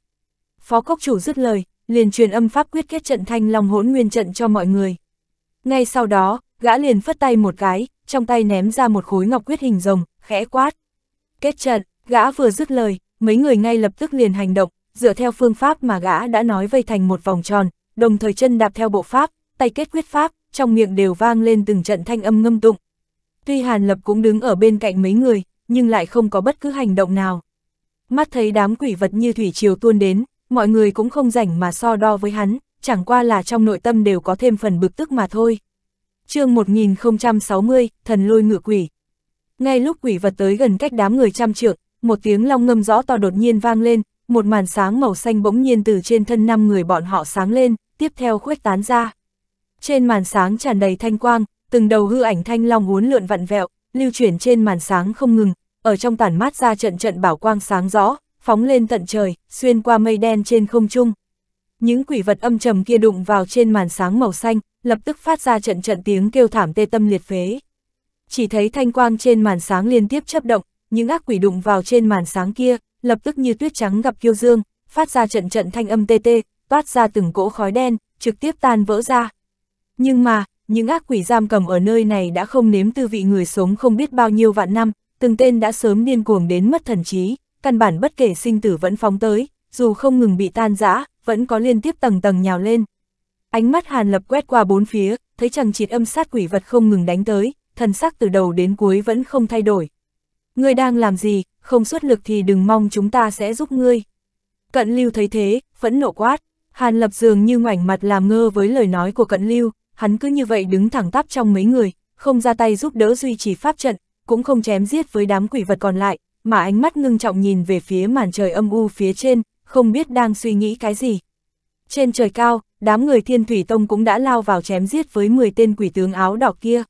Phó cốc chủ dứt lời, liền truyền âm pháp quyết kết trận thanh long hỗn nguyên trận cho mọi người. Ngay sau đó, gã liền phất tay một cái, trong tay ném ra một khối ngọc quyết hình rồng, khẽ quát. Kết trận, gã vừa dứt lời, mấy người ngay lập tức liền hành động, dựa theo phương pháp mà gã đã nói vây thành một vòng tròn, đồng thời chân đạp theo bộ pháp, tay kết quyết pháp, trong miệng đều vang lên từng trận thanh âm ngâm tụng. Tuy Hàn Lập cũng đứng ở bên cạnh mấy người, nhưng lại không có bất cứ hành động nào. Mắt thấy đám quỷ vật như thủy triều tuôn đến, mọi người cũng không rảnh mà so đo với hắn, chẳng qua là trong nội tâm đều có thêm phần bực tức mà thôi. chương 1060, thần lôi ngựa quỷ. Ngay lúc quỷ vật tới gần cách đám người trăm trượng, một tiếng long ngâm rõ to đột nhiên vang lên, một màn sáng màu xanh bỗng nhiên từ trên thân năm người bọn họ sáng lên, tiếp theo khuếch tán ra. Trên màn sáng tràn đầy thanh quang, từng đầu hư ảnh thanh long uốn lượn vặn vẹo, lưu chuyển trên màn sáng không ngừng, ở trong tản mát ra trận trận bảo quang sáng rõ, phóng lên tận trời, xuyên qua mây đen trên không trung. Những quỷ vật âm trầm kia đụng vào trên màn sáng màu xanh, lập tức phát ra trận trận tiếng kêu thảm tê tâm liệt phế. Chỉ thấy thanh quang trên màn sáng liên tiếp chấp động, những ác quỷ đụng vào trên màn sáng kia, lập tức như tuyết trắng gặp kiêu dương, phát ra trận trận thanh âm tê tê, toát ra từng cỗ khói đen, trực tiếp tan vỡ ra. Nhưng mà, những ác quỷ giam cầm ở nơi này đã không nếm tư vị người sống không biết bao nhiêu vạn năm, từng tên đã sớm điên cuồng đến mất thần trí, căn bản bất kể sinh tử vẫn phóng tới, dù không ngừng bị tan rã, vẫn có liên tiếp tầng tầng nhào lên. Ánh mắt Hàn Lập quét qua bốn phía, thấy chẳng chịt âm sát quỷ vật không ngừng đánh tới, thần sắc từ đầu đến cuối vẫn không thay đổi. Ngươi đang làm gì, không xuất lực thì đừng mong chúng ta sẽ giúp ngươi. Cận lưu thấy thế, vẫn nộ quát, Hàn Lập dường như ngoảnh mặt làm ngơ với lời nói của cận lưu, hắn cứ như vậy đứng thẳng tắp trong mấy người, không ra tay giúp đỡ duy trì pháp trận, cũng không chém giết với đám quỷ vật còn lại, mà ánh mắt ngưng trọng nhìn về phía màn trời âm u phía trên, không biết đang suy nghĩ cái gì. Trên trời cao, đám người thiên thủy tông cũng đã lao vào chém giết với 10 tên quỷ tướng áo đỏ kia.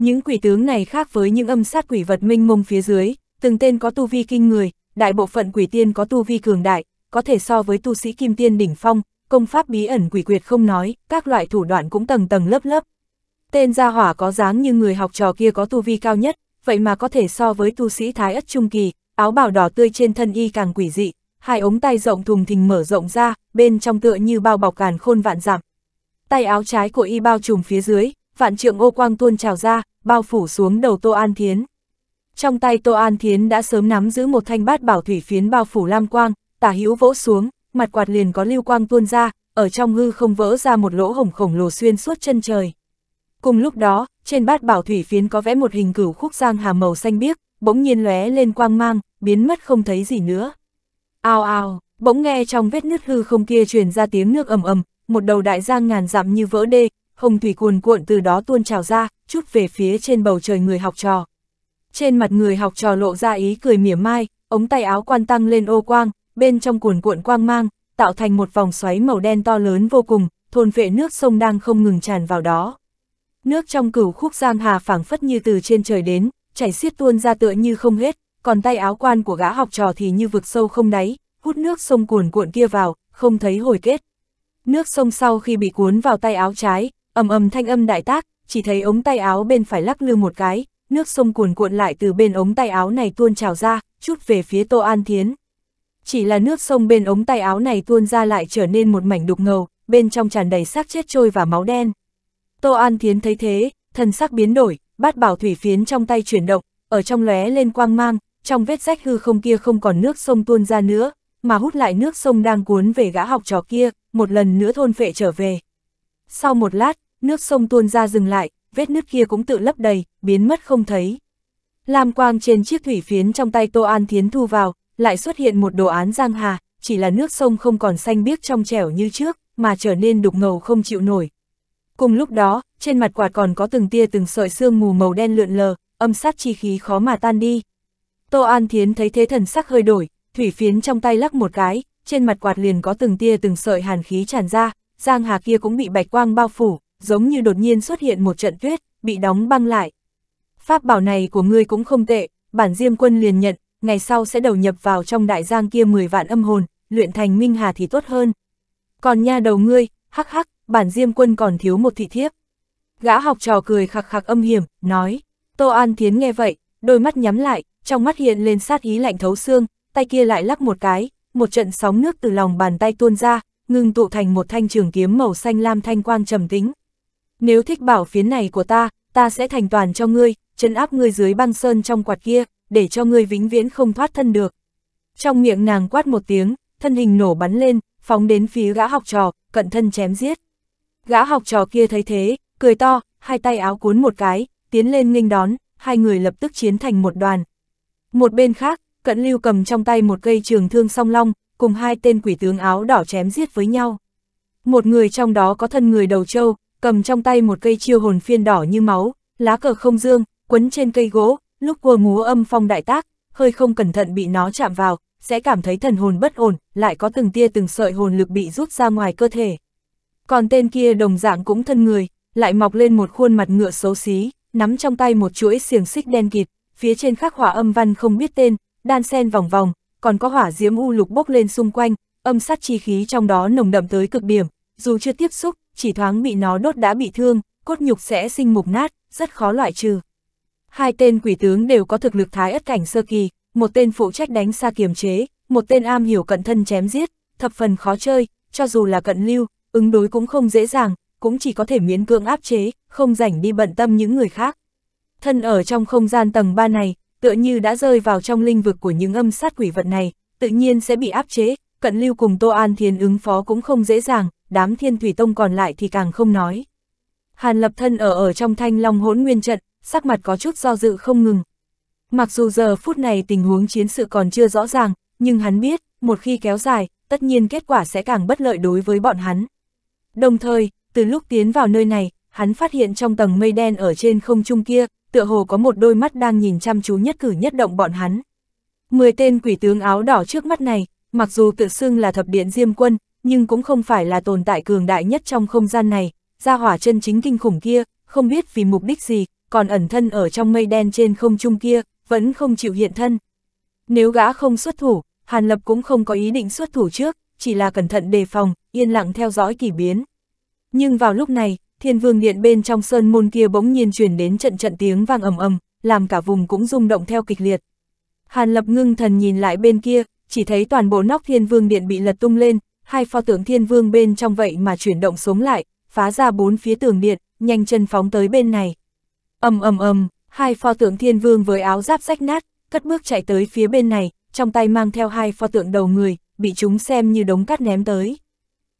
Những quỷ tướng này khác với những âm sát quỷ vật minh mông phía dưới, từng tên có tu vi kinh người, đại bộ phận quỷ tiên có tu vi cường đại, có thể so với tu sĩ kim tiên đỉnh phong, công pháp bí ẩn quỷ quyệt không nói, các loại thủ đoạn cũng tầng tầng lớp lớp. Tên gia hỏa có dáng như người học trò kia có tu vi cao nhất, vậy mà có thể so với tu sĩ thái ất trung kỳ, áo bào đỏ tươi trên thân y càng quỷ dị, hai ống tay rộng thùng thình mở rộng ra, bên trong tựa như bao bọc càn khôn vạn dặm. Tay áo trái của y bao trùm phía dưới, vạn trượng ô quang tuôn trào ra, bao phủ xuống đầu Tô An Thiến. Trong tay Tô An Thiến đã sớm nắm giữ một thanh bát bảo thủy phiến bao phủ lam quang, tả hữu vỗ xuống, mặt quạt liền có lưu quang tuôn ra, ở trong hư không vỡ ra một lỗ hổng khổng lồ xuyên suốt chân trời. Cùng lúc đó, trên bát bảo thủy phiến có vẽ một hình cửu khúc giang hà màu xanh biếc, bỗng nhiên lóe lên quang mang, biến mất không thấy gì nữa. Ao ao, bỗng nghe trong vết nứt hư không kia truyền ra tiếng nước ầm ầm, một đầu đại giang ngàn dặm như vỡ đê, hồng thủy cuồn cuộn từ đó tuôn trào ra, chút về phía trên bầu trời người học trò. Trên mặt người học trò lộ ra ý cười mỉa mai, ống tay áo quan tăng lên ô quang, bên trong cuồn cuộn quang mang, tạo thành một vòng xoáy màu đen to lớn vô cùng, thôn vệ nước sông đang không ngừng tràn vào đó. Nước trong cửu khúc giang hà phảng phất như từ trên trời đến, chảy xiết tuôn ra tựa như không hết, còn tay áo quan của gã học trò thì như vực sâu không đáy, hút nước sông cuồn cuộn kia vào, không thấy hồi kết. Nước sông sau khi bị cuốn vào tay áo trái, ầm ầm thanh âm đại tác, chỉ thấy ống tay áo bên phải lắc lư một cái, nước sông cuồn cuộn lại từ bên ống tay áo này tuôn trào ra, chút về phía Tô An Thiến. Chỉ là nước sông bên ống tay áo này tuôn ra lại trở nên một mảnh đục ngầu, bên trong tràn đầy xác chết trôi và máu đen. Tô An Thiến thấy thế, thân sắc biến đổi, bát bảo thủy phiến trong tay chuyển động, ở trong lóe lên quang mang, trong vết rách hư không kia không còn nước sông tuôn ra nữa, mà hút lại nước sông đang cuốn về gã học trò kia, một lần nữa thôn phệ trở về. Sau một lát, nước sông tuôn ra dừng lại, vết nứt kia cũng tự lấp đầy, biến mất không thấy. Lam quang trên chiếc thủy phiến trong tay Tô An Thiến thu vào, lại xuất hiện một đồ án giang hà, chỉ là nước sông không còn xanh biếc trong trẻo như trước, mà trở nên đục ngầu không chịu nổi. Cùng lúc đó, trên mặt quạt còn có từng tia từng sợi sương mù màu đen lượn lờ, âm sát chi khí khó mà tan đi. Tô An Thiến thấy thế thần sắc hơi đổi, thủy phiến trong tay lắc một cái, trên mặt quạt liền có từng tia từng sợi hàn khí tràn ra, giang hà kia cũng bị bạch quang bao phủ, giống như đột nhiên xuất hiện một trận tuyết, bị đóng băng lại. Pháp bảo này của ngươi cũng không tệ, bản diêm quân liền nhận, ngày sau sẽ đầu nhập vào trong đại giang kia 10 vạn âm hồn, luyện thành minh hà thì tốt hơn. Còn nha đầu ngươi, hắc hắc, bản diêm quân còn thiếu một thị thiếp. Gã học trò cười khặc khặc âm hiểm, nói. Tô An Thiến nghe vậy, đôi mắt nhắm lại, trong mắt hiện lên sát ý lạnh thấu xương, tay kia lại lắc một cái, một trận sóng nước từ lòng bàn tay tuôn ra, ngưng tụ thành một thanh trường kiếm màu xanh lam thanh quang trầm tính. Nếu thích bảo phiến này của ta, ta sẽ thành toàn cho ngươi, chân áp ngươi dưới băng sơn trong quạt kia, để cho ngươi vĩnh viễn không thoát thân được. Trong miệng nàng quát một tiếng, thân hình nổ bắn lên, phóng đến phía gã học trò, cận thân chém giết. Gã học trò kia thấy thế, cười to, hai tay áo cuốn một cái, tiến lên nghênh đón, hai người lập tức chiến thành một đoàn. Một bên khác, cận lưu cầm trong tay một cây trường thương song long, cùng hai tên quỷ tướng áo đỏ chém giết với nhau. Một người trong đó có thân người đầu trâu, cầm trong tay một cây chiêu hồn phiên đỏ như máu, lá cờ không dương, quấn trên cây gỗ, lúc vừa múa âm phong đại tác, hơi không cẩn thận bị nó chạm vào, sẽ cảm thấy thần hồn bất ổn, lại có từng tia từng sợi hồn lực bị rút ra ngoài cơ thể. Còn tên kia đồng dạng cũng thân người, lại mọc lên một khuôn mặt ngựa xấu xí, nắm trong tay một chuỗi xiềng xích đen kịt, phía trên khắc họa âm văn không biết tên, đan sen vòng vòng, còn có hỏa diễm u lục bốc lên xung quanh, âm sát chi khí trong đó nồng đậm tới cực điểm, dù chưa tiếp xúc, chỉ thoáng bị nó đốt đã bị thương, cốt nhục sẽ sinh mục nát, rất khó loại trừ. Hai tên quỷ tướng đều có thực lực thái ất cảnh sơ kỳ, một tên phụ trách đánh xa kiềm chế, một tên am hiểu cận thân chém giết, thập phần khó chơi, cho dù là cận lưu, ứng đối cũng không dễ dàng, cũng chỉ có thể miễn cưỡng áp chế, không rảnh đi bận tâm những người khác. Thân ở trong không gian tầng 3 này, tựa như đã rơi vào trong linh vực của những âm sát quỷ vật này, tự nhiên sẽ bị áp chế, cận lưu cùng Tô An Thiên ứng phó cũng không dễ dàng, đám thiên thủy tông còn lại thì càng không nói. Hàn lập thân ở ở trong thanh long hỗn nguyên trận, sắc mặt có chút do dự không ngừng. Mặc dù giờ phút này tình huống chiến sự còn chưa rõ ràng, nhưng hắn biết, một khi kéo dài, tất nhiên kết quả sẽ càng bất lợi đối với bọn hắn. Đồng thời, từ lúc tiến vào nơi này, hắn phát hiện trong tầng mây đen ở trên không trung kia, tựa hồ có một đôi mắt đang nhìn chăm chú nhất cử nhất động bọn hắn. Mười tên quỷ tướng áo đỏ trước mắt này, mặc dù tự xưng là thập điện diêm quân, nhưng cũng không phải là tồn tại cường đại nhất trong không gian này, ra hỏa chân chính kinh khủng kia, không biết vì mục đích gì, còn ẩn thân ở trong mây đen trên không trung kia, vẫn không chịu hiện thân. Nếu gã không xuất thủ, Hàn Lập cũng không có ý định xuất thủ trước, chỉ là cẩn thận đề phòng, yên lặng theo dõi kỳ biến. Nhưng vào lúc này, thiên vương điện bên trong sơn môn kia bỗng nhiên truyền đến trận trận tiếng vang ầm ầm, làm cả vùng cũng rung động theo kịch liệt. Hàn Lập ngưng thần nhìn lại bên kia, chỉ thấy toàn bộ nóc thiên vương điện bị lật tung lên, hai pho tượng thiên vương bên trong vậy mà chuyển động sống lại, phá ra bốn phía tường điện, nhanh chân phóng tới bên này. ầm ầm ầm, hai pho tượng thiên vương với áo giáp rách nát, cất bước chạy tới phía bên này, trong tay mang theo hai pho tượng đầu người, bị chúng xem như đống cát ném tới.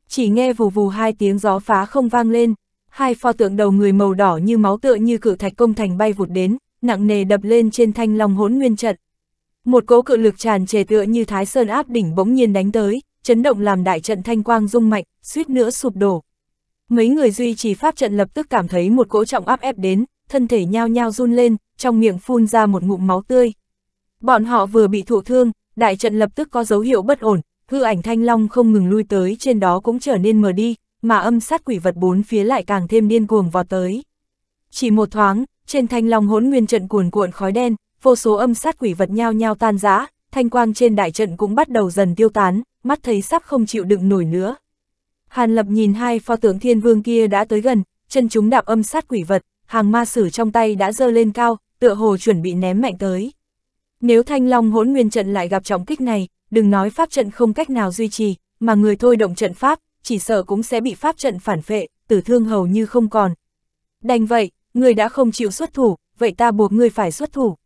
Chỉ nghe vù vù hai tiếng gió phá không vang lên, hai pho tượng đầu người màu đỏ như máu tựa như cự thạch công thành bay vụt đến, nặng nề đập lên trên thanh long hỗn nguyên trận. Một cỗ cự lực tràn trề tựa như thái sơn áp đỉnh bỗng nhiên đánh tới, chấn động làm đại trận thanh quang rung mạnh, suýt nữa sụp đổ. Mấy người duy trì pháp trận lập tức cảm thấy một cỗ trọng áp ép đến, thân thể nhao nhao run lên, trong miệng phun ra một ngụm máu tươi. Bọn họ vừa bị thụ thương, đại trận lập tức có dấu hiệu bất ổn, hư ảnh thanh long không ngừng lui tới trên đó cũng trở nên mờ đi, mà âm sát quỷ vật bốn phía lại càng thêm điên cuồng vọt tới. Chỉ một thoáng, trên thanh long hỗn nguyên trận cuồn cuộn khói đen, vô số âm sát quỷ vật nhao nhao tan rã, thanh quang trên đại trận cũng bắt đầu dần tiêu tán, mắt thấy sắp không chịu đựng nổi nữa. Hàn Lập nhìn hai pho tượng thiên vương kia đã tới gần, chân chúng đạp âm sát quỷ vật, hàng ma sử trong tay đã dơ lên cao, tựa hồ chuẩn bị ném mạnh tới. Nếu thanh long hỗn nguyên trận lại gặp trọng kích này, đừng nói pháp trận không cách nào duy trì, mà người thôi động trận pháp, chỉ sợ cũng sẽ bị pháp trận phản phệ, tử thương hầu như không còn. Đành vậy, người đã không chịu xuất thủ, vậy ta buộc ngươi phải xuất thủ.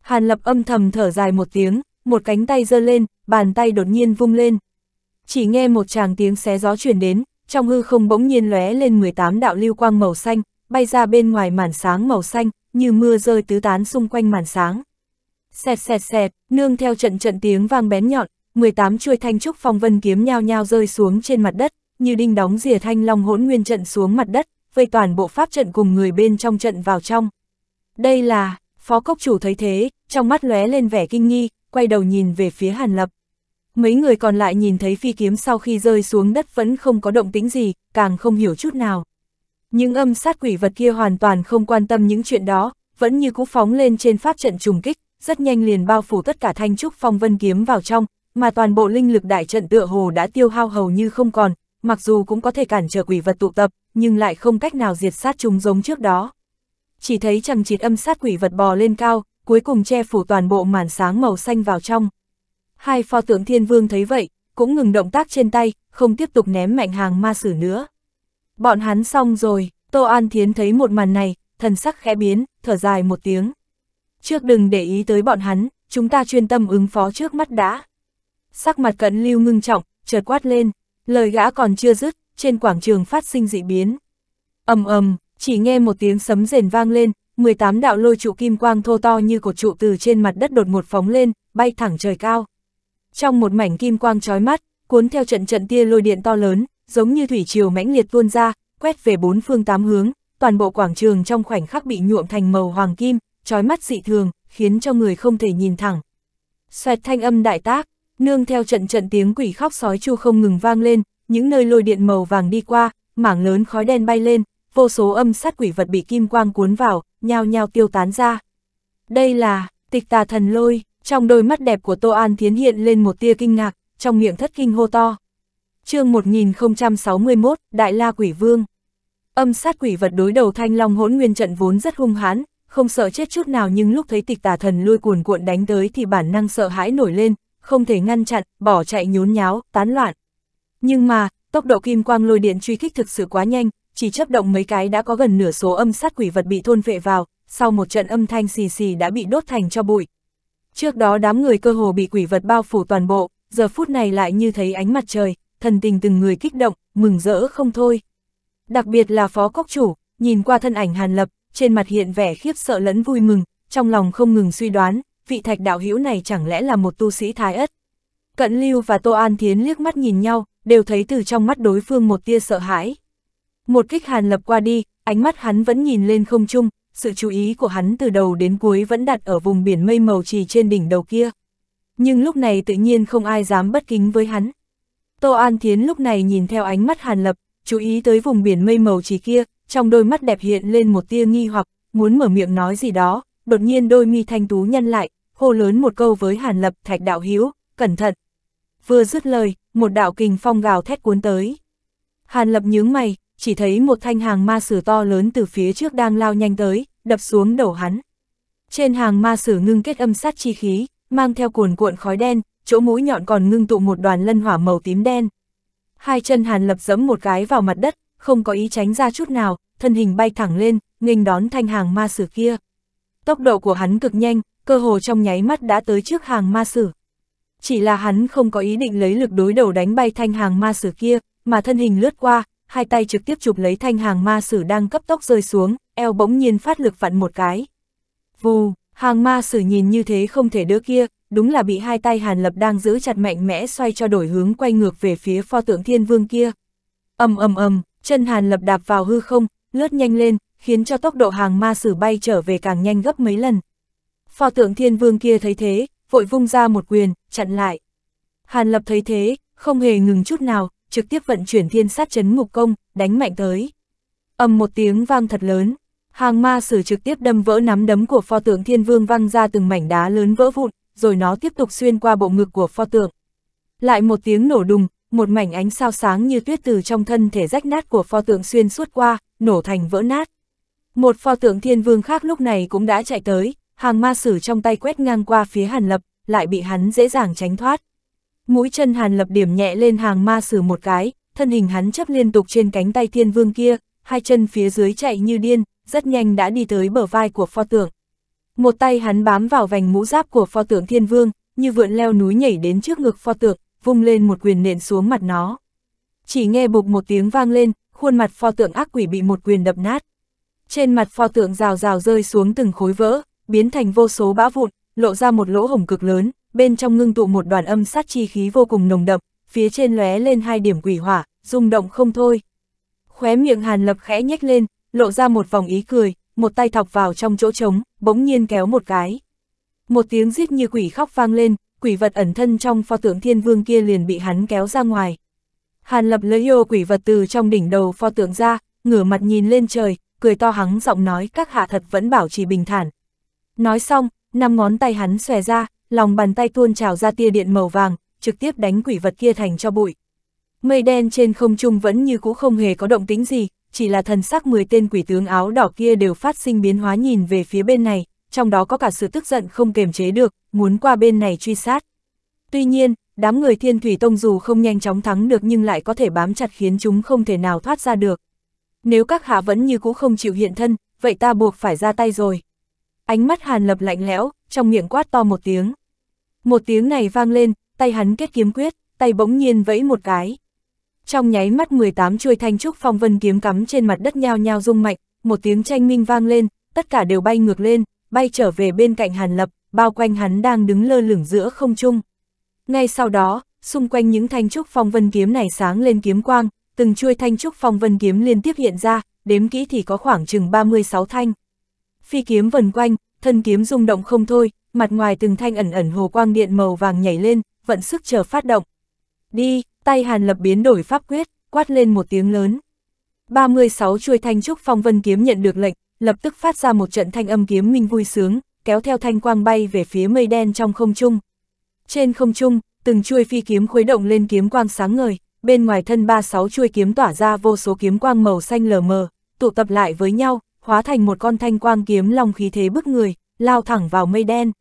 Hàn lập âm thầm thở dài một tiếng, một cánh tay giơ lên, bàn tay đột nhiên vung lên. Chỉ nghe một tràng tiếng xé gió truyền đến, trong hư không bỗng nhiên lóe lên 18 đạo lưu quang màu xanh, bay ra bên ngoài màn sáng màu xanh, như mưa rơi tứ tán xung quanh màn sáng. Xẹt xẹt xẹt, nương theo trận trận tiếng vang bén nhọn, 18 chuôi thanh trúc phong vân kiếm nhao nhao rơi xuống trên mặt đất, như đinh đóng rìa thanh long hỗn nguyên trận xuống mặt đất, vây toàn bộ pháp trận cùng người bên trong trận vào trong. Đây là, phó cốc chủ thấy thế, trong mắt lóe lên vẻ kinh nghi, quay đầu nhìn về phía Hàn Lập. Mấy người còn lại nhìn thấy phi kiếm sau khi rơi xuống đất vẫn không có động tĩnh gì, càng không hiểu chút nào. Những âm sát quỷ vật kia hoàn toàn không quan tâm những chuyện đó, vẫn như cũ phóng lên trên pháp trận trùng kích, rất nhanh liền bao phủ tất cả thanh trúc phong vân kiếm vào trong, mà toàn bộ linh lực đại trận tựa hồ đã tiêu hao hầu như không còn, mặc dù cũng có thể cản trở quỷ vật tụ tập, nhưng lại không cách nào diệt sát chúng giống trước đó. Chỉ thấy chằng chịt âm sát quỷ vật bò lên cao, cuối cùng che phủ toàn bộ màn sáng màu xanh vào trong. Hai pho tượng thiên vương thấy vậy, cũng ngừng động tác trên tay, không tiếp tục ném mạnh hàng ma sử nữa. Bọn hắn xong rồi, Tô An Thiến thấy một màn này, thần sắc khẽ biến, thở dài một tiếng. Trước đừng để ý tới bọn hắn, chúng ta chuyên tâm ứng phó trước mắt đã. Sắc mặt cận lưu ngưng trọng, chợt quát lên, lời gã còn chưa dứt, trên quảng trường phát sinh dị biến. ầm ầm, chỉ nghe một tiếng sấm rền vang lên, 18 đạo lôi trụ kim quang thô to như cột trụ từ trên mặt đất đột ngột phóng lên, bay thẳng trời cao. Trong một mảnh kim quang chói mắt, cuốn theo trận trận tia lôi điện to lớn, giống như thủy triều mãnh liệt tuôn ra, quét về bốn phương tám hướng, toàn bộ quảng trường trong khoảnh khắc bị nhuộm thành màu hoàng kim, chói mắt dị thường, khiến cho người không thể nhìn thẳng. Xoẹt thanh âm đại tác, nương theo trận trận tiếng quỷ khóc sói chu không ngừng vang lên, những nơi lôi điện màu vàng đi qua, mảng lớn khói đen bay lên, vô số âm sát quỷ vật bị kim quang cuốn vào, nhao nhao tiêu tán ra. Đây là, tịch tà thần lôi, trong đôi mắt đẹp của Tô An Thiến hiện lên một tia kinh ngạc, trong miệng thất kinh hô to. chương 1061, Đại La Quỷ Vương Âm sát quỷ vật đối đầu thanh long hỗn nguyên trận vốn rất hung hãn, không sợ chết chút nào nhưng lúc thấy tịch tà thần lôi cuồn cuộn đánh tới thì bản năng sợ hãi nổi lên, không thể ngăn chặn, bỏ chạy nhốn nháo, tán loạn. Nhưng mà, tốc độ kim quang lôi điện truy kích thực sự quá nhanh, chỉ chấp động mấy cái đã có gần nửa số âm sát quỷ vật bị thôn vệ vào, sau một trận âm thanh xì xì đã bị đốt thành cho bụi. Trước đó đám người cơ hồ bị quỷ vật bao phủ toàn bộ, giờ phút này lại như thấy ánh mặt trời, thần tình từng người kích động, mừng rỡ không thôi. Đặc biệt là phó cốc chủ, nhìn qua thân ảnh hàn lập, trên mặt hiện vẻ khiếp sợ lẫn vui mừng, trong lòng không ngừng suy đoán, vị thạch đạo hữu này chẳng lẽ là một tu sĩ thái ất. Cận Lưu và Tô An Thiến liếc mắt nhìn nhau, đều thấy từ trong mắt đối phương một tia sợ hãi. Một kích hàn lập qua đi, ánh mắt hắn vẫn nhìn lên không trung, sự chú ý của hắn từ đầu đến cuối vẫn đặt ở vùng biển mây màu trì trên đỉnh đầu kia. Nhưng lúc này tự nhiên không ai dám bất kính với hắn. Tô An Thiến lúc này nhìn theo ánh mắt hàn lập, chú ý tới vùng biển mây màu trì kia, trong đôi mắt đẹp hiện lên một tia nghi hoặc, muốn mở miệng nói gì đó, đột nhiên đôi mi thanh tú nhân lại, hô lớn một câu với hàn lập thạch đạo hiếu, cẩn thận. Vừa dứt lời, một đạo kình phong gào thét cuốn tới. Hàn lập nhướng mày, chỉ thấy một thanh hàng ma sử to lớn từ phía trước đang lao nhanh tới, đập xuống đầu hắn. Trên hàng ma sử ngưng kết âm sát chi khí, mang theo cuồn cuộn khói đen, chỗ mũi nhọn còn ngưng tụ một đoàn lân hỏa màu tím đen. Hai chân hàn lập giẫm một cái vào mặt đất, không có ý tránh ra chút nào, thân hình bay thẳng lên, nghênh đón thanh hàng ma sử kia. Tốc độ của hắn cực nhanh, cơ hồ trong nháy mắt đã tới trước hàng ma sử. Chỉ là hắn không có ý định lấy lực đối đầu đánh bay thanh hàng ma sử kia, mà thân hình lướt qua, hai tay trực tiếp chụp lấy thanh hàng ma sử đang cấp tốc rơi xuống, eo bỗng nhiên phát lực vặn một cái. Vù, hàng ma sử nhìn như thế không thể đỡ kia, đúng là bị hai tay Hàn Lập đang giữ chặt mạnh mẽ xoay cho đổi hướng quay ngược về phía pho tượng thiên vương kia. ầm ầm ầm, chân Hàn Lập đạp vào hư không, lướt nhanh lên, khiến cho tốc độ hàng ma sử bay trở về càng nhanh gấp mấy lần. Pho tượng thiên vương kia thấy thế, vội vung ra một quyền, chặn lại. Hàn Lập thấy thế, không hề ngừng chút nào, trực tiếp vận chuyển thiên sát chấn ngục công, đánh mạnh tới. ầm một tiếng vang thật lớn, hàng ma sử trực tiếp đâm vỡ nắm đấm của pho tượng thiên vương văng ra từng mảnh đá lớn vỡ vụn, rồi nó tiếp tục xuyên qua bộ ngực của pho tượng. Lại một tiếng nổ đùng, một mảnh ánh sao sáng như tuyết từ trong thân thể rách nát của pho tượng xuyên suốt qua, nổ thành vỡ nát. Một pho tượng thiên vương khác lúc này cũng đã chạy tới, hàng ma sử trong tay quét ngang qua phía hàn lập, lại bị hắn dễ dàng tránh thoát. Mũi chân hàn lập điểm nhẹ lên hàng ma sử một cái, thân hình hắn chấp liên tục trên cánh tay thiên vương kia, hai chân phía dưới chạy như điên, rất nhanh đã đi tới bờ vai của pho tượng. Một tay hắn bám vào vành mũ giáp của pho tượng thiên vương, như vượn leo núi nhảy đến trước ngực pho tượng, vung lên một quyền nện xuống mặt nó. Chỉ nghe bục một tiếng vang lên, khuôn mặt pho tượng ác quỷ bị một quyền đập nát. Trên mặt pho tượng rào rào rơi xuống từng khối vỡ, biến thành vô số bão vụn, lộ ra một lỗ hổng cực lớn, bên trong ngưng tụ một đoàn âm sát chi khí vô cùng nồng đậm, phía trên lóe lên hai điểm quỷ hỏa, rung động không thôi. Khóe miệng Hàn Lập khẽ nhếch lên, lộ ra một vòng ý cười, một tay thọc vào trong chỗ trống, bỗng nhiên kéo một cái. Một tiếng rít như quỷ khóc vang lên, quỷ vật ẩn thân trong pho tượng thiên vương kia liền bị hắn kéo ra ngoài. Hàn lập lấy yêu quỷ vật từ trong đỉnh đầu pho tượng ra, ngửa mặt nhìn lên trời, cười to hắng giọng nói các hạ thật vẫn bảo trì bình thản. Nói xong, năm ngón tay hắn xòe ra, lòng bàn tay tuôn trào ra tia điện màu vàng, trực tiếp đánh quỷ vật kia thành cho bụi. Mây đen trên không trung vẫn như cũ không hề có động tính gì, chỉ là thần sắc 10 tên quỷ tướng áo đỏ kia đều phát sinh biến hóa nhìn về phía bên này, trong đó có cả sự tức giận không kềm chế được, muốn qua bên này truy sát. Tuy nhiên, đám người thiên thủy tông dù không nhanh chóng thắng được nhưng lại có thể bám chặt khiến chúng không thể nào thoát ra được. Nếu các hạ vẫn như cũ không chịu hiện thân, vậy ta buộc phải ra tay rồi. Ánh mắt hàn lập lạnh lẽo, trong miệng quát to một tiếng. Một tiếng này vang lên, tay hắn kết kiếm quyết, tay bỗng nhiên vẫy một cái. Trong nháy mắt 18 chuôi thanh trúc phong vân kiếm cắm trên mặt đất nhao nhao rung mạnh, một tiếng tranh minh vang lên, tất cả đều bay ngược lên, bay trở về bên cạnh Hàn Lập, bao quanh hắn đang đứng lơ lửng giữa không trung. Ngay sau đó, xung quanh những thanh trúc phong vân kiếm này sáng lên kiếm quang, từng chuôi thanh trúc phong vân kiếm liên tiếp hiện ra, đếm kỹ thì có khoảng chừng 36 thanh. Phi kiếm vần quanh, thân kiếm rung động không thôi, mặt ngoài từng thanh ẩn ẩn hồ quang điện màu vàng nhảy lên, vận sức chờ phát động. Đi, tay Hàn Lập biến đổi pháp quyết, quát lên một tiếng lớn. 36 chuôi thanh trúc phong vân kiếm nhận được lệnh, lập tức phát ra một trận thanh âm kiếm minh vui sướng, kéo theo thanh quang bay về phía mây đen trong không trung. Trên không trung, từng chuôi phi kiếm khuấy động lên kiếm quang sáng ngời, bên ngoài thân 36 chuôi kiếm tỏa ra vô số kiếm quang màu xanh lờ mờ, tụ tập lại với nhau, hóa thành một con thanh quang kiếm long khí thế bức người, lao thẳng vào mây đen.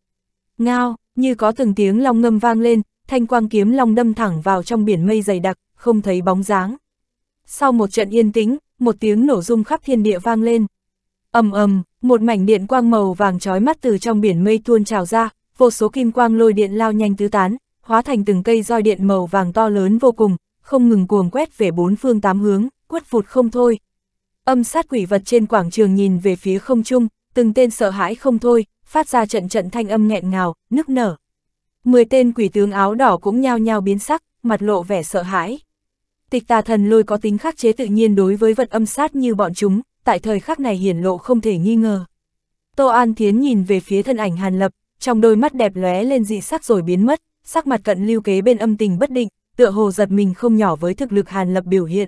Ngao, như có từng tiếng long ngâm vang lên, thanh quang kiếm long đâm thẳng vào trong biển mây dày đặc, không thấy bóng dáng. Sau một trận yên tĩnh, một tiếng nổ rung khắp thiên địa vang lên. ầm ầm, một mảnh điện quang màu vàng chói mắt từ trong biển mây tuôn trào ra, vô số kim quang lôi điện lao nhanh tứ tán, hóa thành từng cây roi điện màu vàng to lớn vô cùng, không ngừng cuồng quét về bốn phương tám hướng, quất vụt không thôi. Âm sát quỷ vật trên quảng trường nhìn về phía không trung, từng tên sợ hãi không thôi, phát ra trận trận thanh âm nghẹn ngào, nức nở. Mười tên quỷ tướng áo đỏ cũng nhao nhao biến sắc, mặt lộ vẻ sợ hãi. Tịch tà thần lôi có tính khắc chế tự nhiên đối với vật âm sát như bọn chúng, tại thời khắc này hiển lộ không thể nghi ngờ. Tô An Thiến nhìn về phía thân ảnh Hàn Lập, trong đôi mắt đẹp lóe lên dị sắc rồi biến mất, sắc mặt cận lưu kế bên âm tình bất định, tựa hồ giật mình không nhỏ với thực lực Hàn Lập biểu hiện.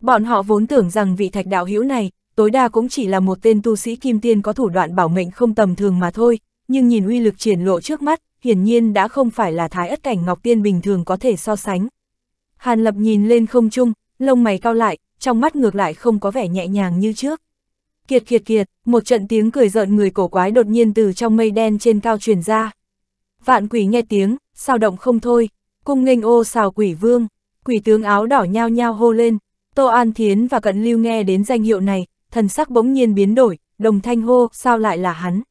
Bọn họ vốn tưởng rằng vị thạch đạo hữu này, tối đa cũng chỉ là một tên tu sĩ kim tiên có thủ đoạn bảo mệnh không tầm thường mà thôi, nhưng nhìn uy lực triển lộ trước mắt, hiển nhiên đã không phải là thái ất cảnh ngọc tiên bình thường có thể so sánh. Hàn Lập nhìn lên không trung, lông mày cao lại, trong mắt ngược lại không có vẻ nhẹ nhàng như trước. Kiệt kiệt kiệt, một trận tiếng cười giận người cổ quái đột nhiên từ trong mây đen trên cao truyền ra. Vạn quỷ nghe tiếng, sao động không thôi, cung nghênh ô xào quỷ vương, quỷ tướng áo đỏ nhao nhao hô lên, Tô An Thiến và Cận Lưu nghe đến danh hiệu này, thần sắc bỗng nhiên biến đổi, đồng thanh hô, sao lại là hắn?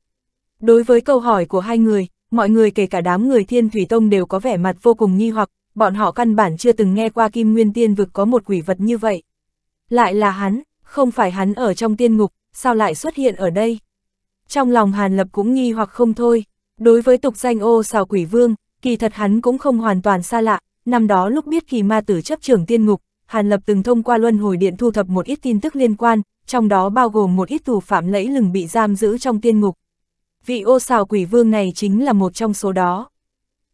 Đối với câu hỏi của hai người, mọi người kể cả đám người Thiên Thủy Tông đều có vẻ mặt vô cùng nghi hoặc, bọn họ căn bản chưa từng nghe qua Kim Nguyên Tiên vực có một quỷ vật như vậy. Lại là hắn, không phải hắn ở trong tiên ngục, sao lại xuất hiện ở đây? Trong lòng Hàn Lập cũng nghi hoặc không thôi, đối với tục danh ô xào quỷ vương, kỳ thật hắn cũng không hoàn toàn xa lạ, năm đó lúc biết kỳ ma tử chấp trưởng tiên ngục, Hàn Lập từng thông qua luân hồi điện thu thập một ít tin tức liên quan, trong đó bao gồm một ít tù phạm lẫy lừng bị giam giữ trong tiên ngục. Vị ô xào quỷ vương này chính là một trong số đó.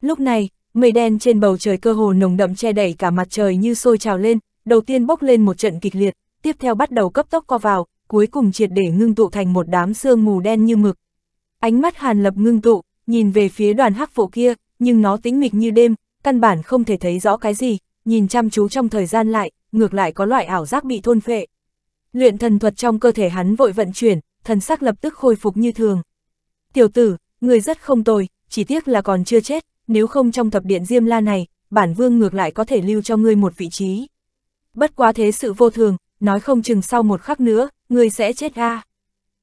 Lúc này, mây đen trên bầu trời cơ hồ nồng đậm che đẩy cả mặt trời như sôi trào lên, đầu tiên bốc lên một trận kịch liệt, tiếp theo bắt đầu cấp tốc co vào, cuối cùng triệt để ngưng tụ thành một đám sương mù đen như mực. Ánh mắt Hàn Lập ngưng tụ, nhìn về phía đoàn hắc vụ kia, nhưng nó tĩnh mịch như đêm, căn bản không thể thấy rõ cái gì, nhìn chăm chú trong thời gian lại, ngược lại có loại ảo giác bị thôn phệ. Luyện thần thuật trong cơ thể hắn vội vận chuyển, thần sắc lập tức khôi phục như thường. Tiểu tử, người rất không tồi, chỉ tiếc là còn chưa chết, nếu không trong thập điện Diêm La này, bản vương ngược lại có thể lưu cho ngươi một vị trí. Bất quá thế sự vô thường, nói không chừng sau một khắc nữa, ngươi sẽ chết a.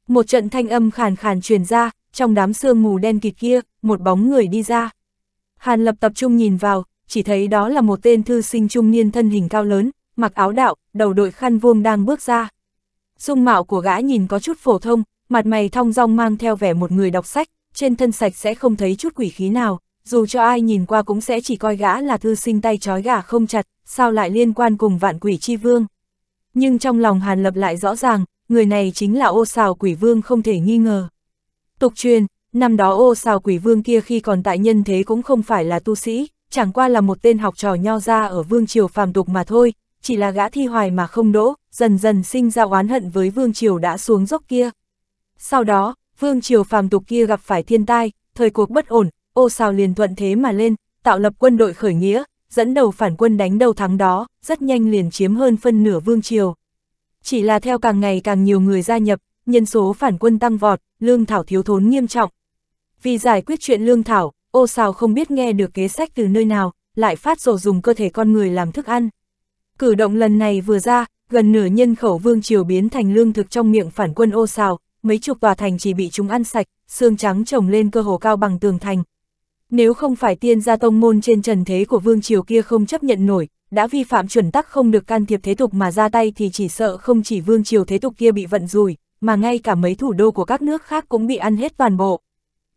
Một trận thanh âm khàn khàn truyền ra, trong đám sương mù đen kịt kia, một bóng người đi ra. Hàn lập tập trung nhìn vào, chỉ thấy đó là một tên thư sinh trung niên thân hình cao lớn, mặc áo đạo, đầu đội khăn vuông đang bước ra. Dung mạo của gã nhìn có chút phổ thông, mặt mày thong dong mang theo vẻ một người đọc sách, trên thân sạch sẽ không thấy chút quỷ khí nào, dù cho ai nhìn qua cũng sẽ chỉ coi gã là thư sinh tay trói gà không chặt, sao lại liên quan cùng vạn quỷ chi vương. Nhưng trong lòng Hàn Lập lại rõ ràng, người này chính là ô xào quỷ vương không thể nghi ngờ. Tục truyền, năm đó ô xào quỷ vương kia khi còn tại nhân thế cũng không phải là tu sĩ, chẳng qua là một tên học trò nho ra ở vương triều phàm tục mà thôi, chỉ là gã thi hoài mà không đỗ, dần dần sinh ra oán hận với vương triều đã xuống dốc kia. Sau đó, vương triều phàm tục kia gặp phải thiên tai, thời cuộc bất ổn, ô sao liền thuận thế mà lên, tạo lập quân đội khởi nghĩa, dẫn đầu phản quân đánh đầu thắng đó, rất nhanh liền chiếm hơn phân nửa vương triều. Chỉ là theo càng ngày càng nhiều người gia nhập, nhân số phản quân tăng vọt, lương thảo thiếu thốn nghiêm trọng. Vì giải quyết chuyện lương thảo, ô xào không biết nghe được kế sách từ nơi nào, lại phát rồ dùng cơ thể con người làm thức ăn. Cử động lần này vừa ra, gần nửa nhân khẩu vương triều biến thành lương thực trong miệng phản quân ô xào, mấy chục tòa thành chỉ bị chúng ăn sạch, xương trắng trồng lên cơ hồ cao bằng tường thành. Nếu không phải tiên gia tông môn trên trần thế của vương triều kia không chấp nhận nổi, đã vi phạm chuẩn tắc không được can thiệp thế tục mà ra tay thì chỉ sợ không chỉ vương triều thế tục kia bị vận rủi, mà ngay cả mấy thủ đô của các nước khác cũng bị ăn hết toàn bộ.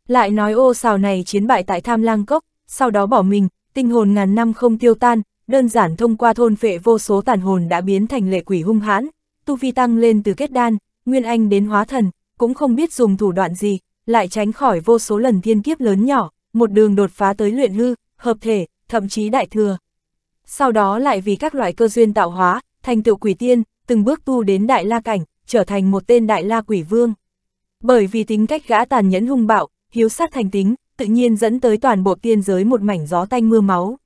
Lại nói ô xào này chiến bại tại Tham Lang Cốc, sau đó bỏ mình, tinh hồn ngàn năm không tiêu tan, đơn giản thông qua thôn phệ vô số tàn hồn đã biến thành lệ quỷ hung hãn, tu vi tăng lên từ kết đan, nguyên anh đến hóa thần, cũng không biết dùng thủ đoạn gì, lại tránh khỏi vô số lần thiên kiếp lớn nhỏ, một đường đột phá tới luyện hư, hợp thể, thậm chí đại thừa. Sau đó lại vì các loại cơ duyên tạo hóa, thành tựu quỷ tiên, từng bước tu đến đại la cảnh, trở thành một tên đại la quỷ vương. Bởi vì tính cách gã tàn nhẫn hung bạo, hiếu sát thành tính, tự nhiên dẫn tới toàn bộ tiên giới một mảnh gió tanh mưa máu.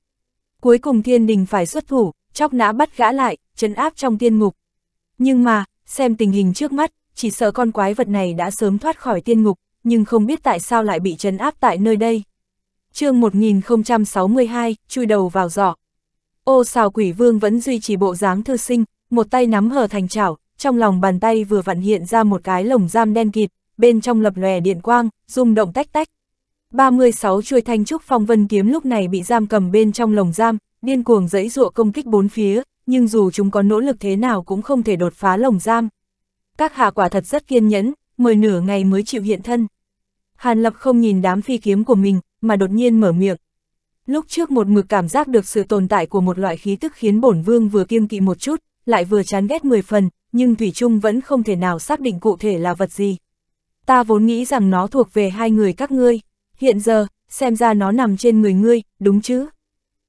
Cuối cùng thiên đình phải xuất thủ, chóc nã bắt gã lại, trấn áp trong tiên ngục. Nhưng mà, xem tình hình trước mắt, chỉ sợ con quái vật này đã sớm thoát khỏi tiên ngục, nhưng không biết tại sao lại bị trấn áp tại nơi đây. chương 1062, chui đầu vào giỏ. Ô xào quỷ vương vẫn duy trì bộ dáng thư sinh, một tay nắm hờ thành chảo, trong lòng bàn tay vừa vặn hiện ra một cái lồng giam đen kịt, bên trong lập lòe điện quang, rung động tách tách. 36 chuôi thanh trúc phong vân kiếm lúc này bị giam cầm bên trong lồng giam, điên cuồng dẫy dụa công kích bốn phía, nhưng dù chúng có nỗ lực thế nào cũng không thể đột phá lồng giam. Các hạ quả thật rất kiên nhẫn, mười nửa ngày mới chịu hiện thân. Hàn Lập không nhìn đám phi kiếm của mình, mà đột nhiên mở miệng. Lúc trước một mực cảm giác được sự tồn tại của một loại khí tức khiến bổn vương vừa kiêng kỵ một chút, lại vừa chán ghét 10 phần, nhưng Thủy Trung vẫn không thể nào xác định cụ thể là vật gì. Ta vốn nghĩ rằng nó thuộc về hai người các ngươi, hiện giờ, xem ra nó nằm trên người ngươi, đúng chứ?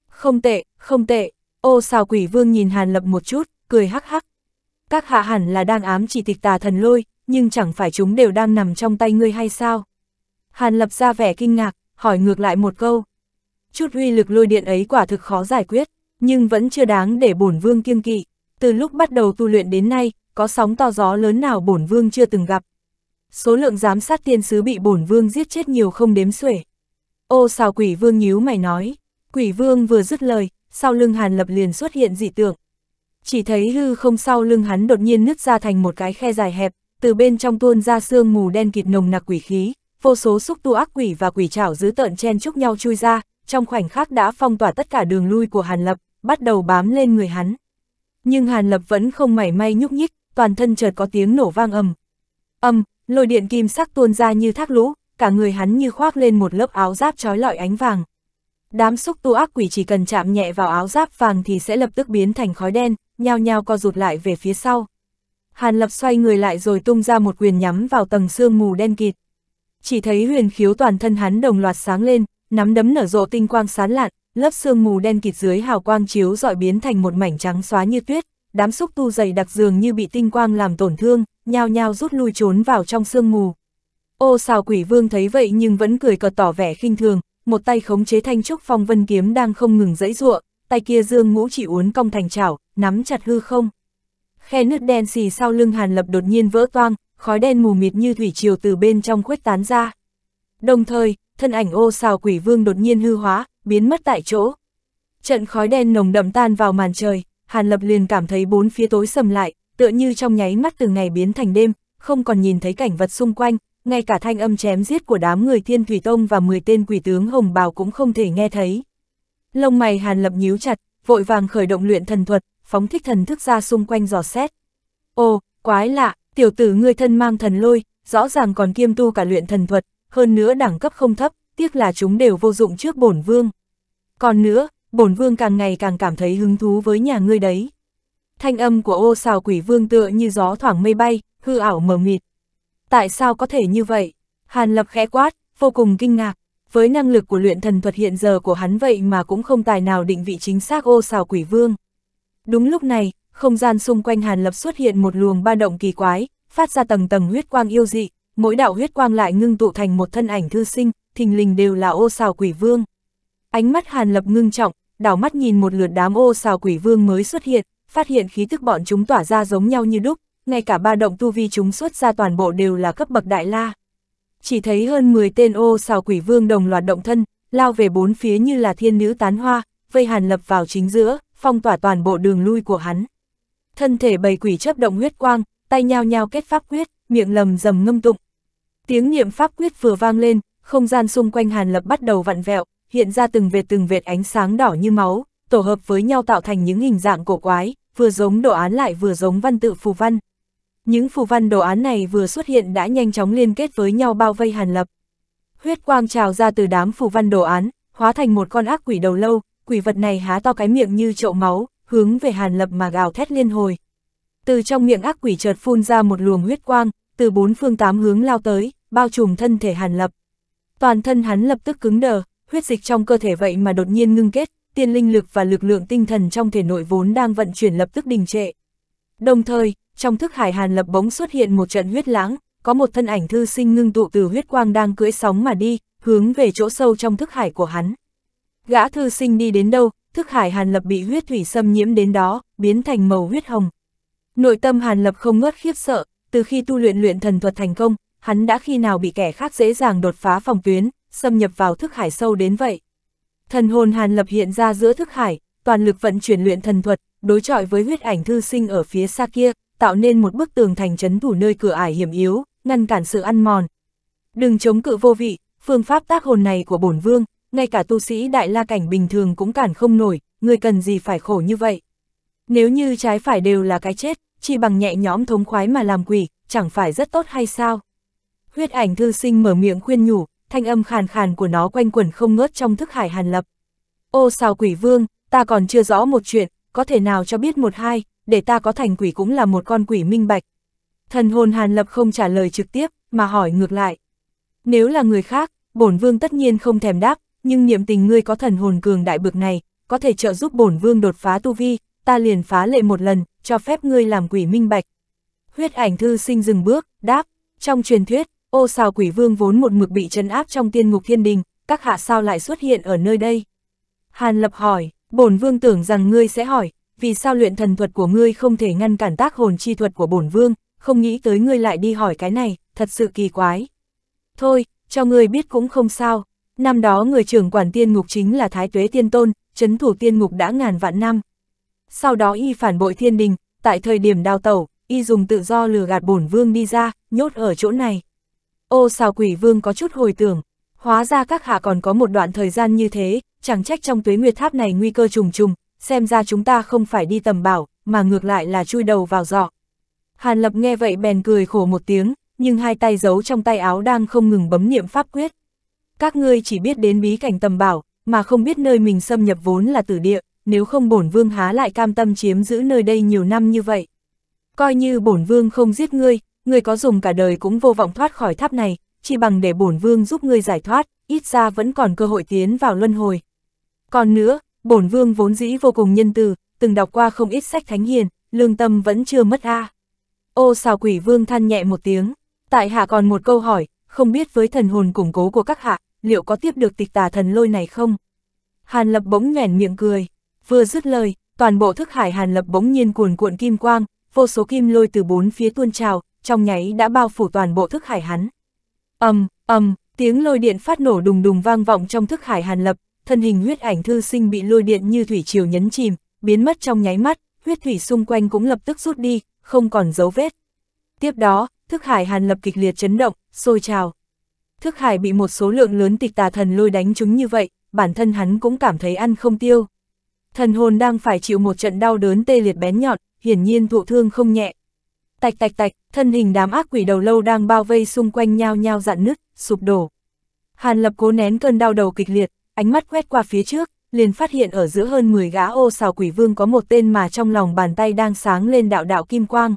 Không tệ, không tệ, ô xào quỷ vương nhìn Hàn Lập một chút, cười hắc hắc. Các hạ hẳn là đang ám chỉ tịch tà thần lôi, nhưng chẳng phải chúng đều đang nằm trong tay ngươi hay sao? Hàn Lập ra vẻ kinh ngạc, hỏi ngược lại một câu. Chút uy lực lôi điện ấy quả thực khó giải quyết, nhưng vẫn chưa đáng để bổn vương kiêng kỵ. Từ lúc bắt đầu tu luyện đến nay, có sóng to gió lớn nào bổn vương chưa từng gặp. Số lượng giám sát tiên sứ bị bổn vương giết chết nhiều không đếm xuể. Ô xào quỷ vương nhíu mày nói, quỷ vương vừa dứt lời, sau lưng hàn lập liền xuất hiện dị tượng. Chỉ thấy hư không sau lưng hắn đột nhiên nứt ra thành một cái khe dài hẹp, từ bên trong tuôn ra sương mù đen kịt nồng nặc quỷ khí, vô số xúc tu ác quỷ và quỷ trảo dữ tợn chen chúc nhau chui ra, trong khoảnh khắc đã phong tỏa tất cả đường lui của Hàn Lập, bắt đầu bám lên người hắn. Nhưng Hàn Lập vẫn không mảy may nhúc nhích, toàn thân chợt có tiếng nổ vang ầm. Âm, lôi điện kim sắc tuôn ra như thác lũ, cả người hắn như khoác lên một lớp áo giáp trói lọi ánh vàng. Đám xúc tu ác quỷ chỉ cần chạm nhẹ vào áo giáp vàng thì sẽ lập tức biến thành khói đen, nhao nhao co rụt lại về phía sau. Hàn Lập xoay người lại rồi tung ra một quyền nhắm vào tầng sương mù đen kịt. Chỉ thấy huyền khiếu toàn thân hắn đồng loạt sáng lên, nắm đấm nở rộ tinh quang sán lạn, lớp sương mù đen kịt dưới hào quang chiếu dọi biến thành một mảnh trắng xóa như tuyết, đám xúc tu dày đặc dường như bị tinh quang làm tổn thương, nhao nhao rút lui trốn vào trong sương mù. Ô xào quỷ vương thấy vậy nhưng vẫn cười cợt tỏ vẻ khinh thường, một tay khống chế thanh trúc phong vân kiếm đang không ngừng dãy ruộng, tay kia dương ngũ chỉ uốn cong thành chảo, nắm chặt hư không. Khe nước đen xì sau lưng hàn lập đột nhiên vỡ toang, khói đen mù mịt như thủy triều từ bên trong khuếch tán ra. Đồng thời, thân ảnh ô xào quỷ vương đột nhiên hư hóa, biến mất tại chỗ. Trận khói đen nồng đậm tan vào màn trời, Hàn Lập liền cảm thấy bốn phía tối sầm lại, tựa như trong nháy mắt từ ngày biến thành đêm, không còn nhìn thấy cảnh vật xung quanh, ngay cả thanh âm chém giết của đám người Thiên Thủy Tông và 10 tên quỷ tướng hồng bào cũng không thể nghe thấy. Lông mày Hàn Lập nhíu chặt, vội vàng khởi động luyện thần thuật, phóng thích thần thức ra xung quanh dò xét. Ồ, quái lạ, tiểu tử ngươi thân mang thần lôi, rõ ràng còn kiêm tu cả luyện thần thuật, hơn nữa đẳng cấp không thấp, tiếc là chúng đều vô dụng trước bổn vương. Còn nữa, bổn vương càng ngày càng cảm thấy hứng thú với nhà ngươi đấy. Thanh âm của ô xào quỷ vương tựa như gió thoảng mây bay, hư ảo mờ mịt. Tại sao có thể như vậy? Hàn lập khẽ quát, vô cùng kinh ngạc. Với năng lực của luyện thần thuật hiện giờ của hắn vậy mà cũng không tài nào định vị chính xác ô xào quỷ vương. Đúng lúc này, không gian xung quanh Hàn Lập xuất hiện một luồng ba động kỳ quái, phát ra tầng tầng huyết quang yêu dị, mỗi đạo huyết quang lại ngưng tụ thành một thân ảnh thư sinh, thình lình đều là ô xào quỷ vương. Ánh mắt Hàn Lập ngưng trọng, đảo mắt nhìn một lượt đám ô xào quỷ vương mới xuất hiện, phát hiện khí thức bọn chúng tỏa ra giống nhau như đúc, ngay cả ba động tu vi chúng xuất ra toàn bộ đều là cấp bậc đại la. Chỉ thấy hơn 10 tên ô xào quỷ vương đồng loạt động thân, lao về bốn phía như là thiên nữ tán hoa, vây Hàn Lập vào chính giữa, phong tỏa toàn bộ đường lui của hắn. Thân thể bầy quỷ chấp động huyết quang, tay nhao nhao kết pháp quyết, miệng lầm rầm ngâm tụng. Tiếng niệm pháp quyết vừa vang lên, không gian xung quanh Hàn Lập bắt đầu vặn vẹo, hiện ra từng vệt từng vệt ánh sáng đỏ như máu, tổ hợp với nhau tạo thành những hình dạng cổ quái, vừa giống đồ án lại vừa giống văn tự phù văn. Những phù văn đồ án này vừa xuất hiện đã nhanh chóng liên kết với nhau bao vây Hàn Lập. Huyết quang trào ra từ đám phù văn đồ án, hóa thành một con ác quỷ đầu lâu, quỷ vật này há to cái miệng như chậu máu, hướng về Hàn Lập mà gào thét liên hồi. Từ trong miệng ác quỷ chợt phun ra một luồng huyết quang, từ bốn phương tám hướng lao tới, bao trùm thân thể Hàn Lập. Toàn thân hắn lập tức cứng đờ, huyết dịch trong cơ thể vậy mà đột nhiên ngưng kết, tiên linh lực và lực lượng tinh thần trong thể nội vốn đang vận chuyển lập tức đình trệ. Đồng thời, trong thức hải Hàn Lập bỗng xuất hiện một trận huyết lãng, có một thân ảnh thư sinh ngưng tụ từ huyết quang đang cưỡi sóng mà đi, hướng về chỗ sâu trong thức hải của hắn. Gã thư sinh đi đến đâu, thức hải Hàn Lập bị huyết thủy xâm nhiễm đến đó, biến thành màu huyết hồng. Nội tâm Hàn Lập không ngớt khiếp sợ, từ khi tu luyện luyện thần thuật thành công, hắn đã khi nào bị kẻ khác dễ dàng đột phá phòng tuyến, xâm nhập vào thức hải sâu đến vậy. Thần hồn Hàn Lập hiện ra giữa thức hải, toàn lực vận chuyển luyện thần thuật, đối chọi với huyết ảnh thư sinh ở phía xa kia, tạo nên một bức tường thành trấn thủ nơi cửa ải hiểm yếu, ngăn cản sự ăn mòn. Đừng chống cự vô vị, phương pháp tác hồn này của bổn vương, ngay cả tu sĩ đại la cảnh bình thường cũng cản không nổi, người cần gì phải khổ như vậy. Nếu như trái phải đều là cái chết, chỉ bằng nhẹ nhõm thống khoái mà làm quỷ, chẳng phải rất tốt hay sao? Huyết ảnh thư sinh mở miệng khuyên nhủ, thanh âm khàn khàn của nó quanh quẩn không ngớt trong thức hải hàn lập. Ô sao quỷ vương, ta còn chưa rõ một chuyện, có thể nào cho biết một hai, để ta có thành quỷ cũng là một con quỷ minh bạch. Thần hồn hàn lập không trả lời trực tiếp, mà hỏi ngược lại. Nếu là người khác, bổn vương tất nhiên không thèm đáp, nhưng niệm tình ngươi có thần hồn cường đại bực này, có thể trợ giúp bổn vương đột phá tu vi, ta liền phá lệ một lần, cho phép ngươi làm quỷ minh bạch. Huyết ảnh thư sinh dừng bước, đáp, trong truyền thuyết, ô xào quỷ vương vốn một mực bị trấn áp trong tiên ngục thiên đình, các hạ sao lại xuất hiện ở nơi đây? Hàn lập hỏi, bổn vương tưởng rằng ngươi sẽ hỏi, vì sao luyện thần thuật của ngươi không thể ngăn cản tác hồn chi thuật của bổn vương, không nghĩ tới ngươi lại đi hỏi cái này, thật sự kỳ quái. Thôi, cho ngươi biết cũng không sao, năm đó người trưởng quản tiên ngục chính là Thái Tuế Tiên Tôn, chấn thủ tiên ngục đã ngàn vạn năm. Sau đó y phản bội thiên đình, tại thời điểm đào tẩu, y dùng tự do lừa gạt bổn vương đi ra, nhốt ở chỗ này. Ô sao quỷ vương có chút hồi tưởng, hóa ra các hạ còn có một đoạn thời gian như thế, chẳng trách trong tuế nguyệt tháp này nguy cơ trùng trùng, xem ra chúng ta không phải đi tầm bảo, mà ngược lại là chui đầu vào giọ. Hàn Lập nghe vậy bèn cười khổ một tiếng, nhưng hai tay giấu trong tay áo đang không ngừng bấm niệm pháp quyết. Các ngươi chỉ biết đến bí cảnh tầm bảo, mà không biết nơi mình xâm nhập vốn là tử địa, nếu không bổn vương há lại cam tâm chiếm giữ nơi đây nhiều năm như vậy. Coi như bổn vương không giết ngươi, người có dùng cả đời cũng vô vọng thoát khỏi tháp này, chỉ bằng để bổn vương giúp ngươi giải thoát, ít ra vẫn còn cơ hội tiến vào luân hồi. Còn nữa, bổn vương vốn dĩ vô cùng nhân từ, từng đọc qua không ít sách thánh hiền, lương tâm vẫn chưa mất a. Ô xào quỷ vương than nhẹ một tiếng, tại hạ còn một câu hỏi, không biết với thần hồn củng cố của các hạ, liệu có tiếp được tịch tà thần lôi này không? Hàn lập bỗng nhoẻn miệng cười, vừa dứt lời, toàn bộ thức hải hàn lập bỗng nhiên cuồn cuộn kim quang, vô số kim lôi từ bốn phía tuôn trào, trong nháy đã bao phủ toàn bộ thức hải hắn. ầm um, ầm, um, tiếng lôi điện phát nổ đùng đùng vang vọng trong thức hải hàn lập, thân hình huyết ảnh thư sinh bị lôi điện như thủy triều nhấn chìm, biến mất trong nháy mắt, huyết thủy xung quanh cũng lập tức rút đi, không còn dấu vết. Tiếp đó, thức hải hàn lập kịch liệt chấn động, sôi trào. Thức hải bị một số lượng lớn tịch tà thần lôi đánh chúng như vậy, bản thân hắn cũng cảm thấy ăn không tiêu. Thần hồn đang phải chịu một trận đau đớn tê liệt bén nhọn, hiển nhiên thụ thương không nhẹ. Tạch tạch tạch, thân hình đám ác quỷ đầu lâu đang bao vây xung quanh nhau nhau dạn nứt, sụp đổ. Hàn lập cố nén cơn đau đầu kịch liệt, ánh mắt quét qua phía trước, liền phát hiện ở giữa hơn 10 gã ô xào quỷ vương có một tên mà trong lòng bàn tay đang sáng lên đạo đạo kim quang.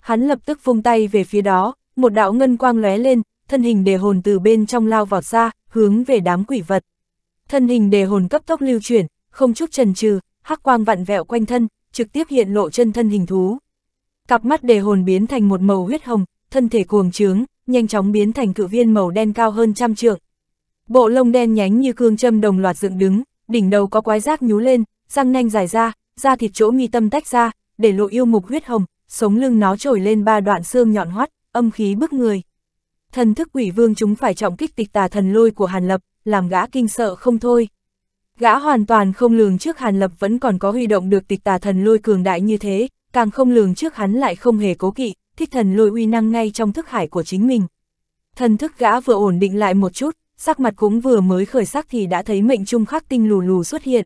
Hắn lập tức vung tay về phía đó, một đạo ngân quang lóe lên, thân hình đề hồn từ bên trong lao vọt ra, hướng về đám quỷ vật. Thân hình đề hồn cấp tốc lưu chuyển, không chút trần trừ, hắc quang vặn vẹo quanh thân, trực tiếp hiện lộ chân thân hình thú. Cặp mắt đề hồn biến thành một màu huyết hồng, thân thể cuồng trướng, nhanh chóng biến thành cự viên màu đen cao hơn trăm trượng. Bộ lông đen nhánh như cương châm đồng loạt dựng đứng, đỉnh đầu có quái giác nhú lên, răng nanh dài ra, da thịt chỗ mi tâm tách ra, để lộ yêu mục huyết hồng, sống lưng nó trồi lên ba đoạn xương nhọn hoắt, âm khí bức người. Thần thức quỷ vương chúng phải trọng kích tịch tà thần lôi của Hàn Lập, làm gã kinh sợ không thôi. Gã hoàn toàn không lường trước Hàn Lập vẫn còn có huy động được tịch tà thần lôi cường đại như thế, càng không lường trước hắn lại không hề cố kỵ, thích thần lôi uy năng ngay trong thức hải của chính mình. Thần thức gã vừa ổn định lại một chút, sắc mặt cũng vừa mới khởi sắc thì đã thấy mệnh trung khắc tinh lù lù xuất hiện.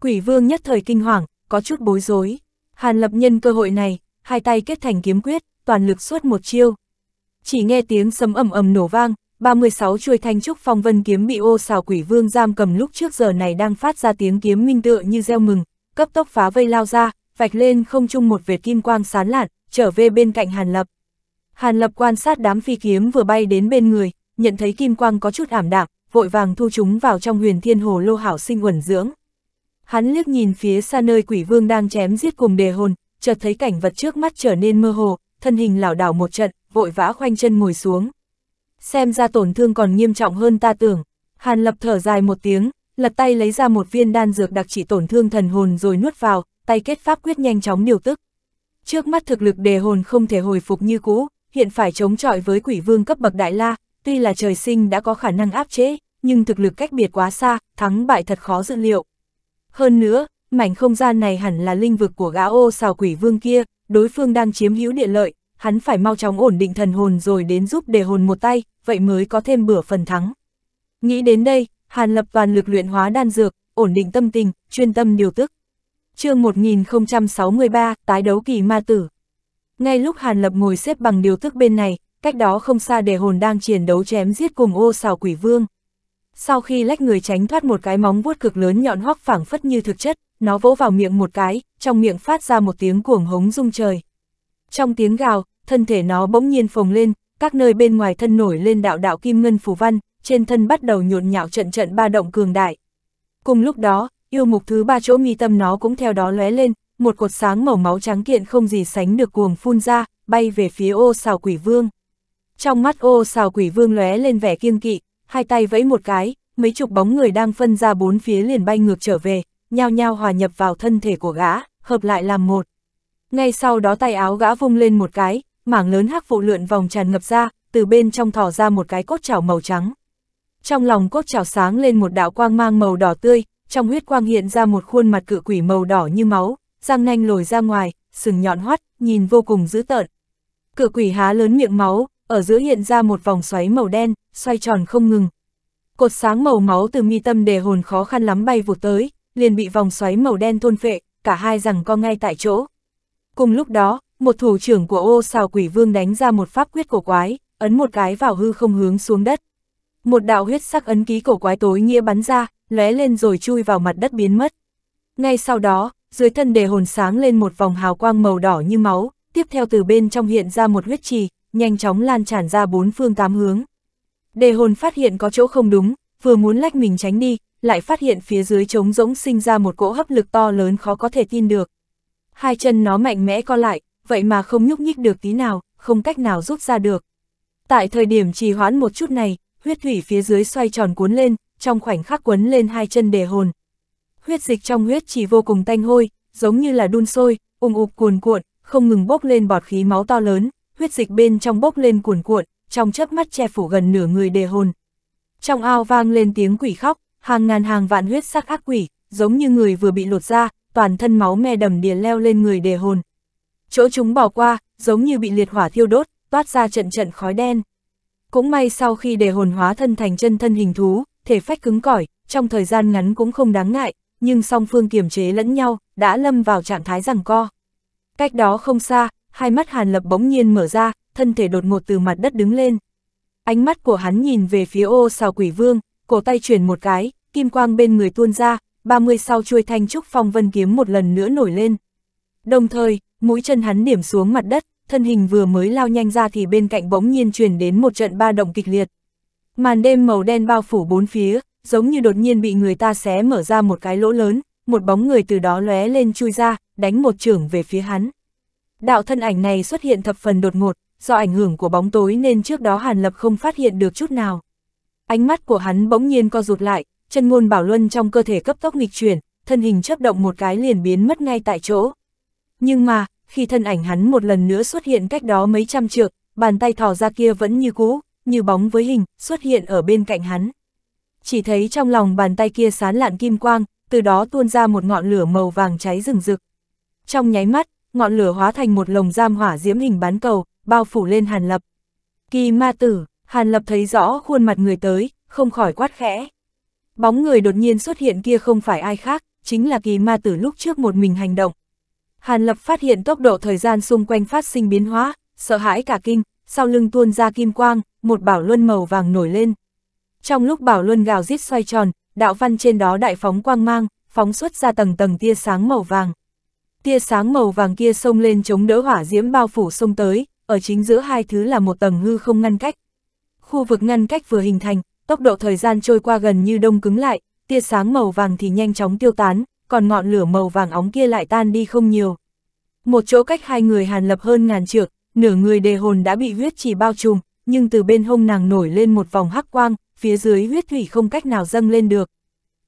Quỷ vương nhất thời kinh hoàng, có chút bối rối. Hàn lập nhân cơ hội này, hai tay kết thành kiếm quyết, toàn lực suốt một chiêu. Chỉ nghe tiếng sấm ầm ầm nổ vang, 36 chuôi thanh trúc phong vân kiếm bị ô xào quỷ vương giam cầm lúc trước giờ này đang phát ra tiếng kiếm minh tựa như gieo mừng, cấp tốc phá vây lao ra, vạch lên không chung một vệt kim quang sán lạn, trở về bên cạnh Hàn Lập. Hàn Lập quan sát đám phi kiếm vừa bay đến bên người, nhận thấy kim quang có chút ảm đạm, vội vàng thu chúng vào trong huyền thiên hồ lô hảo sinh uẩn dưỡng. Hắn liếc nhìn phía xa nơi quỷ vương đang chém giết cùng đề hồn, chợt thấy cảnh vật trước mắt trở nên mơ hồ, thân hình lảo đảo một trận, vội vã khoanh chân ngồi xuống. Xem ra tổn thương còn nghiêm trọng hơn ta tưởng. Hàn lập thở dài một tiếng, lật tay lấy ra một viên đan dược đặc trị tổn thương thần hồn rồi nuốt vào, tay kết pháp quyết nhanh chóng điều tức. Trước mắt thực lực đề hồn không thể hồi phục như cũ, hiện phải chống chọi với quỷ vương cấp bậc đại la, tuy là trời sinh đã có khả năng áp chế, nhưng thực lực cách biệt quá xa, thắng bại thật khó dự liệu. Hơn nữa, mảnh không gian này hẳn là linh vực của gã ô xào quỷ vương kia, đối phương đang chiếm hữu địa lợi, hắn phải mau chóng ổn định thần hồn rồi đến giúp đề hồn một tay, vậy mới có thêm bữa phần thắng. Nghĩ đến đây, Hàn lập toàn lực luyện hóa đan dược, ổn định tâm tình, chuyên tâm điều tức chương 1063, tái đấu kỳ ma tử. Ngay lúc Hàn lập ngồi xếp bằng điều thức bên này, cách đó không xa đề hồn đang chiến đấu chém giết cùng ô xào quỷ vương. Sau khi lách người tránh thoát một cái móng vuốt cực lớn nhọn hoắc phảng phất như thực chất, nó vỗ vào miệng một cái, trong miệng phát ra một tiếng cuồng hống rung trời. Trong tiếng gào, thân thể nó bỗng nhiên phồng lên, các nơi bên ngoài thân nổi lên đạo đạo kim ngân phù văn, trên thân bắt đầu nhộn nhạo trận trận ba động cường đại. Cùng lúc đó, yêu mục thứ ba chỗ mi tâm nó cũng theo đó lóe lên, một cột sáng màu máu trắng kiện không gì sánh được cuồng phun ra, bay về phía ô xào quỷ vương. Trong mắt ô xào quỷ vương lóe lên vẻ kiêng kỵ, hai tay vẫy một cái, mấy chục bóng người đang phân ra bốn phía liền bay ngược trở về, nhao nhao hòa nhập vào thân thể của gã, hợp lại làm một. Ngay sau đó tay áo gã vung lên một cái, mảng lớn hắc vụ lượn vòng tràn ngập ra, từ bên trong thỏ ra một cái cốt chảo màu trắng. Trong lòng cốt chảo sáng lên một đạo quang mang màu đỏ tươi, trong huyết quang hiện ra một khuôn mặt cự quỷ màu đỏ như máu, răng nanh lồi ra ngoài, sừng nhọn hoắt, nhìn vô cùng dữ tợn. Cự quỷ há lớn miệng máu, ở giữa hiện ra một vòng xoáy màu đen, xoay tròn không ngừng. Cột sáng màu máu từ mi tâm đề hồn khó khăn lắm bay vụt tới, liền bị vòng xoáy màu đen thôn phệ, cả hai rằng co ngay tại chỗ. Cùng lúc đó, một thủ trưởng của ô xào quỷ vương đánh ra một pháp quyết cổ quái, ấn một cái vào hư không hướng xuống đất. Một đạo huyết sắc ấn ký cổ quái tối nghĩa bắn ra, lóe lên rồi chui vào mặt đất biến mất. Ngay sau đó, dưới thân đề hồn sáng lên một vòng hào quang màu đỏ như máu, tiếp theo từ bên trong hiện ra một huyết trì, nhanh chóng lan tràn ra bốn phương tám hướng. Đề hồn phát hiện có chỗ không đúng, vừa muốn lách mình tránh đi, lại phát hiện phía dưới trống rỗng sinh ra một cỗ hấp lực to lớn khó có thể tin được. Hai chân nó mạnh mẽ co lại, vậy mà không nhúc nhích được tí nào, không cách nào rút ra được. Tại thời điểm trì hoãn một chút này, huyết thủy phía dưới xoay tròn cuốn lên, trong khoảnh khắc quấn lên hai chân đề hồn. Huyết dịch trong huyết chỉ vô cùng tanh hôi, giống như là đun sôi, ung ục cuồn cuộn, không ngừng bốc lên bọt khí máu to lớn, huyết dịch bên trong bốc lên cuồn cuộn, trong chớp mắt che phủ gần nửa người đề hồn. Trong ao vang lên tiếng quỷ khóc, hàng ngàn hàng vạn huyết sắc ác quỷ, giống như người vừa bị lột ra, toàn thân máu me đầm đìa leo lên người đề hồn. Chỗ chúng bỏ qua, giống như bị liệt hỏa thiêu đốt, toát ra trận trận khói đen. Cũng may sau khi đề hồn hóa thân thành chân thân hình thú, thể phách cứng cỏi, trong thời gian ngắn cũng không đáng ngại, nhưng song phương kiềm chế lẫn nhau, đã lâm vào trạng thái rằng co. Cách đó không xa, hai mắt Hàn Lập bỗng nhiên mở ra, thân thể đột ngột từ mặt đất đứng lên. Ánh mắt của hắn nhìn về phía ô xào quỷ vương, cổ tay chuyển một cái, kim quang bên người tuôn ra, 30 sau chuôi thanh trúc phong vân kiếm một lần nữa nổi lên. Đồng thời, mũi chân hắn điểm xuống mặt đất, thân hình vừa mới lao nhanh ra thì bên cạnh bỗng nhiên truyền đến một trận ba động kịch liệt. Màn đêm màu đen bao phủ bốn phía, giống như đột nhiên bị người ta xé mở ra một cái lỗ lớn, một bóng người từ đó lóe lên chui ra, đánh một trưởng về phía hắn. Đạo thân ảnh này xuất hiện thập phần đột ngột, do ảnh hưởng của bóng tối nên trước đó Hàn Lập không phát hiện được chút nào. Ánh mắt của hắn bỗng nhiên co rụt lại, chân ngôn bảo luân trong cơ thể cấp tốc nghịch chuyển, thân hình chấp động một cái liền biến mất ngay tại chỗ. Nhưng mà, khi thân ảnh hắn một lần nữa xuất hiện cách đó mấy trăm trượng, bàn tay thò ra kia vẫn như cũ, như bóng với hình, xuất hiện ở bên cạnh hắn. Chỉ thấy trong lòng bàn tay kia sán lạn kim quang, từ đó tuôn ra một ngọn lửa màu vàng cháy rừng rực. Trong nháy mắt, ngọn lửa hóa thành một lồng giam hỏa diễm hình bán cầu, bao phủ lên Hàn Lập. Kỳ ma tử, Hàn Lập thấy rõ khuôn mặt người tới, không khỏi quát khẽ. Bóng người đột nhiên xuất hiện kia không phải ai khác, chính là kỳ ma tử lúc trước một mình hành động. Hàn Lập phát hiện tốc độ thời gian xung quanh phát sinh biến hóa, sợ hãi cả kinh, sau lưng tuôn ra kim quang, một bảo luân màu vàng nổi lên. Trong lúc bảo luân gào rít xoay tròn, đạo văn trên đó đại phóng quang mang, phóng xuất ra tầng tầng tia sáng màu vàng. Tia sáng màu vàng kia xông lên chống đỡ hỏa diễm bao phủ sông tới, ở chính giữa hai thứ là một tầng hư không ngăn cách. Khu vực ngăn cách vừa hình thành, tốc độ thời gian trôi qua gần như đông cứng lại, tia sáng màu vàng thì nhanh chóng tiêu tán, còn ngọn lửa màu vàng óng kia lại tan đi không nhiều. Một chỗ cách hai người hàn lập hơn ngàn trượng, nửa người đề hồn đã bị huyết chỉ bao trùm, nhưng từ bên hông nàng nổi lên một vòng hắc quang, phía dưới huyết thủy không cách nào dâng lên được.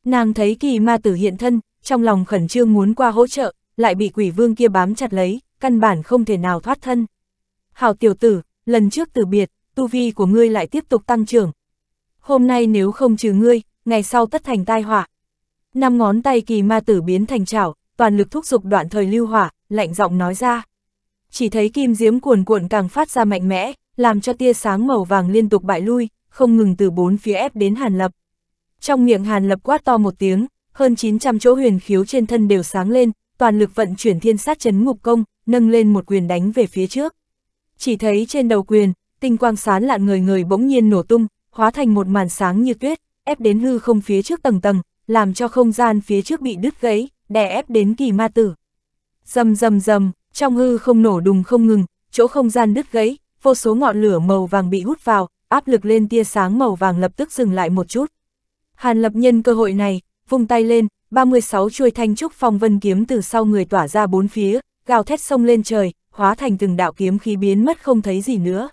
Nàng thấy kỳ ma tử hiện thân, trong lòng khẩn trương muốn qua hỗ trợ, lại bị quỷ vương kia bám chặt lấy, căn bản không thể nào thoát thân. Hảo tiểu tử, lần trước từ biệt, tu vi của ngươi lại tiếp tục tăng trưởng. Hôm nay nếu không trừ ngươi, ngày sau tất thành tai họa. Năm ngón tay kỳ ma tử biến thành chảo, toàn lực thúc giục đoạn thời lưu hỏa, lạnh giọng nói ra. Chỉ thấy kim diễm cuồn cuộn càng phát ra mạnh mẽ, làm cho tia sáng màu vàng liên tục bại lui, không ngừng từ bốn phía ép đến Hàn Lập. Trong miệng Hàn Lập quát to một tiếng, hơn 900 chỗ huyền khiếu trên thân đều sáng lên, toàn lực vận chuyển thiên sát chấn ngục công, nâng lên một quyền đánh về phía trước. Chỉ thấy trên đầu quyền, tinh quang sán lạn người người bỗng nhiên nổ tung, hóa thành một màn sáng như tuyết, ép đến hư không phía trước tầng tầng, làm cho không gian phía trước bị đứt gãy, đè ép đến kỳ ma tử. Dầm dầm dầm, trong hư không nổ đùng không ngừng, chỗ không gian đứt gãy, vô số ngọn lửa màu vàng bị hút vào, áp lực lên tia sáng màu vàng lập tức dừng lại một chút. Hàn lập nhân cơ hội này, vung tay lên, 36 chuôi thanh trúc phong vân kiếm từ sau người tỏa ra bốn phía, gào thét sông lên trời, hóa thành từng đạo kiếm khí biến mất không thấy gì nữa.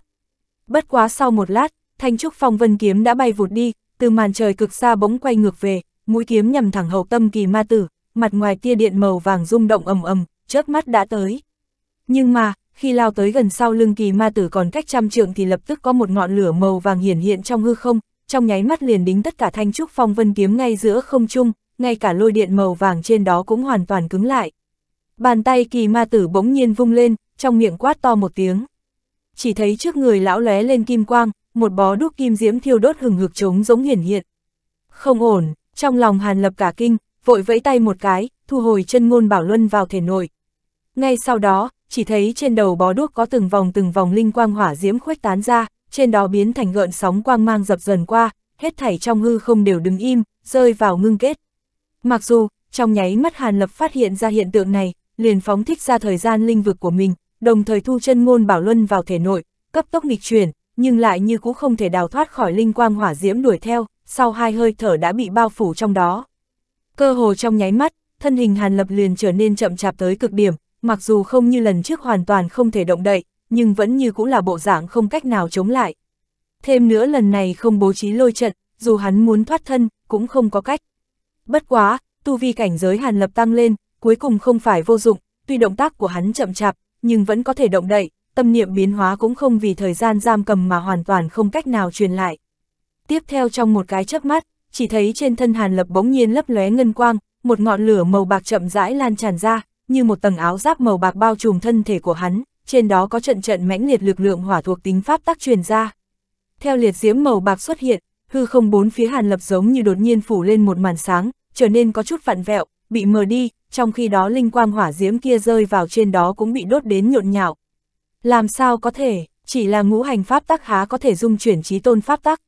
Bất quá sau một lát, thanh trúc phong vân kiếm đã bay vụt đi, từ màn trời cực xa bỗng quay ngược về, mũi kiếm nhằm thẳng hậu tâm kỳ ma tử, mặt ngoài tia điện màu vàng rung động ầm ầm, chớp mắt đã tới. Nhưng mà, khi lao tới gần sau lưng kỳ ma tử còn cách trăm trượng thì lập tức có một ngọn lửa màu vàng hiển hiện trong hư không, trong nháy mắt liền đính tất cả thanh trúc phong vân kiếm ngay giữa không trung, ngay cả lôi điện màu vàng trên đó cũng hoàn toàn cứng lại. Bàn tay kỳ ma tử bỗng nhiên vung lên, trong miệng quát to một tiếng. Chỉ thấy trước người lão lóe lên kim quang, một bó đúc kim diễm thiêu đốt hừng hực trống giống hiển hiện. Không ổn, trong lòng hàn lập cả kinh, vội vẫy tay một cái, thu hồi chân ngôn bảo luân vào thể nội. Ngay sau đó, chỉ thấy trên đầu bó đuốc có từng vòng từng vòng linh quang hỏa diễm khuếch tán ra, trên đó biến thành gợn sóng quang mang dập dần qua, hết thảy trong hư không đều đứng im, rơi vào ngưng kết. Mặc dù, trong nháy mắt Hàn Lập phát hiện ra hiện tượng này, liền phóng thích ra thời gian linh vực của mình, đồng thời thu chân ngôn bảo luân vào thể nội, cấp tốc nghịch chuyển, nhưng lại như cũng không thể đào thoát khỏi linh quang hỏa diễm đuổi theo, sau hai hơi thở đã bị bao phủ trong đó. Cơ hồ trong nháy mắt, thân hình Hàn Lập liền trở nên chậm chạp tới cực điểm, mặc dù không như lần trước hoàn toàn không thể động đậy, nhưng vẫn như cũng là bộ dạng không cách nào chống lại. Thêm nữa lần này không bố trí lôi trận, dù hắn muốn thoát thân, cũng không có cách. Bất quá, tu vi cảnh giới Hàn Lập tăng lên, cuối cùng không phải vô dụng, tuy động tác của hắn chậm chạp, nhưng vẫn có thể động đậy, tâm niệm biến hóa cũng không vì thời gian giam cầm mà hoàn toàn không cách nào truyền lại. Tiếp theo trong một cái chớp mắt, chỉ thấy trên thân Hàn Lập bỗng nhiên lấp lóe ngân quang, một ngọn lửa màu bạc chậm rãi lan tràn ra, như một tầng áo giáp màu bạc bao trùm thân thể của hắn, trên đó có trận trận mãnh liệt lực lượng hỏa thuộc tính pháp tác truyền ra. Theo liệt diễm màu bạc xuất hiện, hư không bốn phía Hàn Lập giống như đột nhiên phủ lên một màn sáng, trở nên có chút vặn vẹo, bị mờ đi, trong khi đó linh quang hỏa diễm kia rơi vào trên đó cũng bị đốt đến nhộn nhạo. Làm sao có thể, chỉ là ngũ hành pháp tắc há có thể dung chuyển trí tôn pháp tắc.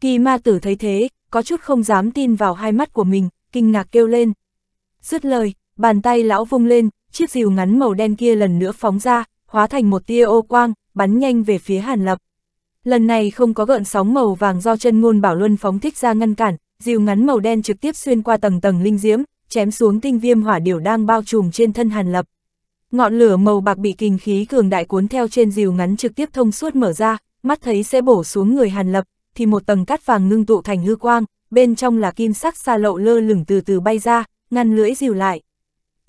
Kỳ ma tử thấy thế, có chút không dám tin vào hai mắt của mình, kinh ngạc kêu lên. Dứt lời, bàn tay lão vung lên, chiếc rìu ngắn màu đen kia lần nữa phóng ra, hóa thành một tia ô quang, bắn nhanh về phía Hàn Lập. Lần này không có gợn sóng màu vàng do chân ngôn bảo luân phóng thích ra ngăn cản, rìu ngắn màu đen trực tiếp xuyên qua tầng tầng linh diễm, chém xuống tinh viêm hỏa điểu đang bao trùm trên thân Hàn Lập. Ngọn lửa màu bạc bị kinh khí cường đại cuốn theo trên rìu ngắn trực tiếp thông suốt mở ra, mắt thấy sẽ bổ xuống người Hàn Lập, thì một tầng cát vàng ngưng tụ thành hư quang, bên trong là kim sắc xa lậu lơ lửng từ từ bay ra, ngăn lưỡi rìu lại.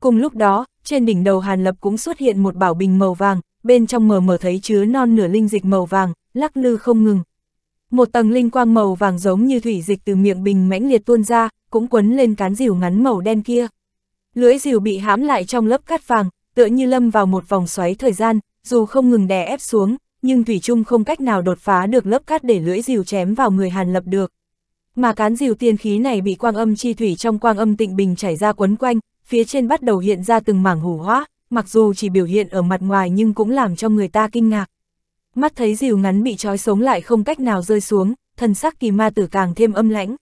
Cùng lúc đó, trên đỉnh đầu Hàn Lập cũng xuất hiện một bảo bình màu vàng, bên trong mờ mờ thấy chứa non nửa linh dịch màu vàng, lắc lư không ngừng. Một tầng linh quang màu vàng giống như thủy dịch từ miệng bình mãnh liệt tuôn ra, cũng quấn lên cán rìu ngắn màu đen kia. Lưỡi rìu bị hãm lại trong lớp cát vàng, tựa như lâm vào một vòng xoáy thời gian, dù không ngừng đè ép xuống, nhưng Thủy Trung không cách nào đột phá được lớp cát để lưỡi rìu chém vào người Hàn Lập được. Mà cán rìu tiên khí này bị quang âm chi thủy trong quang âm tịnh bình chảy ra quấn quanh, phía trên bắt đầu hiện ra từng mảng hủ hóa, mặc dù chỉ biểu hiện ở mặt ngoài nhưng cũng làm cho người ta kinh ngạc. Mắt thấy rìu ngắn bị trói sống lại không cách nào rơi xuống, thân sắc kỳ ma tử càng thêm âm lãnh.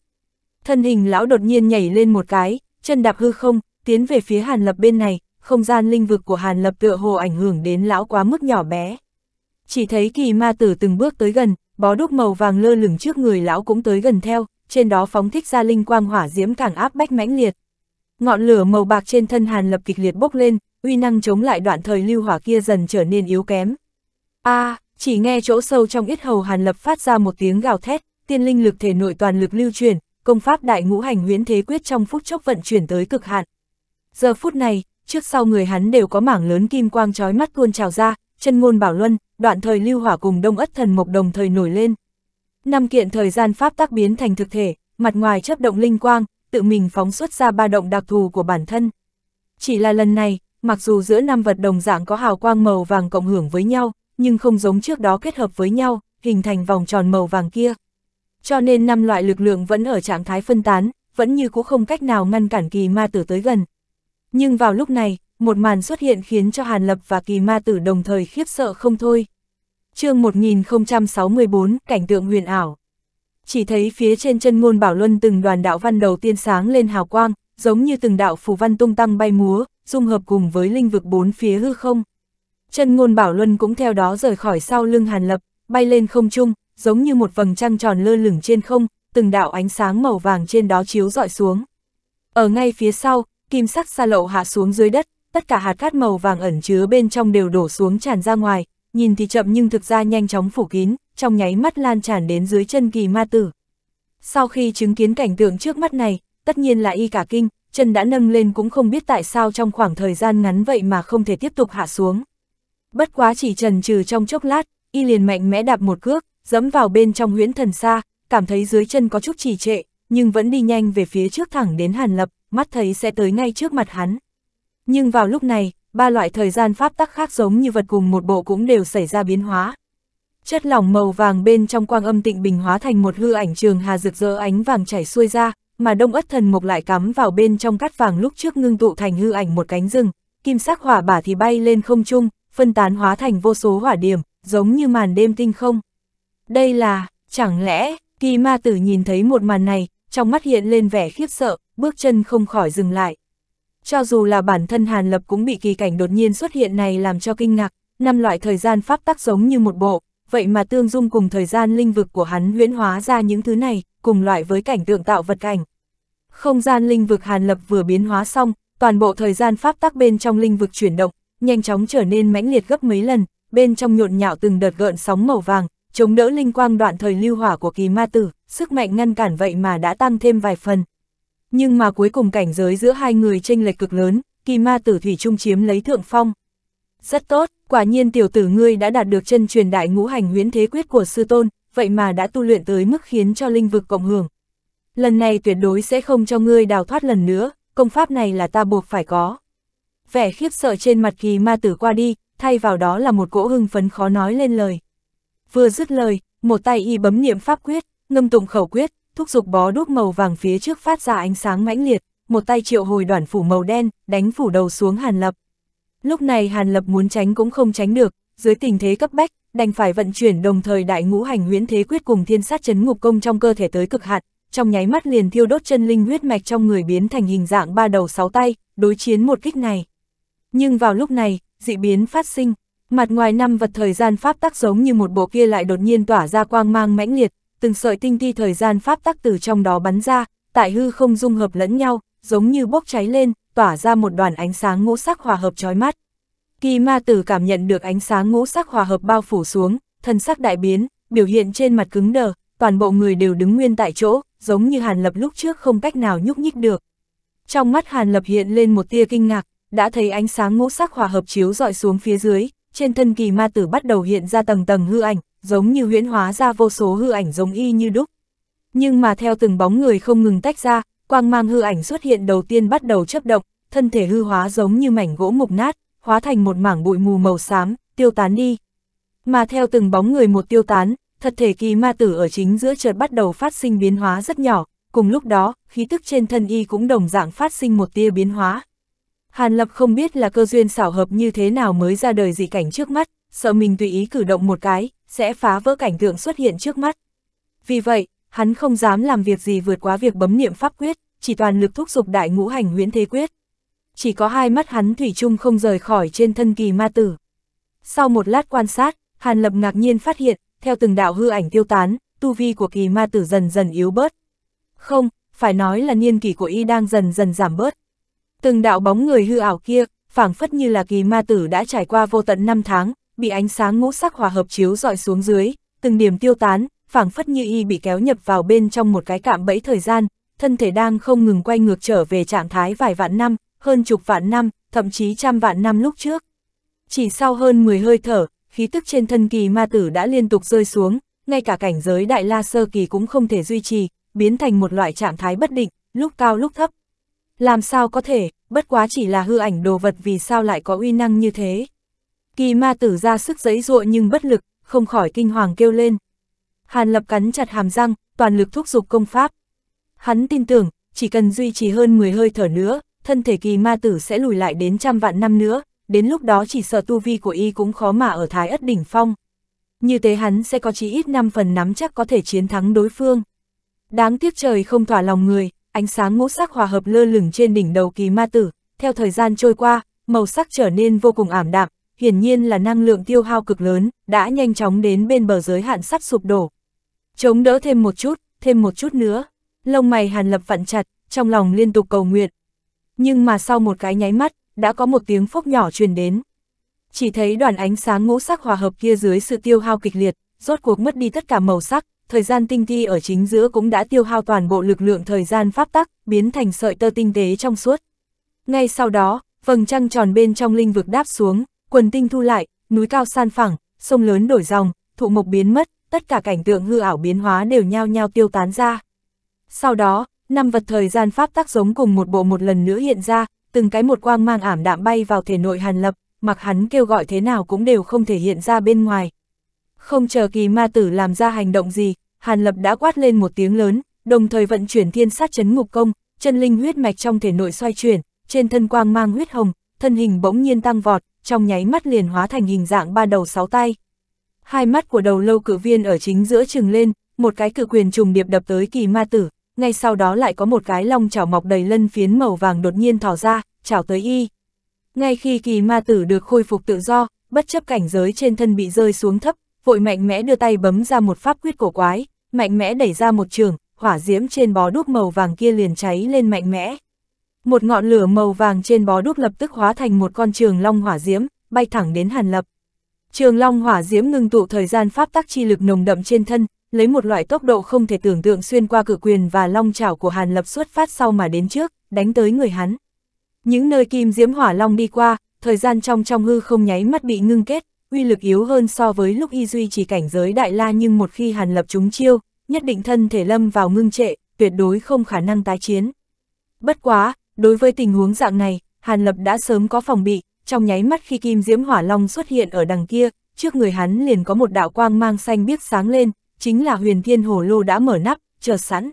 Thân hình lão đột nhiên nhảy lên một cái, chân đạp hư không, tiến về phía Hàn Lập bên này, không gian linh vực của Hàn Lập tựa hồ ảnh hưởng đến lão quá mức nhỏ bé. Chỉ thấy kỳ ma tử từng bước tới gần, bó đúc màu vàng lơ lửng trước người lão cũng tới gần theo, trên đó phóng thích ra linh quang hỏa diễm càng áp bách mãnh liệt. Ngọn lửa màu bạc trên thân Hàn Lập kịch liệt bốc lên, uy năng chống lại đoạn thời lưu hỏa kia dần trở nên yếu kém. A, chỉ nghe chỗ sâu trong ít hầu Hàn Lập phát ra một tiếng gào thét, tiên linh lực thể nội toàn lực lưu truyền, công pháp đại ngũ hành huyễn thế quyết trong phút chốc vận chuyển tới cực hạn. Giờ phút này, trước sau người hắn đều có mảng lớn kim quang chói mắt tuôn trào ra, chân ngôn bảo luân, đoạn thời lưu hỏa cùng đông ất thần mộc đồng thời nổi lên. Năm kiện thời gian pháp tác biến thành thực thể, mặt ngoài chấp động linh quang, tự mình phóng xuất ra ba động đặc thù của bản thân. Chỉ là lần này, mặc dù giữa năm vật đồng dạng có hào quang màu vàng cộng hưởng với nhau, nhưng không giống trước đó kết hợp với nhau, hình thành vòng tròn màu vàng kia. Cho nên năm loại lực lượng vẫn ở trạng thái phân tán, vẫn như cũng không cách nào ngăn cản kỳ ma tử tới gần. Nhưng vào lúc này, một màn xuất hiện khiến cho Hàn Lập và kỳ ma tử đồng thời khiếp sợ không thôi. chương 1064, cảnh tượng huyền ảo. Chỉ thấy phía trên chân ngôn bảo luân từng đoàn đạo văn đầu tiên sáng lên hào quang, giống như từng đạo phù văn tung tăng bay múa, dung hợp cùng với linh vực bốn phía hư không. Chân ngôn bảo luân cũng theo đó rời khỏi sau lưng Hàn Lập, bay lên không trung, giống như một vầng trăng tròn lơ lửng trên không, từng đạo ánh sáng màu vàng trên đó chiếu dọi xuống. Ở ngay phía sau, kim sắc xa lậu hạ xuống dưới đất, tất cả hạt cát màu vàng ẩn chứa bên trong đều đổ xuống tràn ra ngoài, nhìn thì chậm nhưng thực ra nhanh chóng phủ kín, trong nháy mắt lan tràn đến dưới chân kỳ ma tử. Sau khi chứng kiến cảnh tượng trước mắt này, tất nhiên là y cả kinh, chân đã nâng lên cũng không biết tại sao trong khoảng thời gian ngắn vậy mà không thể tiếp tục hạ xuống. Bất quá chỉ trần trừ trong chốc lát, y liền mạnh mẽ đạp một cước, dẫm vào bên trong huyễn thần xa, cảm thấy dưới chân có chút trì trệ, nhưng vẫn đi nhanh về phía trước thẳng đến Hàn Lập, mắt thấy sẽ tới ngay trước mặt hắn. Nhưng vào lúc này, ba loại thời gian pháp tắc khác giống như vật cùng một bộ cũng đều xảy ra biến hóa. Chất lỏng màu vàng bên trong quang âm tịnh bình hóa thành một hư ảnh trường hà rực rỡ ánh vàng chảy xuôi ra, mà đông ất thần mục lại cắm vào bên trong cát vàng lúc trước ngưng tụ thành hư ảnh một cánh rừng, kim sắc hỏa bả thì bay lên không trung, phân tán hóa thành vô số hỏa điểm, giống như màn đêm tinh không. Đây là, chẳng lẽ, kỳ ma tử nhìn thấy một màn này, trong mắt hiện lên vẻ khiếp sợ, bước chân không khỏi dừng lại. Cho dù là bản thân Hàn Lập cũng bị kỳ cảnh đột nhiên xuất hiện này làm cho kinh ngạc, năm loại thời gian pháp tắc giống như một bộ, vậy mà tương dung cùng thời gian linh vực của hắn huyễn hóa ra những thứ này, cùng loại với cảnh tượng tạo vật cảnh. Không gian linh vực Hàn Lập vừa biến hóa xong, toàn bộ thời gian pháp tắc bên trong linh vực chuyển động, nhanh chóng trở nên mãnh liệt gấp mấy lần, bên trong nhộn nhạo từng đợt gợn sóng màu vàng, chống đỡ linh quang đoạn thời lưu hỏa của kỳ ma tử, sức mạnh ngăn cản vậy mà đã tăng thêm vài phần. Nhưng mà cuối cùng cảnh giới giữa hai người tranh lệch cực lớn, kỳ ma tử thủy trung chiếm lấy thượng phong. Rất tốt, quả nhiên tiểu tử ngươi đã đạt được chân truyền đại ngũ hành huyễn thế quyết của sư tôn, vậy mà đã tu luyện tới mức khiến cho linh vực cộng hưởng. Lần này tuyệt đối sẽ không cho ngươi đào thoát lần nữa, công pháp này là ta buộc phải có. Vẻ khiếp sợ trên mặt kỳ ma tử qua đi, thay vào đó là một cỗ hưng phấn khó nói lên lời. Vừa dứt lời, một tay y bấm niệm pháp quyết, ngâm tụng khẩu quyết, thúc giục bó đuốc màu vàng phía trước phát ra ánh sáng mãnh liệt, một tay triệu hồi đoàn phủ màu đen, đánh phủ đầu xuống Hàn Lập. Lúc này Hàn Lập muốn tránh cũng không tránh được, dưới tình thế cấp bách, đành phải vận chuyển đồng thời đại ngũ hành huyễn thế quyết cùng thiên sát chấn ngục công trong cơ thể tới cực hạn, trong nháy mắt liền thiêu đốt chân linh huyết mạch trong người biến thành hình dạng ba đầu sáu tay, đối chiến một kích này. Nhưng vào lúc này, dị biến phát sinh, mặt ngoài năm vật thời gian pháp tắc giống như một bộ kia lại đột nhiên tỏa ra quang mang mãnh liệt, từng sợi tinh thi thời gian pháp tắc từ trong đó bắn ra, tại hư không dung hợp lẫn nhau, giống như bốc cháy lên, tỏa ra một đoàn ánh sáng ngũ sắc hòa hợp chói mắt. Kỳ ma tử cảm nhận được ánh sáng ngũ sắc hòa hợp bao phủ xuống, thân sắc đại biến, biểu hiện trên mặt cứng đờ, toàn bộ người đều đứng nguyên tại chỗ, giống như Hàn Lập lúc trước không cách nào nhúc nhích được. Trong mắt Hàn Lập hiện lên một tia kinh ngạc, đã thấy ánh sáng ngũ sắc hòa hợp chiếu dọi xuống phía dưới, trên thân kỳ ma tử bắt đầu hiện ra tầng tầng hư ảnh, giống như huyễn hóa ra vô số hư ảnh giống y như đúc. Nhưng mà theo từng bóng người không ngừng tách ra, quang mang hư ảnh xuất hiện đầu tiên bắt đầu chấp động, thân thể hư hóa giống như mảnh gỗ mục nát, hóa thành một mảng bụi mù màu xám, tiêu tán đi. Mà theo từng bóng người một tiêu tán, thật thể kỳ ma tử ở chính giữa chợt bắt đầu phát sinh biến hóa rất nhỏ, cùng lúc đó, khí tức trên thân y cũng đồng dạng phát sinh một tia biến hóa. Hàn Lập không biết là cơ duyên xảo hợp như thế nào mới ra đời dị cảnh trước mắt, sợ mình tùy ý cử động một cái, sẽ phá vỡ cảnh tượng xuất hiện trước mắt. Vì vậy, hắn không dám làm việc gì vượt quá việc bấm niệm pháp quyết, chỉ toàn lực thúc giục đại ngũ hành huyễn thế quyết. Chỉ có hai mắt hắn thủy chung không rời khỏi trên thân kỳ ma tử. Sau một lát quan sát, Hàn Lập ngạc nhiên phát hiện, theo từng đạo hư ảnh tiêu tán, tu vi của kỳ ma tử dần dần yếu bớt. Không, phải nói là niên kỷ của y đang dần dần giảm bớt. Từng đạo bóng người hư ảo kia, phảng phất như là kỳ ma tử đã trải qua vô tận năm tháng, bị ánh sáng ngũ sắc hòa hợp chiếu dọi xuống dưới, từng điểm tiêu tán, phảng phất như y bị kéo nhập vào bên trong một cái cạm bẫy thời gian, thân thể đang không ngừng quay ngược trở về trạng thái vài vạn năm, hơn chục vạn năm, thậm chí trăm vạn năm lúc trước. Chỉ sau hơn 10 hơi thở, khí tức trên thân kỳ ma tử đã liên tục rơi xuống, ngay cả cảnh giới đại la sơ kỳ cũng không thể duy trì, biến thành một loại trạng thái bất định, lúc cao lúc thấp. Làm sao có thể, bất quá chỉ là hư ảnh đồ vật vì sao lại có uy năng như thế. Kỳ ma tử ra sức giấy ruộng nhưng bất lực, không khỏi kinh hoàng kêu lên. Hàn lập cắn chặt hàm răng, toàn lực thúc giục công pháp. Hắn tin tưởng, chỉ cần duy trì hơn 10 hơi thở nữa, thân thể kỳ ma tử sẽ lùi lại đến trăm vạn năm nữa, đến lúc đó chỉ sợ tu vi của y cũng khó mà ở thái ất đỉnh phong. Như thế hắn sẽ có chí ít 5 phần nắm chắc có thể chiến thắng đối phương. Đáng tiếc trời không thỏa lòng người, ánh sáng ngũ sắc hòa hợp lơ lửng trên đỉnh đầu kỳ ma tử, theo thời gian trôi qua, màu sắc trở nên vô cùng ảm đạm, hiển nhiên là năng lượng tiêu hao cực lớn, đã nhanh chóng đến bên bờ giới hạn sắp sụp đổ. Chống đỡ thêm một chút, thêm một chút nữa. Lông mày hàn lập vặn chặt, trong lòng liên tục cầu nguyện. Nhưng mà sau một cái nháy mắt, đã có một tiếng phốc nhỏ truyền đến. Chỉ thấy đoàn ánh sáng ngũ sắc hòa hợp kia dưới sự tiêu hao kịch liệt, rốt cuộc mất đi tất cả màu sắc, thời gian tinh thi ở chính giữa cũng đã tiêu hao toàn bộ lực lượng thời gian pháp tắc, biến thành sợi tơ tinh tế trong suốt. Ngay sau đó, vầng trăng tròn bên trong linh vực đáp xuống, quần tinh thu lại, núi cao san phẳng, sông lớn đổi dòng, thụ mộc biến mất, tất cả cảnh tượng hư ảo biến hóa đều nhao nhao tiêu tán ra. Sau đó, năm vật thời gian pháp tác giống cùng một bộ một lần nữa hiện ra, từng cái một quang mang ảm đạm bay vào thể nội hàn lập, mặc hắn kêu gọi thế nào cũng đều không thể hiện ra bên ngoài. Không chờ kỳ ma tử làm ra hành động gì, hàn lập đã quát lên một tiếng lớn, đồng thời vận chuyển thiên sát chấn ngục công, chân linh huyết mạch trong thể nội xoay chuyển, trên thân quang mang huyết hồng, thân hình bỗng nhiên tăng vọt, trong nháy mắt liền hóa thành hình dạng ba đầu sáu tay. Hai mắt của đầu lâu cự viên ở chính giữa trừng lên, một cái cự quyền trùng điệp đập tới kỳ ma tử, ngay sau đó lại có một cái long chảo mọc đầy lân phiến màu vàng đột nhiên thỏ ra, chảo tới y. Ngay khi kỳ ma tử được khôi phục tự do, bất chấp cảnh giới trên thân bị rơi xuống thấp, vội mạnh mẽ đưa tay bấm ra một pháp quyết cổ quái, mạnh mẽ đẩy ra một trường, hỏa diễm trên bó đúc màu vàng kia liền cháy lên mạnh mẽ. Một ngọn lửa màu vàng trên bó đuốc lập tức hóa thành một con trường long hỏa diễm, bay thẳng đến Hàn Lập. Trường long hỏa diễm ngưng tụ thời gian pháp tắc chi lực nồng đậm trên thân, lấy một loại tốc độ không thể tưởng tượng xuyên qua cự quyền và long chảo của Hàn Lập xuất phát sau mà đến trước, đánh tới người hắn. Những nơi kim diễm hỏa long đi qua, thời gian trong trong hư không nháy mắt bị ngưng kết, uy lực yếu hơn so với lúc y duy chỉ cảnh giới đại la nhưng một khi Hàn Lập chúng chiêu, nhất định thân thể lâm vào ngưng trệ, tuyệt đối không khả năng tái chiến. Bất quá, đối với tình huống dạng này, Hàn Lập đã sớm có phòng bị, trong nháy mắt khi kim diễm hỏa long xuất hiện ở đằng kia, trước người hắn liền có một đạo quang mang xanh biếc sáng lên, chính là huyền thiên hồ lô đã mở nắp, chờ sẵn.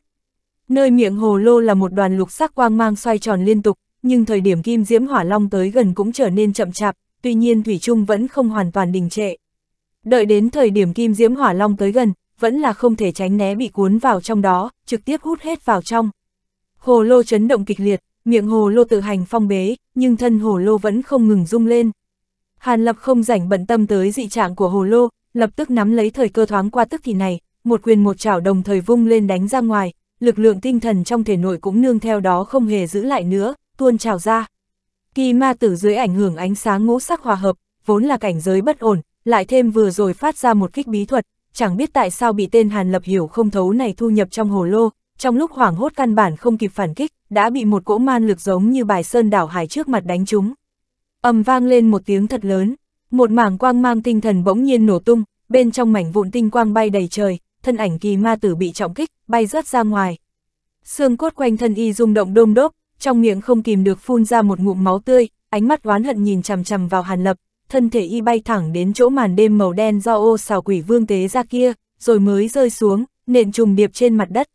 Nơi miệng hồ lô là một đoàn lục sắc quang mang xoay tròn liên tục, nhưng thời điểm kim diễm hỏa long tới gần cũng trở nên chậm chạp, tuy nhiên Thủy Trung vẫn không hoàn toàn đình trệ. Đợi đến thời điểm kim diễm hỏa long tới gần, vẫn là không thể tránh né bị cuốn vào trong đó, trực tiếp hút hết vào trong. Hồ lô chấn động kịch liệt, miệng hồ lô tự hành phong bế, nhưng thân hồ lô vẫn không ngừng rung lên. Hàn Lập không rảnh bận tâm tới dị trạng của hồ lô, lập tức nắm lấy thời cơ thoáng qua tức thì này, một quyền một chảo đồng thời vung lên đánh ra ngoài, lực lượng tinh thần trong thể nội cũng nương theo đó không hề giữ lại nữa, tuôn trào ra. Kỳ ma tử dưới ảnh hưởng ánh sáng ngũ sắc hòa hợp, vốn là cảnh giới bất ổn, lại thêm vừa rồi phát ra một kích bí thuật, chẳng biết tại sao bị tên Hàn Lập hiểu không thấu này thu nhập trong hồ lô, trong lúc hoảng hốt căn bản không kịp phản kích, đã bị một cỗ man lực giống như bài sơn đảo hải trước mặt đánh trúng. ầm vang lên một tiếng thật lớn, một mảng quang mang tinh thần bỗng nhiên nổ tung, bên trong mảnh vụn tinh quang bay đầy trời, thân ảnh kỳ ma tử bị trọng kích, bay rớt ra ngoài. Xương cốt quanh thân y rung động đôm đốp, trong miệng không kìm được phun ra một ngụm máu tươi, ánh mắt oán hận nhìn chằm chằm vào Hàn Lập, thân thể y bay thẳng đến chỗ màn đêm màu đen do ô xào quỷ vương tế ra kia, rồi mới rơi xuống, nện trùng điệp trên mặt đất.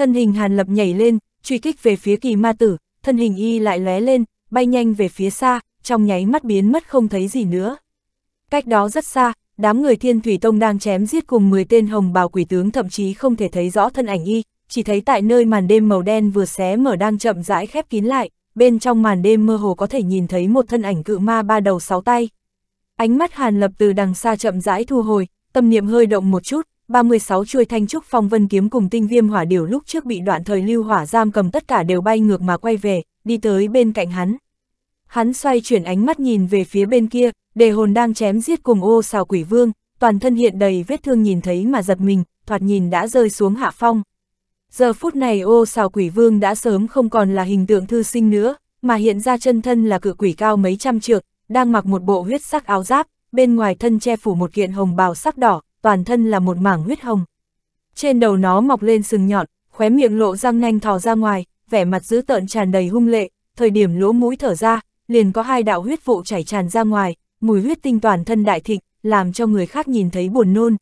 Thân hình Hàn Lập nhảy lên, truy kích về phía kỳ ma tử, thân hình y lại lóe lên, bay nhanh về phía xa, trong nháy mắt biến mất không thấy gì nữa. Cách đó rất xa, đám người thiên thủy tông đang chém giết cùng 10 tên hồng bào quỷ tướng thậm chí không thể thấy rõ thân ảnh y, chỉ thấy tại nơi màn đêm màu đen vừa xé mở đang chậm rãi khép kín lại, bên trong màn đêm mơ hồ có thể nhìn thấy một thân ảnh cự ma ba đầu sáu tay. Ánh mắt Hàn Lập từ đằng xa chậm rãi thu hồi, tâm niệm hơi động một chút, 36 chuôi thanh trúc phong vân kiếm cùng tinh viêm hỏa điều lúc trước bị đoạn thời lưu hỏa giam cầm tất cả đều bay ngược mà quay về, đi tới bên cạnh hắn. Hắn xoay chuyển ánh mắt nhìn về phía bên kia, đề hồn đang chém giết cùng ô xào quỷ vương, toàn thân hiện đầy vết thương nhìn thấy mà giật mình, thoạt nhìn đã rơi xuống hạ phong. Giờ phút này ô xào quỷ vương đã sớm không còn là hình tượng thư sinh nữa, mà hiện ra chân thân là cự quỷ cao mấy trăm trượng, đang mặc một bộ huyết sắc áo giáp, bên ngoài thân che phủ một kiện hồng bào sắc đỏ, toàn thân là một mảng huyết hồng. Trên đầu nó mọc lên sừng nhọn, khóe miệng lộ răng nanh thò ra ngoài, vẻ mặt dữ tợn tràn đầy hung lệ, thời điểm lỗ mũi thở ra, liền có hai đạo huyết vụ chảy tràn ra ngoài, mùi huyết tinh toàn thân đại thịnh, làm cho người khác nhìn thấy buồn nôn.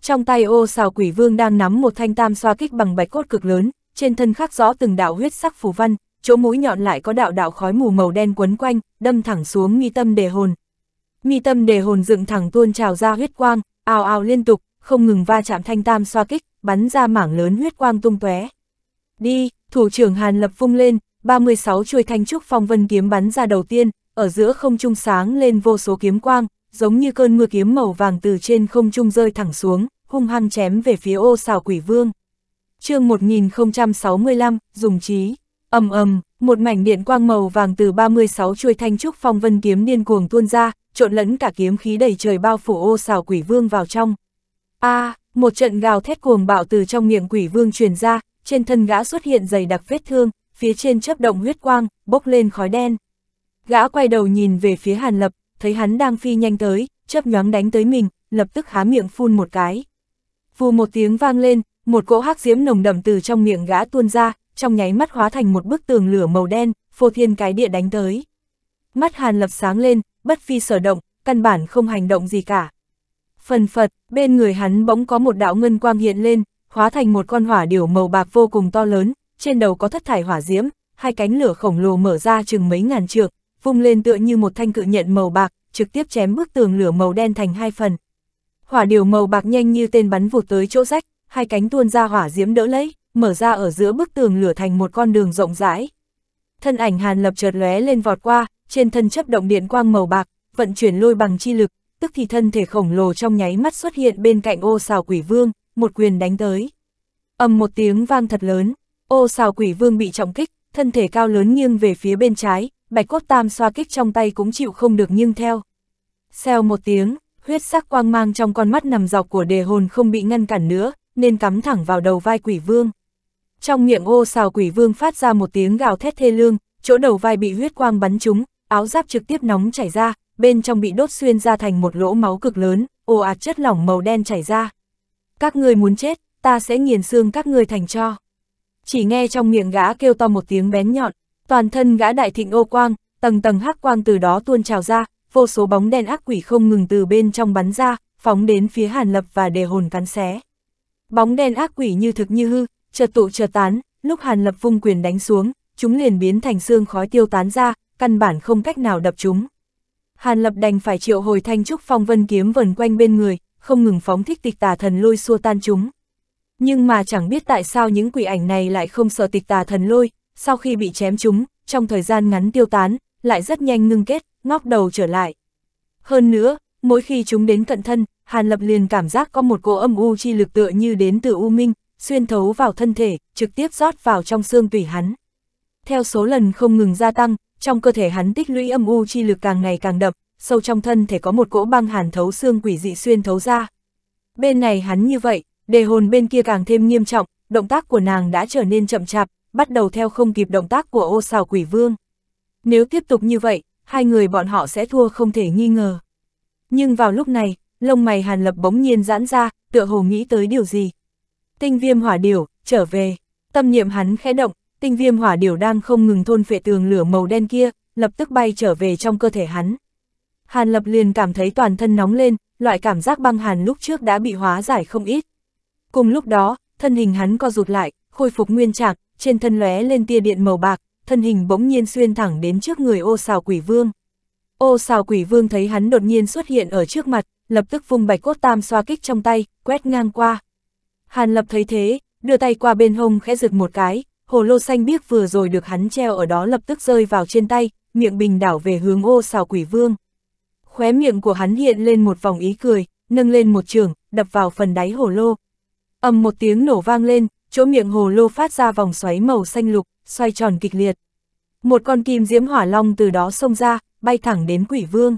Trong tay ô xào quỷ vương đang nắm một thanh tam xoa kích bằng bạch cốt cực lớn, trên thân khắc rõ từng đạo huyết sắc phù văn, chỗ mũi nhọn lại có đạo đạo khói mù màu đen quấn quanh, đâm thẳng xuống mi tâm đề hồn. Mi tâm đề hồn dựng thẳng tuôn trào ra huyết quang, ào ào liên tục, không ngừng va chạm thanh tam xoa kích, bắn ra mảng lớn huyết quang tung tóe. Đi, thủ trưởng Hàn lập phung lên, 36 chuôi thanh trúc phong vân kiếm bắn ra đầu tiên, ở giữa không trung sáng lên vô số kiếm quang, giống như cơn mưa kiếm màu vàng từ trên không trung rơi thẳng xuống, hung hăng chém về phía ô xào quỷ vương. chương 1065, dùng trí, ầm ầm, một mảnh điện quang màu vàng từ 36 chuôi thanh trúc phong vân kiếm điên cuồng tuôn ra, trộn lẫn cả kiếm khí đầy trời bao phủ ô xào quỷ vương vào trong. A, một trận gào thét cuồng bạo từ trong miệng quỷ vương truyền ra, trên thân gã xuất hiện dày đặc vết thương, phía trên chấp động huyết quang, bốc lên khói đen. Gã quay đầu nhìn về phía Hàn Lập, thấy hắn đang phi nhanh tới, chấp nhoáng đánh tới mình, lập tức há miệng phun một cái. Vù một tiếng vang lên, một cỗ hắc diễm nồng đậm từ trong miệng gã tuôn ra, trong nháy mắt hóa thành một bức tường lửa màu đen, phô thiên cái địa đánh tới. Mắt Hàn Lập sáng lên, bất phi sở động, căn bản không hành động gì cả. Phần phật, bên người hắn bỗng có một đạo ngân quang hiện lên, hóa thành một con hỏa điểu màu bạc vô cùng to lớn, trên đầu có thất thải hỏa diễm, hai cánh lửa khổng lồ mở ra chừng mấy ngàn trượng, vung lên tựa như một thanh cự nhận màu bạc, trực tiếp chém bức tường lửa màu đen thành hai phần. Hỏa điều màu bạc nhanh như tên bắn vụt tới chỗ rách, hai cánh tuôn ra hỏa diễm đỡ lấy, mở ra ở giữa bức tường lửa thành một con đường rộng rãi. Thân ảnh Hàn Lập chợt lóe lên vọt qua, trên thân chấp động điện quang màu bạc, vận chuyển lôi bằng chi lực, tức thì thân thể khổng lồ trong nháy mắt xuất hiện bên cạnh ô xào quỷ vương, một quyền đánh tới. ầm một tiếng vang thật lớn, ô xào quỷ vương bị trọng kích, thân thể cao lớn nghiêng về phía bên trái, bạch cốt tam xoa kích trong tay cũng chịu không được nghiêng theo. Xeo một tiếng, huyết sắc quang mang trong con mắt nằm dọc của đề hồn không bị ngăn cản nữa, nên cắm thẳng vào đầu vai quỷ vương. Trong miệng ô xào quỷ vương phát ra một tiếng gào thét thê lương, chỗ đầu vai bị huyết quang bắn trúng, áo giáp trực tiếp nóng chảy ra, bên trong bị đốt xuyên ra thành một lỗ máu cực lớn, ồ ạt chất lỏng màu đen chảy ra. Các ngươi muốn chết, ta sẽ nghiền xương các ngươi thành cho. Chỉ nghe trong miệng gã kêu to một tiếng bén nhọn, toàn thân gã đại thịnh ô quang, tầng tầng hắc quang từ đó tuôn trào ra, vô số bóng đen ác quỷ không ngừng từ bên trong bắn ra, phóng đến phía Hàn Lập và đề hồn cắn xé. Bóng đen ác quỷ như thực như hư, chợt tụ chợt tán, lúc Hàn Lập vung quyền đánh xuống, chúng liền biến thành xương khói tiêu tán ra, căn bản không cách nào đập chúng. Hàn Lập đành phải triệu hồi thanh trúc phong vân kiếm vần quanh bên người, không ngừng phóng thích tịch tà thần lôi xua tan chúng. Nhưng mà chẳng biết tại sao những quỷ ảnh này lại không sợ tịch tà thần lôi, sau khi bị chém chúng, trong thời gian ngắn tiêu tán, lại rất nhanh ngưng kết, ngóc đầu trở lại. Hơn nữa, mỗi khi chúng đến cận thân, Hàn Lập liền cảm giác có một cỗ âm u chi lực tựa như đến từ U Minh, xuyên thấu vào thân thể, trực tiếp rót vào trong xương tủy hắn. Theo số lần không ngừng gia tăng, trong cơ thể hắn tích lũy âm u chi lực càng ngày càng đậm, sâu trong thân thể có một cỗ băng hàn thấu xương quỷ dị xuyên thấu ra. Bên này hắn như vậy, đề hồn bên kia càng thêm nghiêm trọng, động tác của nàng đã trở nên chậm chạp, bắt đầu theo không kịp động tác của ô xào quỷ vương. Nếu tiếp tục như vậy, hai người bọn họ sẽ thua không thể nghi ngờ. Nhưng vào lúc này, lông mày hàn lập bỗng nhiên giãn ra, tựa hồ nghĩ tới điều gì. Tinh viêm hỏa điểu, trở về, tâm niệm hắn khẽ động, tinh viêm hỏa điểu đang không ngừng thôn phệ tường lửa màu đen kia, lập tức bay trở về trong cơ thể hắn. Hàn lập liền cảm thấy toàn thân nóng lên, loại cảm giác băng hàn lúc trước đã bị hóa giải không ít. Cùng lúc đó, thân hình hắn co rụt lại, khôi phục nguyên trạng, trên thân lóe lên tia điện màu bạc, thân hình bỗng nhiên xuyên thẳng đến trước người ô xào quỷ vương. Ô xào quỷ vương thấy hắn đột nhiên xuất hiện ở trước mặt, lập tức vung bạch cốt tam xoa kích trong tay, quét ngang qua. Hàn lập thấy thế, đưa tay qua bên hông khẽ rực một cái, hồ lô xanh biếc vừa rồi được hắn treo ở đó lập tức rơi vào trên tay, miệng bình đảo về hướng ô xào quỷ vương. Khóe miệng của hắn hiện lên một vòng ý cười, nâng lên một trường, đập vào phần đáy hồ lô. ầm một tiếng nổ vang lên, chỗ miệng hồ lô phát ra vòng xoáy màu xanh lục, xoay tròn kịch liệt. Một con kim diễm hỏa long từ đó xông ra, bay thẳng đến quỷ vương.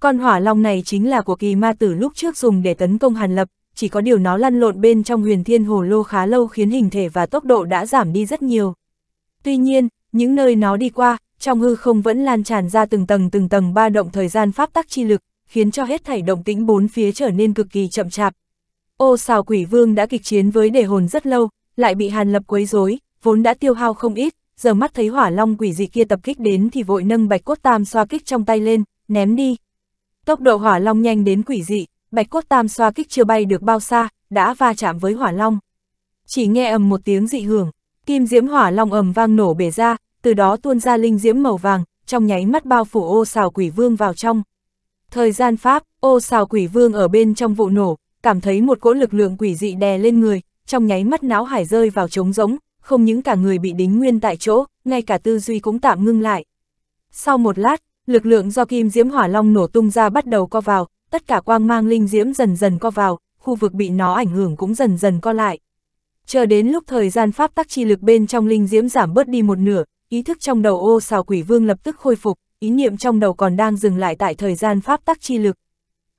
Con hỏa long này chính là của kỳ ma tử lúc trước dùng để tấn công Hàn Lập, chỉ có điều nó lăn lộn bên trong huyền thiên hồ lô khá lâu khiến hình thể và tốc độ đã giảm đi rất nhiều. Tuy nhiên, những nơi nó đi qua, trong hư không vẫn lan tràn ra từng tầng từng tầng ba động thời gian pháp tắc chi lực, khiến cho hết thảy động tĩnh bốn phía trở nên cực kỳ chậm chạp. Ô xào quỷ vương đã kịch chiến với đề hồn rất lâu, lại bị Hàn Lập quấy rối, vốn đã tiêu hao không ít, giờ mắt thấy hỏa long quỷ dị kia tập kích đến thì vội nâng bạch cốt tam xoa kích trong tay lên, ném đi. Tốc độ hỏa long nhanh đến quỷ dị, bạch cốt tam xoa kích chưa bay được bao xa, đã va chạm với hỏa long. Chỉ nghe ầm một tiếng dị hưởng, kim diễm hỏa long ầm vang nổ bể ra, từ đó tuôn ra linh diễm màu vàng, trong nháy mắt bao phủ ô xào quỷ vương vào trong. Thời gian Pháp, ô xào quỷ vương ở bên trong vụ nổ, cảm thấy một cỗ lực lượng quỷ dị đè lên người, trong nháy mắt não hải rơi vào trống rỗng, không những cả người bị đính nguyên tại chỗ, ngay cả tư duy cũng tạm ngưng lại. Sau một lát, lực lượng do kim diễm hỏa long nổ tung ra bắt đầu co vào, tất cả quang mang linh diễm dần dần co vào, khu vực bị nó ảnh hưởng cũng dần dần co lại. Chờ đến lúc thời gian pháp tắc chi lực bên trong linh diễm giảm bớt đi một nửa, ý thức trong đầu ô xào quỷ vương lập tức khôi phục, ý niệm trong đầu còn đang dừng lại tại thời gian pháp tắc chi lực.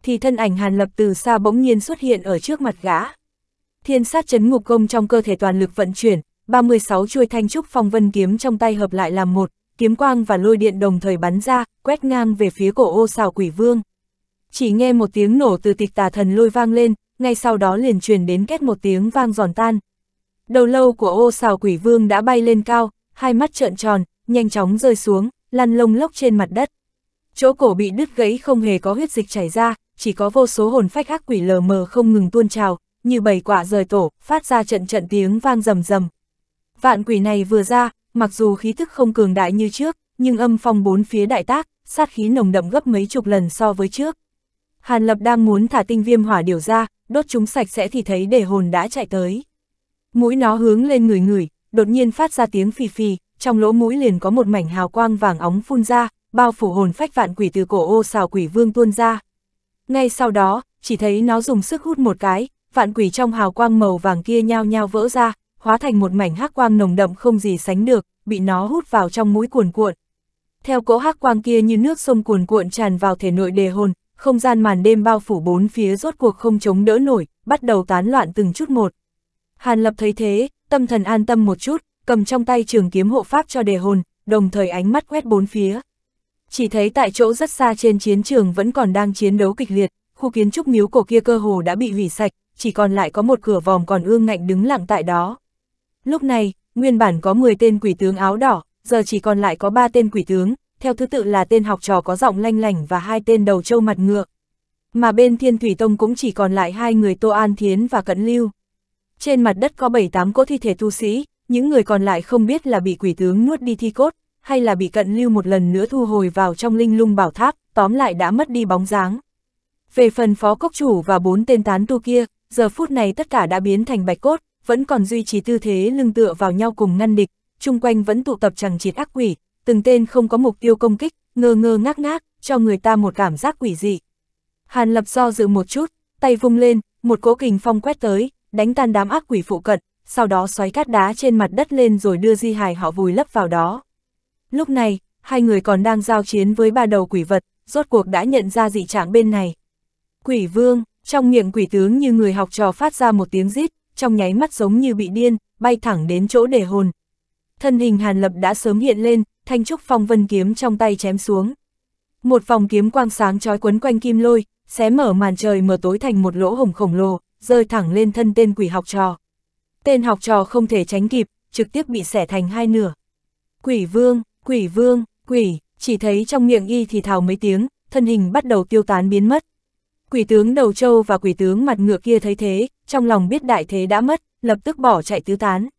Thì thân ảnh hàn lập từ xa bỗng nhiên xuất hiện ở trước mặt gã. Thiên sát chấn ngục công trong cơ thể toàn lực vận chuyển, 36 chuôi thanh trúc phong vân kiếm trong tay hợp lại làm một, kiếm quang và lôi điện đồng thời bắn ra, quét ngang về phía cổ ô xào quỷ vương. Chỉ nghe một tiếng nổ từ tịch tà thần lôi vang lên, ngay sau đó liền truyền đến két một tiếng vang giòn tan. Đầu lâu của ô xào quỷ vương đã bay lên cao, hai mắt trợn tròn, nhanh chóng rơi xuống, lăn lông lốc trên mặt đất. Chỗ cổ bị đứt gãy không hề có huyết dịch chảy ra, chỉ có vô số hồn phách ác quỷ lờ mờ không ngừng tuôn trào, như bầy quả rời tổ, phát ra trận trận tiếng vang rầm rầm. Vạn quỷ này vừa ra, mặc dù khí thức không cường đại như trước, nhưng âm phong bốn phía đại tác, sát khí nồng đậm gấp mấy chục lần so với trước. Hàn Lập đang muốn thả tinh viêm hỏa điều ra, đốt chúng sạch sẽ thì thấy để hồn đã chạy tới. Mũi nó hướng lên người người, đột nhiên phát ra tiếng phì phì, trong lỗ mũi liền có một mảnh hào quang vàng óng phun ra, bao phủ hồn phách vạn quỷ từ cổ ô xào quỷ vương tuôn ra. Ngay sau đó, chỉ thấy nó dùng sức hút một cái, vạn quỷ trong hào quang màu vàng kia nhao nhao vỡ ra, hóa thành một mảnh hắc quang nồng đậm không gì sánh được, bị nó hút vào trong mũi cuồn cuộn. Theo cỗ hắc quang kia như nước sông cuồn cuộn tràn vào thể nội đề hồn, không gian màn đêm bao phủ bốn phía rốt cuộc không chống đỡ nổi, bắt đầu tán loạn từng chút một. Hàn Lập thấy thế, tâm thần an tâm một chút, cầm trong tay trường kiếm hộ pháp cho đề hồn, đồng thời ánh mắt quét bốn phía. Chỉ thấy tại chỗ rất xa trên chiến trường vẫn còn đang chiến đấu kịch liệt, khu kiến trúc miếu cổ kia cơ hồ đã bị hủy sạch, chỉ còn lại có một cửa vòm còn ương ngạnh đứng lặng tại đó. Lúc này, nguyên bản có 10 tên quỷ tướng áo đỏ, giờ chỉ còn lại có 3 tên quỷ tướng, theo thứ tự là tên học trò có giọng lanh lảnh và hai tên đầu trâu mặt ngựa. Mà bên Thiên Thủy Tông cũng chỉ còn lại hai người Tô An Thiến và Cận Lưu. Trên mặt đất có 7-8 cỗ thi thể tu sĩ, những người còn lại không biết là bị quỷ tướng nuốt đi thi cốt, hay là bị Cận Lưu một lần nữa thu hồi vào trong linh lung bảo tháp, tóm lại đã mất đi bóng dáng. Về phần phó cốc chủ và bốn tên tán tu kia, giờ phút này tất cả đã biến thành bạch cốt, vẫn còn duy trì tư thế lưng tựa vào nhau cùng ngăn địch, chung quanh vẫn tụ tập chẳng chịt ác quỷ, từng tên không có mục tiêu công kích, ngơ ngơ ngác ngác, cho người ta một cảm giác quỷ dị. Hàn lập do dự một chút, tay vung lên, một cỗ kình phong quét tới, đánh tan đám ác quỷ phụ cận, sau đó xoáy cát đá trên mặt đất lên rồi đưa di hài họ vùi lấp vào đó. Lúc này, hai người còn đang giao chiến với ba đầu quỷ vật, rốt cuộc đã nhận ra dị trạng bên này. Quỷ vương, trong miệng quỷ tướng như người học trò phát ra một tiếng rít, trong nháy mắt giống như bị điên, bay thẳng đến chỗ để hồn. Thân hình Hàn Lập đã sớm hiện lên, thanh trúc phong vân kiếm trong tay chém xuống. Một vòng kiếm quang sáng trói quấn quanh kim lôi, xé mở màn trời mở tối thành một lỗ hồng khổng lồ, rơi thẳng lên thân tên quỷ học trò. Tên học trò không thể tránh kịp, trực tiếp bị xẻ thành hai nửa. Quỷ vương, quỷ vương, quỷ, chỉ thấy trong miệng y thì thào mấy tiếng, thân hình bắt đầu tiêu tán biến mất. Quỷ tướng đầu trâu và quỷ tướng mặt ngựa kia thấy thế, trong lòng biết đại thế đã mất, lập tức bỏ chạy tứ tán.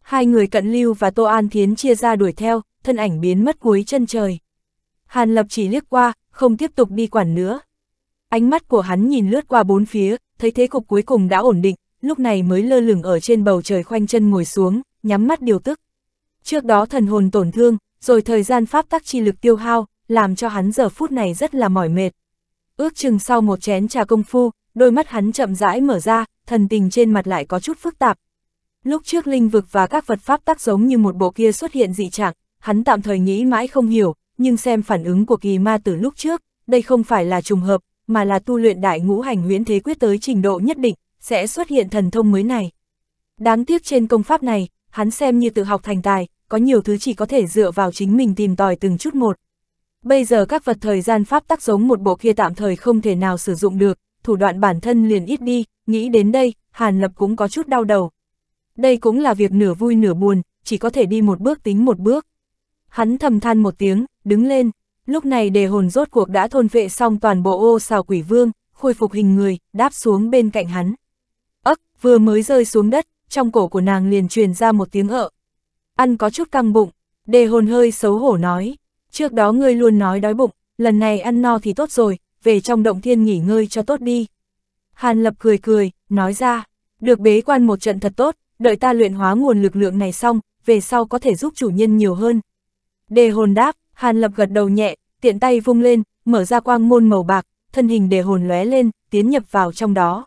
Hai người cận lưu và Tô An Thiến chia ra đuổi theo, thân ảnh biến mất cuối chân trời. Hàn Lập chỉ liếc qua, không tiếp tục đi quản nữa. Ánh mắt của hắn nhìn lướt qua bốn phía, thấy thế cục cuối cùng đã ổn định, lúc này mới lơ lửng ở trên bầu trời khoanh chân ngồi xuống, nhắm mắt điều tức. Trước đó thần hồn tổn thương, rồi thời gian pháp tắc chi lực tiêu hao, làm cho hắn giờ phút này rất là mỏi mệt. Ước chừng sau một chén trà công phu, đôi mắt hắn chậm rãi mở ra, thần tình trên mặt lại có chút phức tạp. Lúc trước linh vực và các vật pháp tác giống như một bộ kia xuất hiện dị trạng, hắn tạm thời nghĩ mãi không hiểu, nhưng xem phản ứng của kỳ ma từ lúc trước, đây không phải là trùng hợp, mà là tu luyện đại ngũ hành huyễn thế quyết tới trình độ nhất định, sẽ xuất hiện thần thông mới này. Đáng tiếc trên công pháp này, hắn xem như tự học thành tài, có nhiều thứ chỉ có thể dựa vào chính mình tìm tòi từng chút một. Bây giờ các vật thời gian pháp tác giống một bộ kia tạm thời không thể nào sử dụng được, thủ đoạn bản thân liền ít đi, nghĩ đến đây, Hàn Lập cũng có chút đau đầu. Đây cũng là việc nửa vui nửa buồn, chỉ có thể đi một bước tính một bước. Hắn thầm than một tiếng, đứng lên, lúc này đề hồn rốt cuộc đã thôn vệ xong toàn bộ ô xào quỷ vương, khôi phục hình người, đáp xuống bên cạnh hắn. Ấc, vừa mới rơi xuống đất, trong cổ của nàng liền truyền ra một tiếng ợ. Ăn có chút căng bụng, đề hồn hơi xấu hổ nói, trước đó ngươi luôn nói đói bụng, lần này ăn no thì tốt rồi, về trong động thiên nghỉ ngơi cho tốt đi. Hàn Lập cười cười, nói ra, được bế quan một trận thật tốt, đợi ta luyện hóa nguồn lực lượng này xong, về sau có thể giúp chủ nhân nhiều hơn. Đề hồn đáp, Hàn Lập gật đầu nhẹ, tiện tay vung lên, mở ra quang môn màu bạc, thân hình đề hồn lóe lên, tiến nhập vào trong đó.